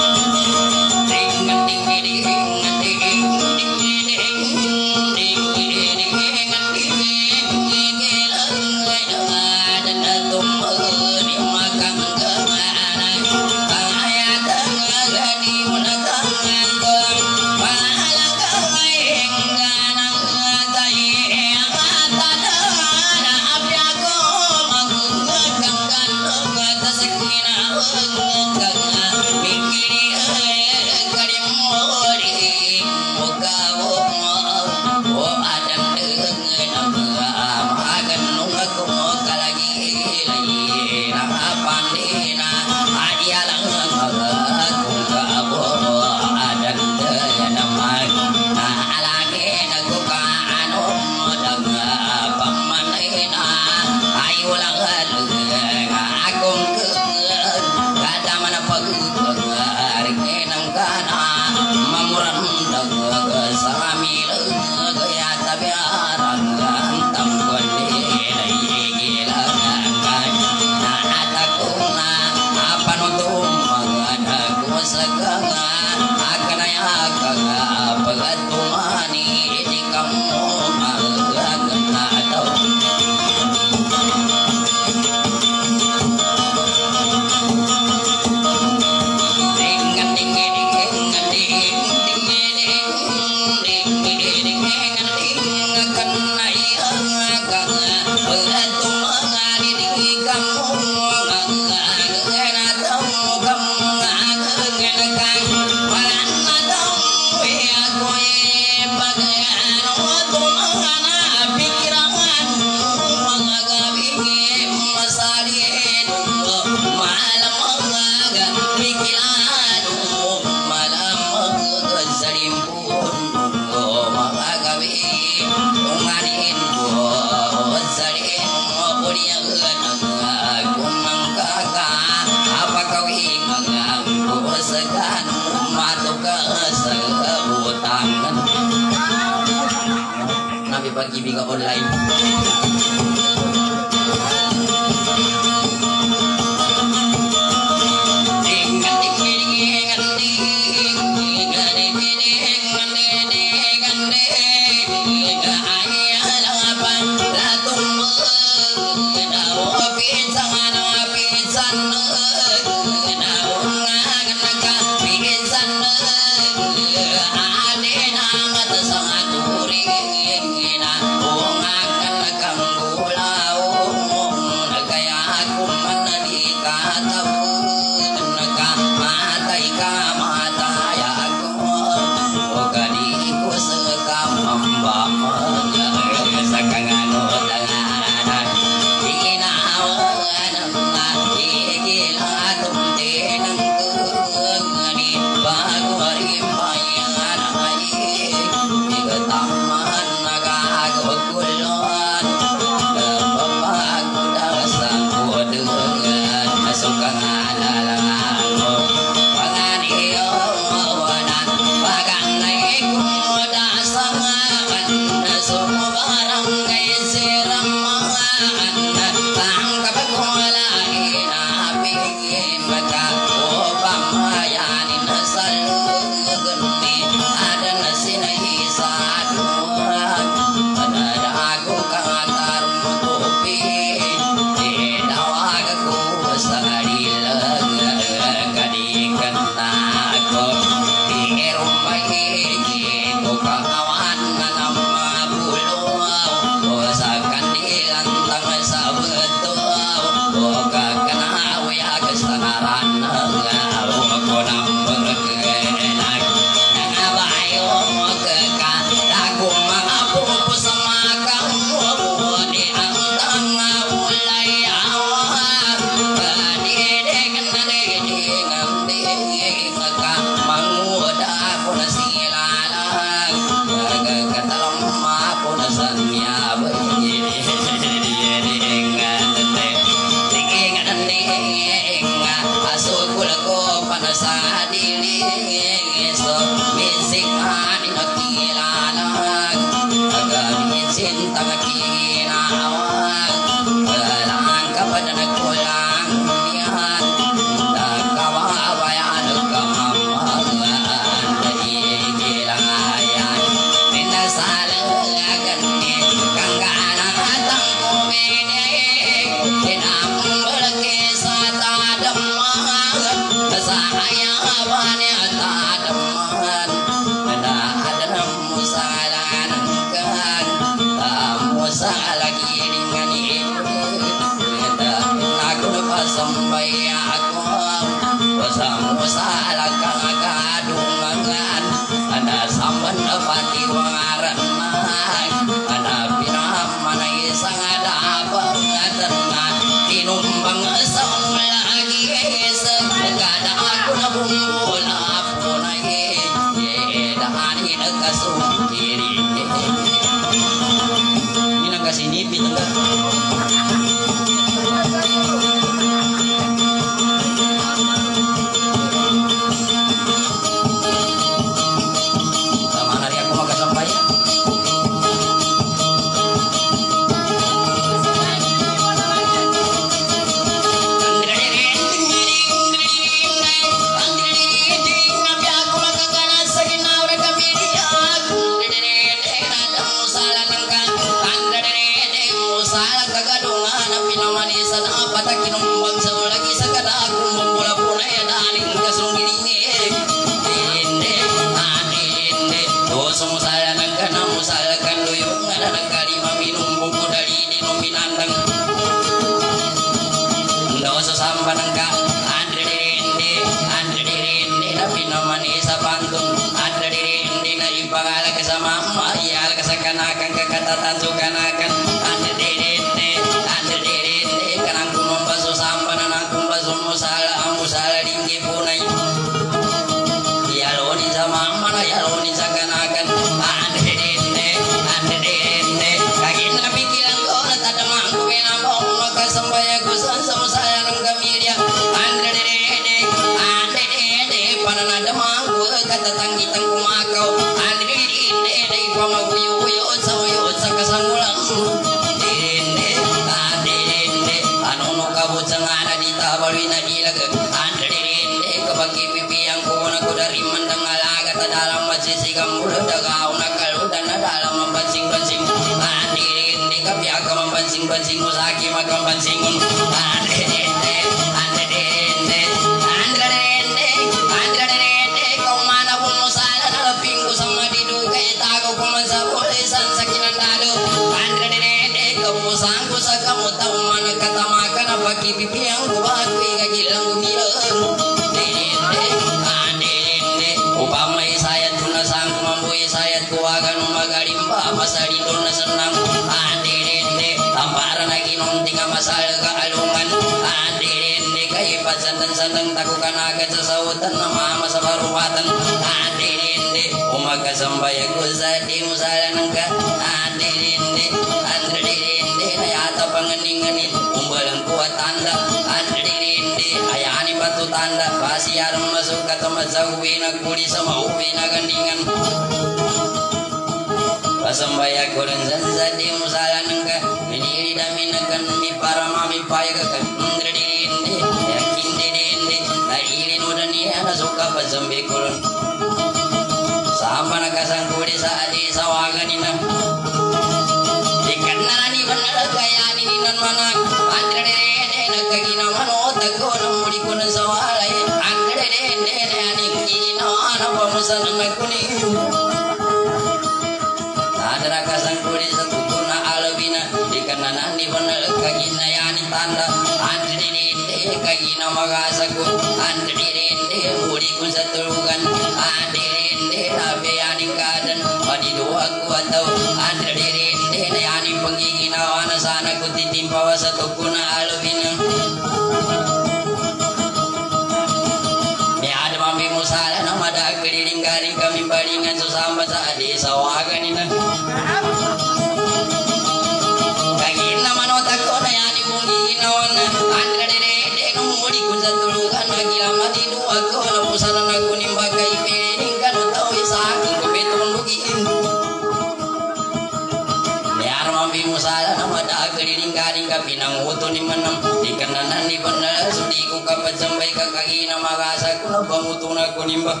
A: mengimbau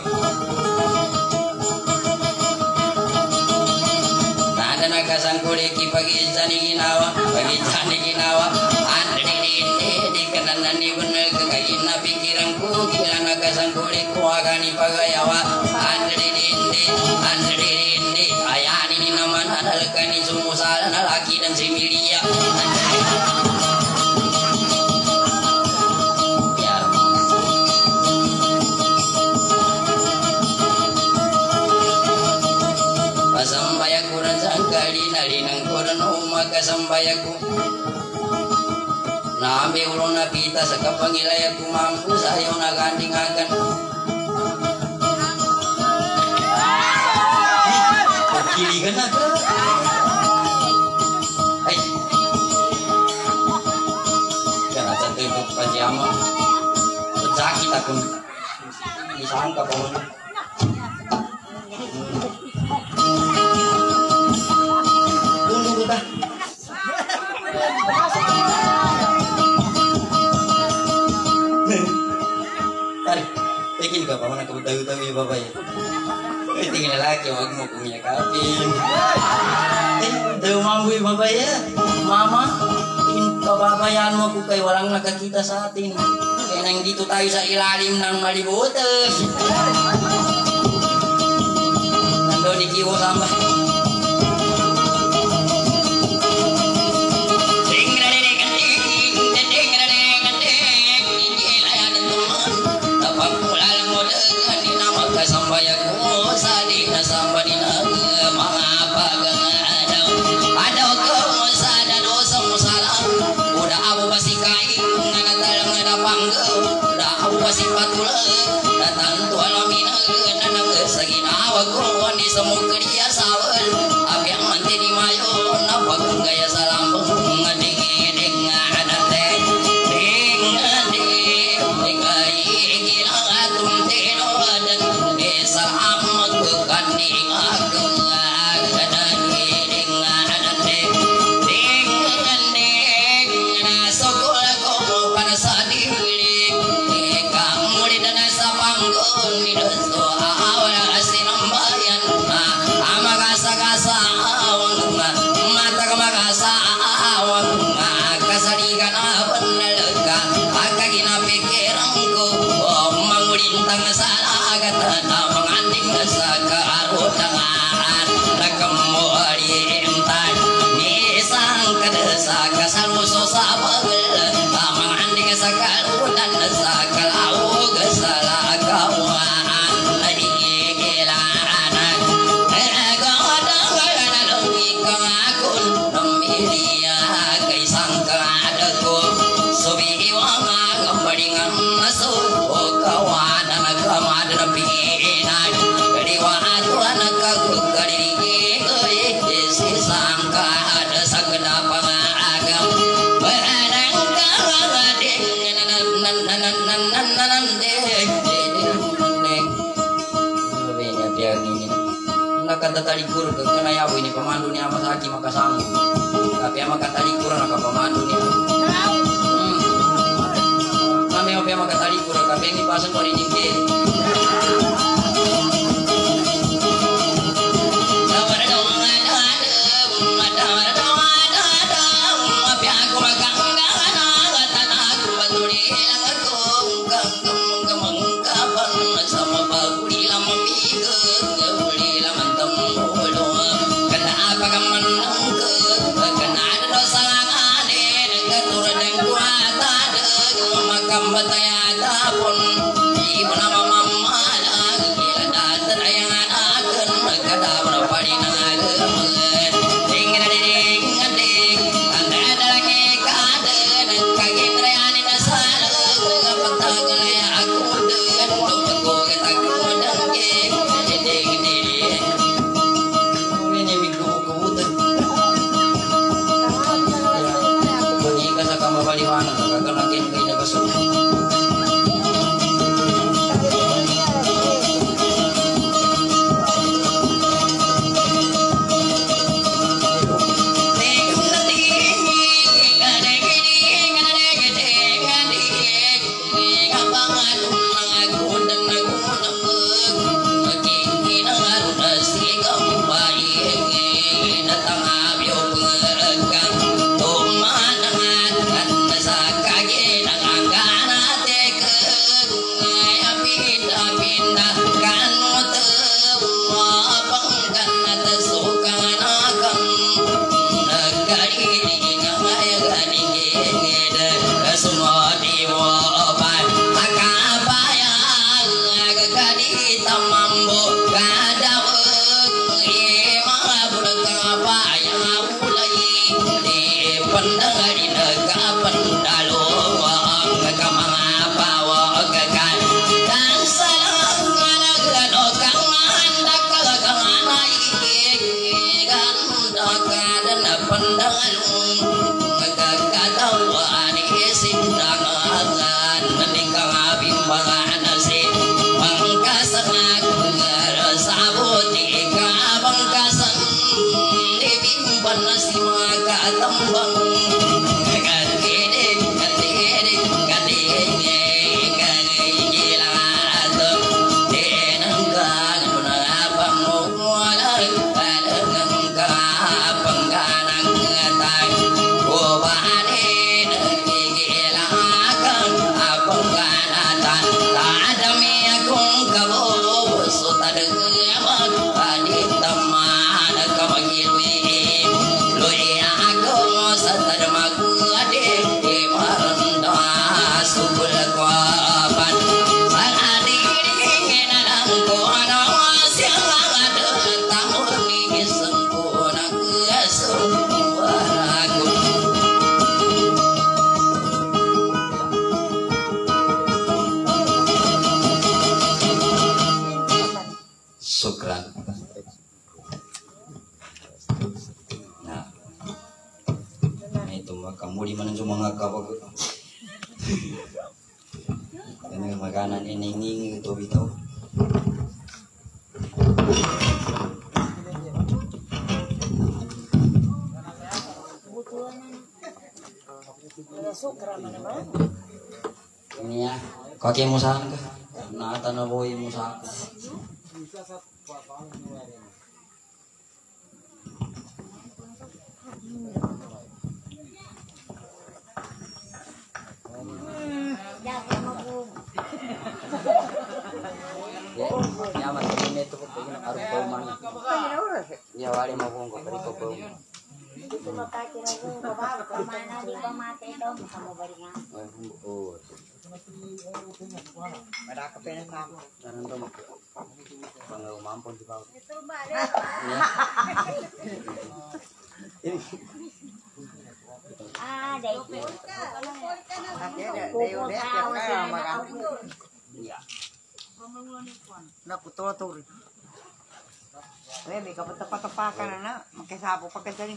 A: Nadana kasangkuri ki pagi jani ginawa pagi jani ginawa kita sekepengilaya kumampu sayo nagandingaken Kilingan Hei, jangan Ay. Kanatan pajama, pagpajama. kita pun, isang kapal. babae. Pwedeng lalaki, huwag mo kumiyakapin. Eh, daw mambo yung babae. Eh. Mama, pababayaan mo ako kay walang nakakita sa atin. Kaya nandito tayo sa ilalim ng malibutas. Nandun ikiwa sa
K: mga.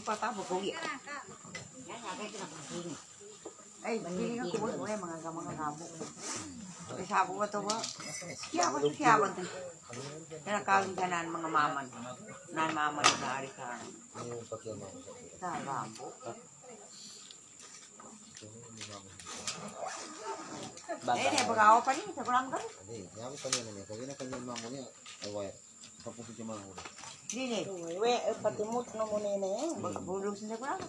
K: Magkasabo pagkadaling patabo ko. Ay, hindi nga kuwan ko mga mga ba ito ba? Siyaban to, siyaban to. Kaya nakawin ka na mga maman. Na ari ka. Eh, di ba kawa pa rin? Sa kulang ka rin?
L: Hindi, yaman kanya na niya. Kaya na mga ulo.
K: Dini.
I: We, pati mo no mo nene.
K: Bulog sa kulang.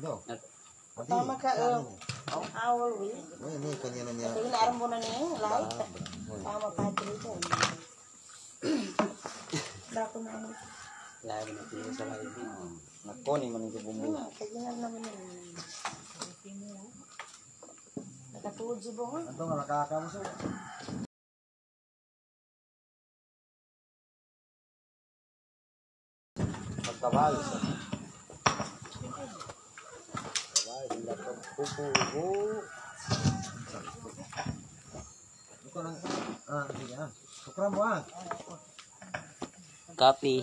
L: No.
I: Tama ka, oh. Awal we.
L: Ay, ini kanya na niya.
I: Kaya naaram mo na niya, lahat. Tama pa dito. Dako na ano.
F: Lahat na pili sa lahat. Nakoni man yung bumbu.
I: Kaya nga naman yun. Nakatulog si Bongo.
L: Ito nga, nakakamuso.
F: Pagkabal. Pagkabal, hindi ko pupuho.
L: Ito lang. Ah, sige ah. Sukran mo ah.
F: Copy.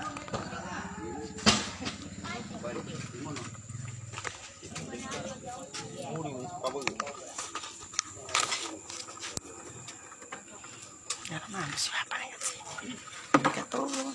I: Ya, mana siapa nih? Katulog.